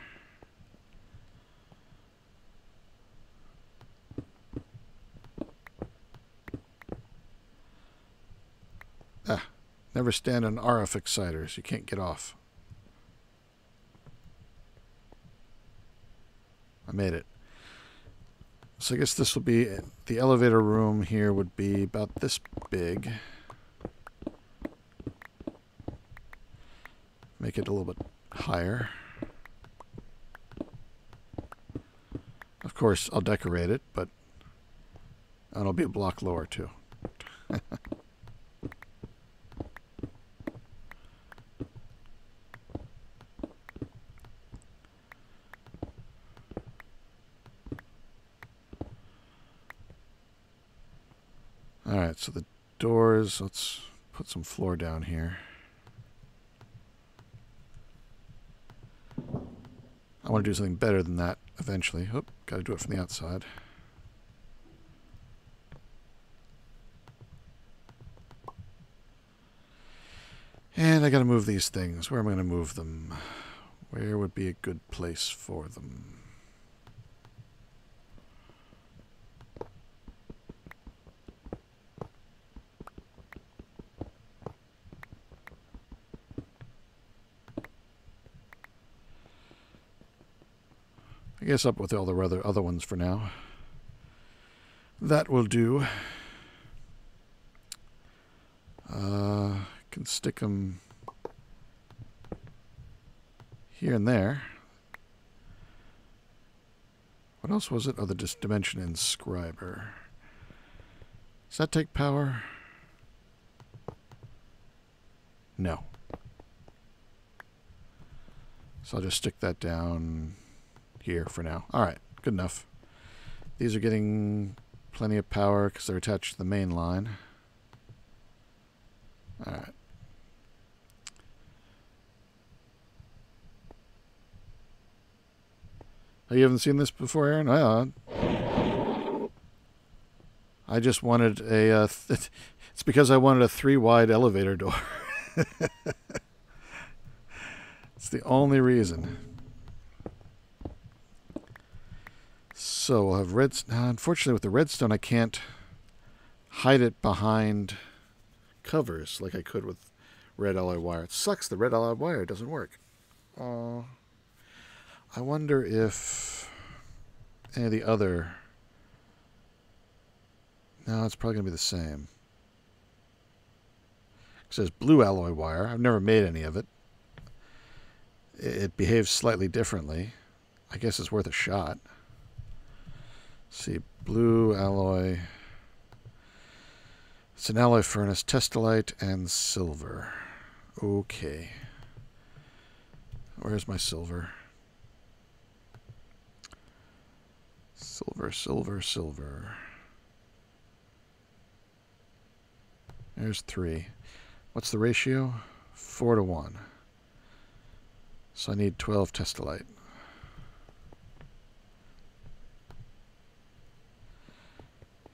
Ah, never stand on RF exciters. You can't get off. I made it. So I guess this will be, the elevator room here would be about this big. Make it a little bit higher. Of course, I'll decorate it, but it'll be a block lower too. Alright, so the doors, let's put some floor down here. I want to do something better than that eventually. Oop, got to do it from the outside. And I got to move these things. Where am I going to move them? Where would be a good place for them? I guess up with all the other other ones for now. That will do. Uh, can stick them here and there. What else was it? Oh, the dimension inscriber. Does that take power? No. So I'll just stick that down here for now. All right, good enough. These are getting plenty of power because they're attached to the main line. All right. Oh, you haven't seen this before, Aaron? Uh, I just wanted a. Uh, it's because I wanted a three-wide elevator door. it's the only reason. So we'll have red. Now, unfortunately, with the redstone, I can't hide it behind covers like I could with red alloy wire. It sucks. The red alloy wire doesn't work. Uh, I wonder if any of the other. No, it's probably going to be the same. It says blue alloy wire. I've never made any of it. It behaves slightly differently. I guess it's worth a shot see, blue alloy. It's an alloy furnace, Teslatite, and silver. Okay. Where's my silver? Silver, silver, silver. There's three. What's the ratio? Four to one. So I need 12 Teslatite.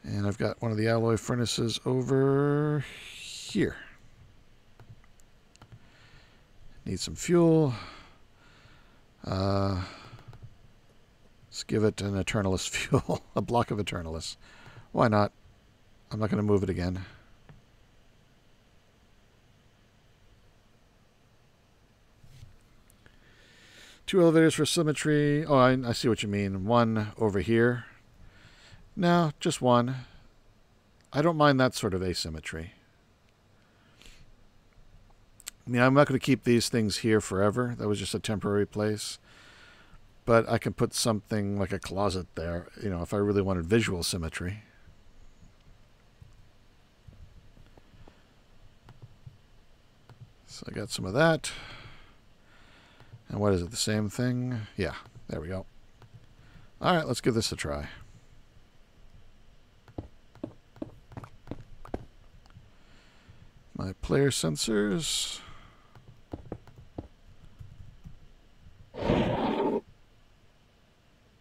And I've got one of the alloy furnaces over here. Need some fuel. Uh, let's give it an Aeternalis fuel, a block of Aeternalis. Why not? I'm not going to move it again. Two elevators for symmetry. Oh, I, I see what you mean. One over here. No, just one. I don't mind that sort of asymmetry. I mean, I'm not going to keep these things here forever. That was just a temporary place. But I can put something like a closet there, you know, if I really wanted visual symmetry. So I got some of that. And what is it, the same thing? Yeah, there we go. All right, let's give this a try. My player sensors.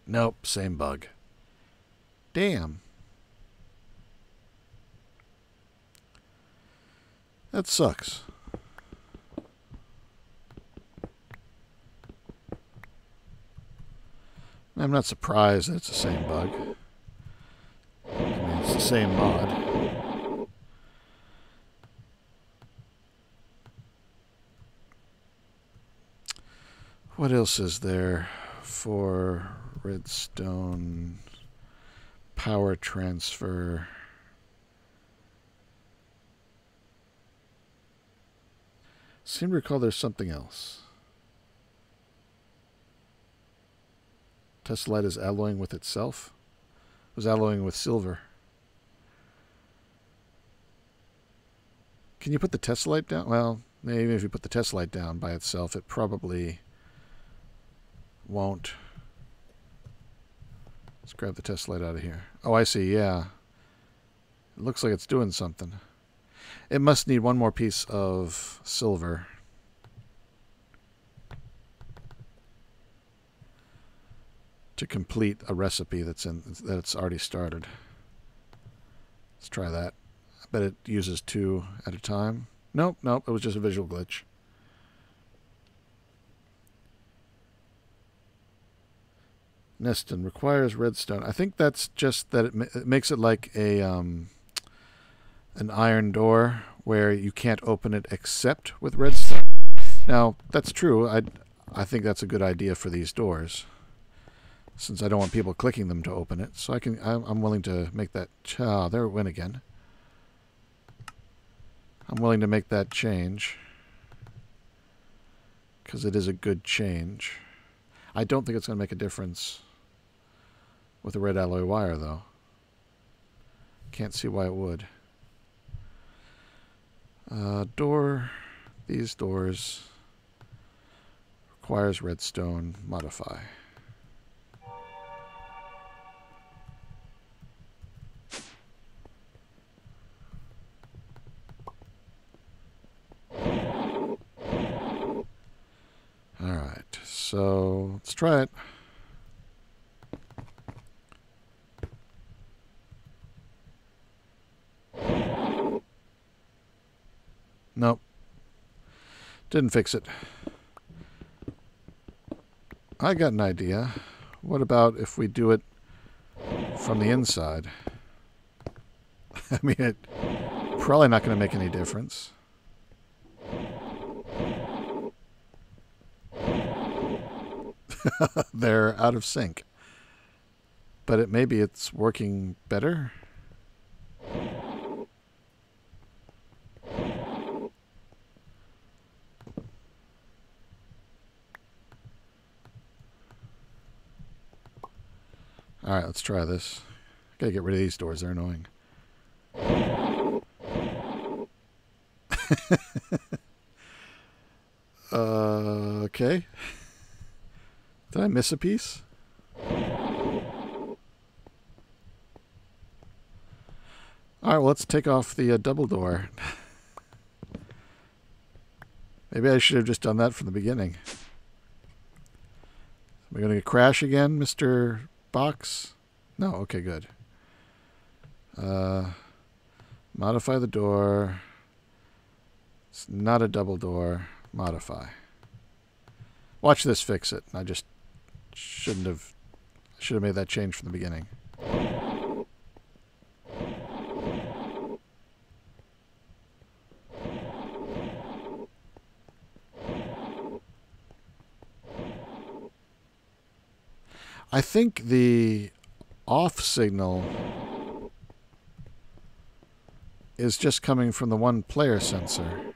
Nope, same bug. Damn. That sucks. I'm not surprised that it's the same bug. I mean, it's the same mod. What else is there for redstone power transfer? Seem to recall there's something else. Teslatite is alloying with itself. It was alloying with silver. Can you put the Teslatite down? Well, maybe if you put the Teslatite down by itself, it probably won't. Let's grab the test light out of here. Oh, I see, yeah. It looks like it's doing something. It must need one more piece of silver. to complete a recipe that's in that it's already started. Let's try that. I bet it uses two at a time. Nope, nope, it was just a visual glitch. Neston requires redstone. I think that's just that it, ma it makes it like a um, an iron door where you can't open it except with redstone. Now that's true. I I think that's a good idea for these doors since I don't want people clicking them to open it. So I can, I'm willing to make that, ah, there it went again. I'm willing to make that change because it is a good change. I don't think it's going to make a difference with the red alloy wire, though. Can't see why it would. Uh, door, these doors requires redstone modify. All right, so let's try it. Nope. Didn't fix it. I got an idea. What about if we do it from the inside? I mean, it probably not going to make any difference. they're out of sync. But it maybe it's working better. All right, let's try this. Gotta get rid of these doors. They're annoying. okay? Did I miss a piece? All right, well, let's take off the uh, double door. Maybe I should have just done that from the beginning. Am I going to crash again, Mr. Box? No, okay, good. Uh, modify the door. It's not a double door. Modify. Watch this fix it. I just shouldn't have should have made that change from the beginning. I think the off signal is just coming from the one player sensor.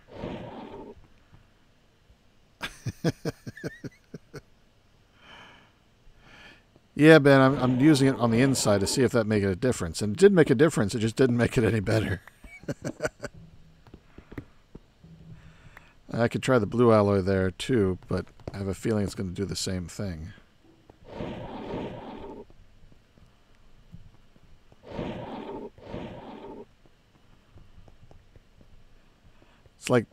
yeah, Ben, I'm, I'm using it on the inside to see if that made a difference. And it did make a difference, it just didn't make it any better. I could try the blue alloy there too, but I have a feeling it's going to do the same thing. It's like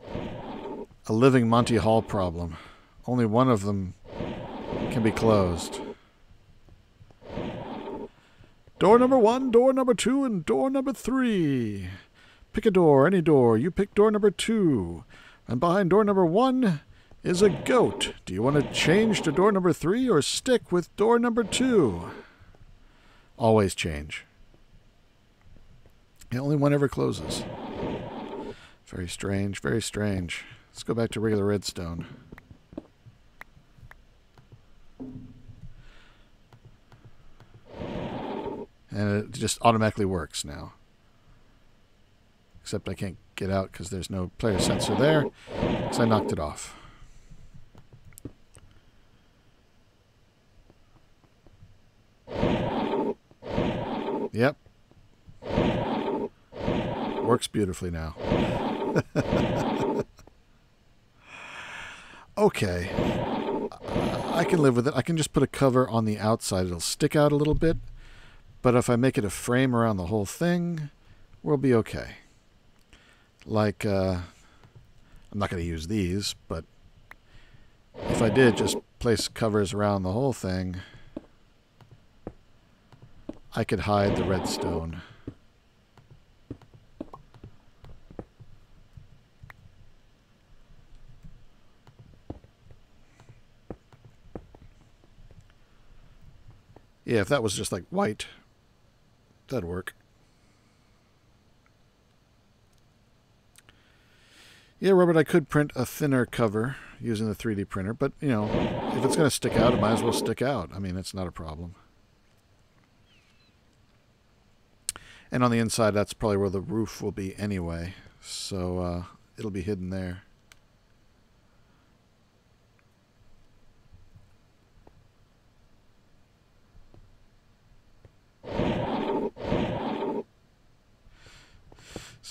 a living Monty Hall problem. Only one of them can be closed. Door number one, door number two, and door number three. Pick a door, any door. You pick door number two. And behind door number one is a goat. Do you want to change to door number three or stick with door number two? Always change. The only one ever closes. Very strange, very strange. Let's go back to regular redstone. And it just automatically works now. Except I can't get out because there's no player sensor there, because I knocked it off. Yep. Works beautifully now. okay. I can live with it. I can just put a cover on the outside. It'll stick out a little bit. But if I make it a frame around the whole thing, we'll be okay. Like, uh, I'm not going to use these, but if I did just place covers around the whole thing, I could hide the redstone. Yeah, if that was just like white, that'd work. Yeah, Robert, I could print a thinner cover using the 3D printer, but, you know, if it's going to stick out, it might as well stick out. I mean, it's not a problem. And on the inside, that's probably where the roof will be anyway, so uh, it'll be hidden there.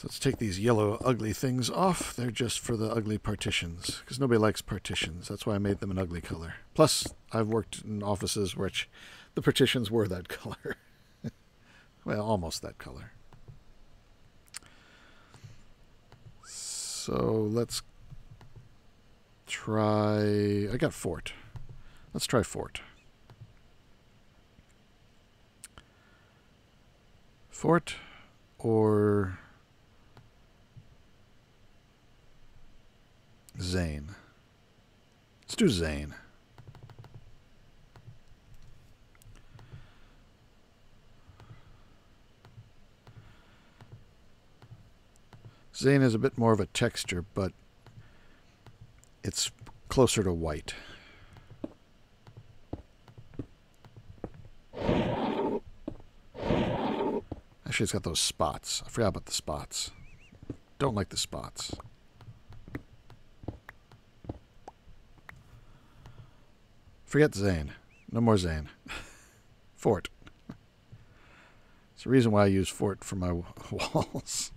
Let's take these yellow ugly things off. They're just for the ugly partitions, because nobody likes partitions. That's why I made them an ugly color. Plus, I've worked in offices which the partitions were that color. well, almost that color. So let's try... I got fort. Let's try fort. Fort or Zane. Let's do Zane. Zane is a bit more of a texture, but it's closer to white. Actually, it's got those spots. I forgot about the spots. Don't like the spots. Forget Zane. No more Zane. Fort. It's the reason why I use Fort for my walls.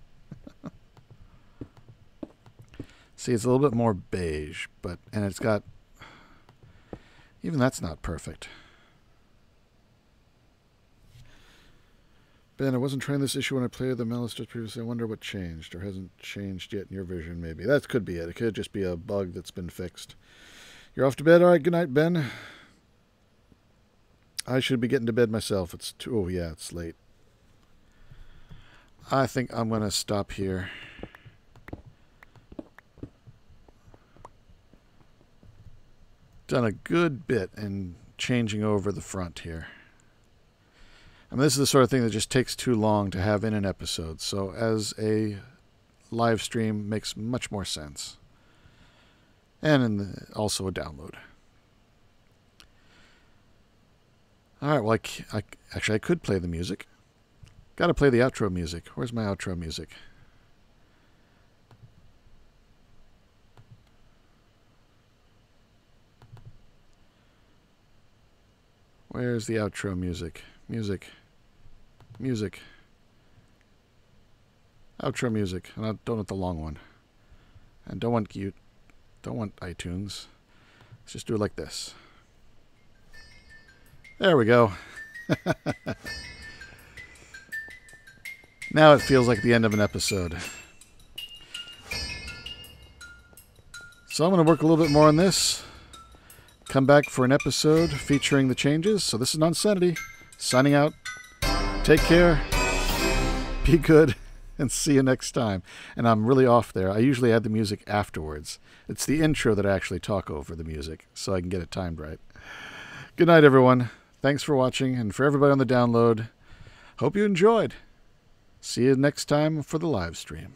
See, it's a little bit more beige, but and it's got Even that's not perfect. Ben, I wasn't trying this issue when I played the Melisters previously. I wonder what changed or hasn't changed yet in your vision, maybe. That could be it. It could just be a bug that's been fixed. You're off to bed? All right, good night, Ben. I should be getting to bed myself. It's too, oh yeah, it's late. I think I'm going to stop here. Done a good bit in changing over the front here. I mean, this is the sort of thing that just takes too long to have in an episode. So as a live stream makes much more sense. And the, also a download. All right, well, I, I, actually, I could play the music. Got to play the outro music. Where's my outro music? Where's the outro music? Music. Music. Outro music. And I don't want the long one. And don't want you don't want iTunes. Let's just do it like this. There we go. now it feels like the end of an episode. So I'm going to work a little bit more on this. Come back for an episode featuring the changes. So this is Nonsanity. Signing out. Take care. Be good. And see you next time. And I'm really off there. I usually add the music afterwards. It's the intro that I actually talk over the music so I can get it timed right. Good night, everyone. Thanks for watching, and for everybody on the download, hope you enjoyed. See you next time for the live stream.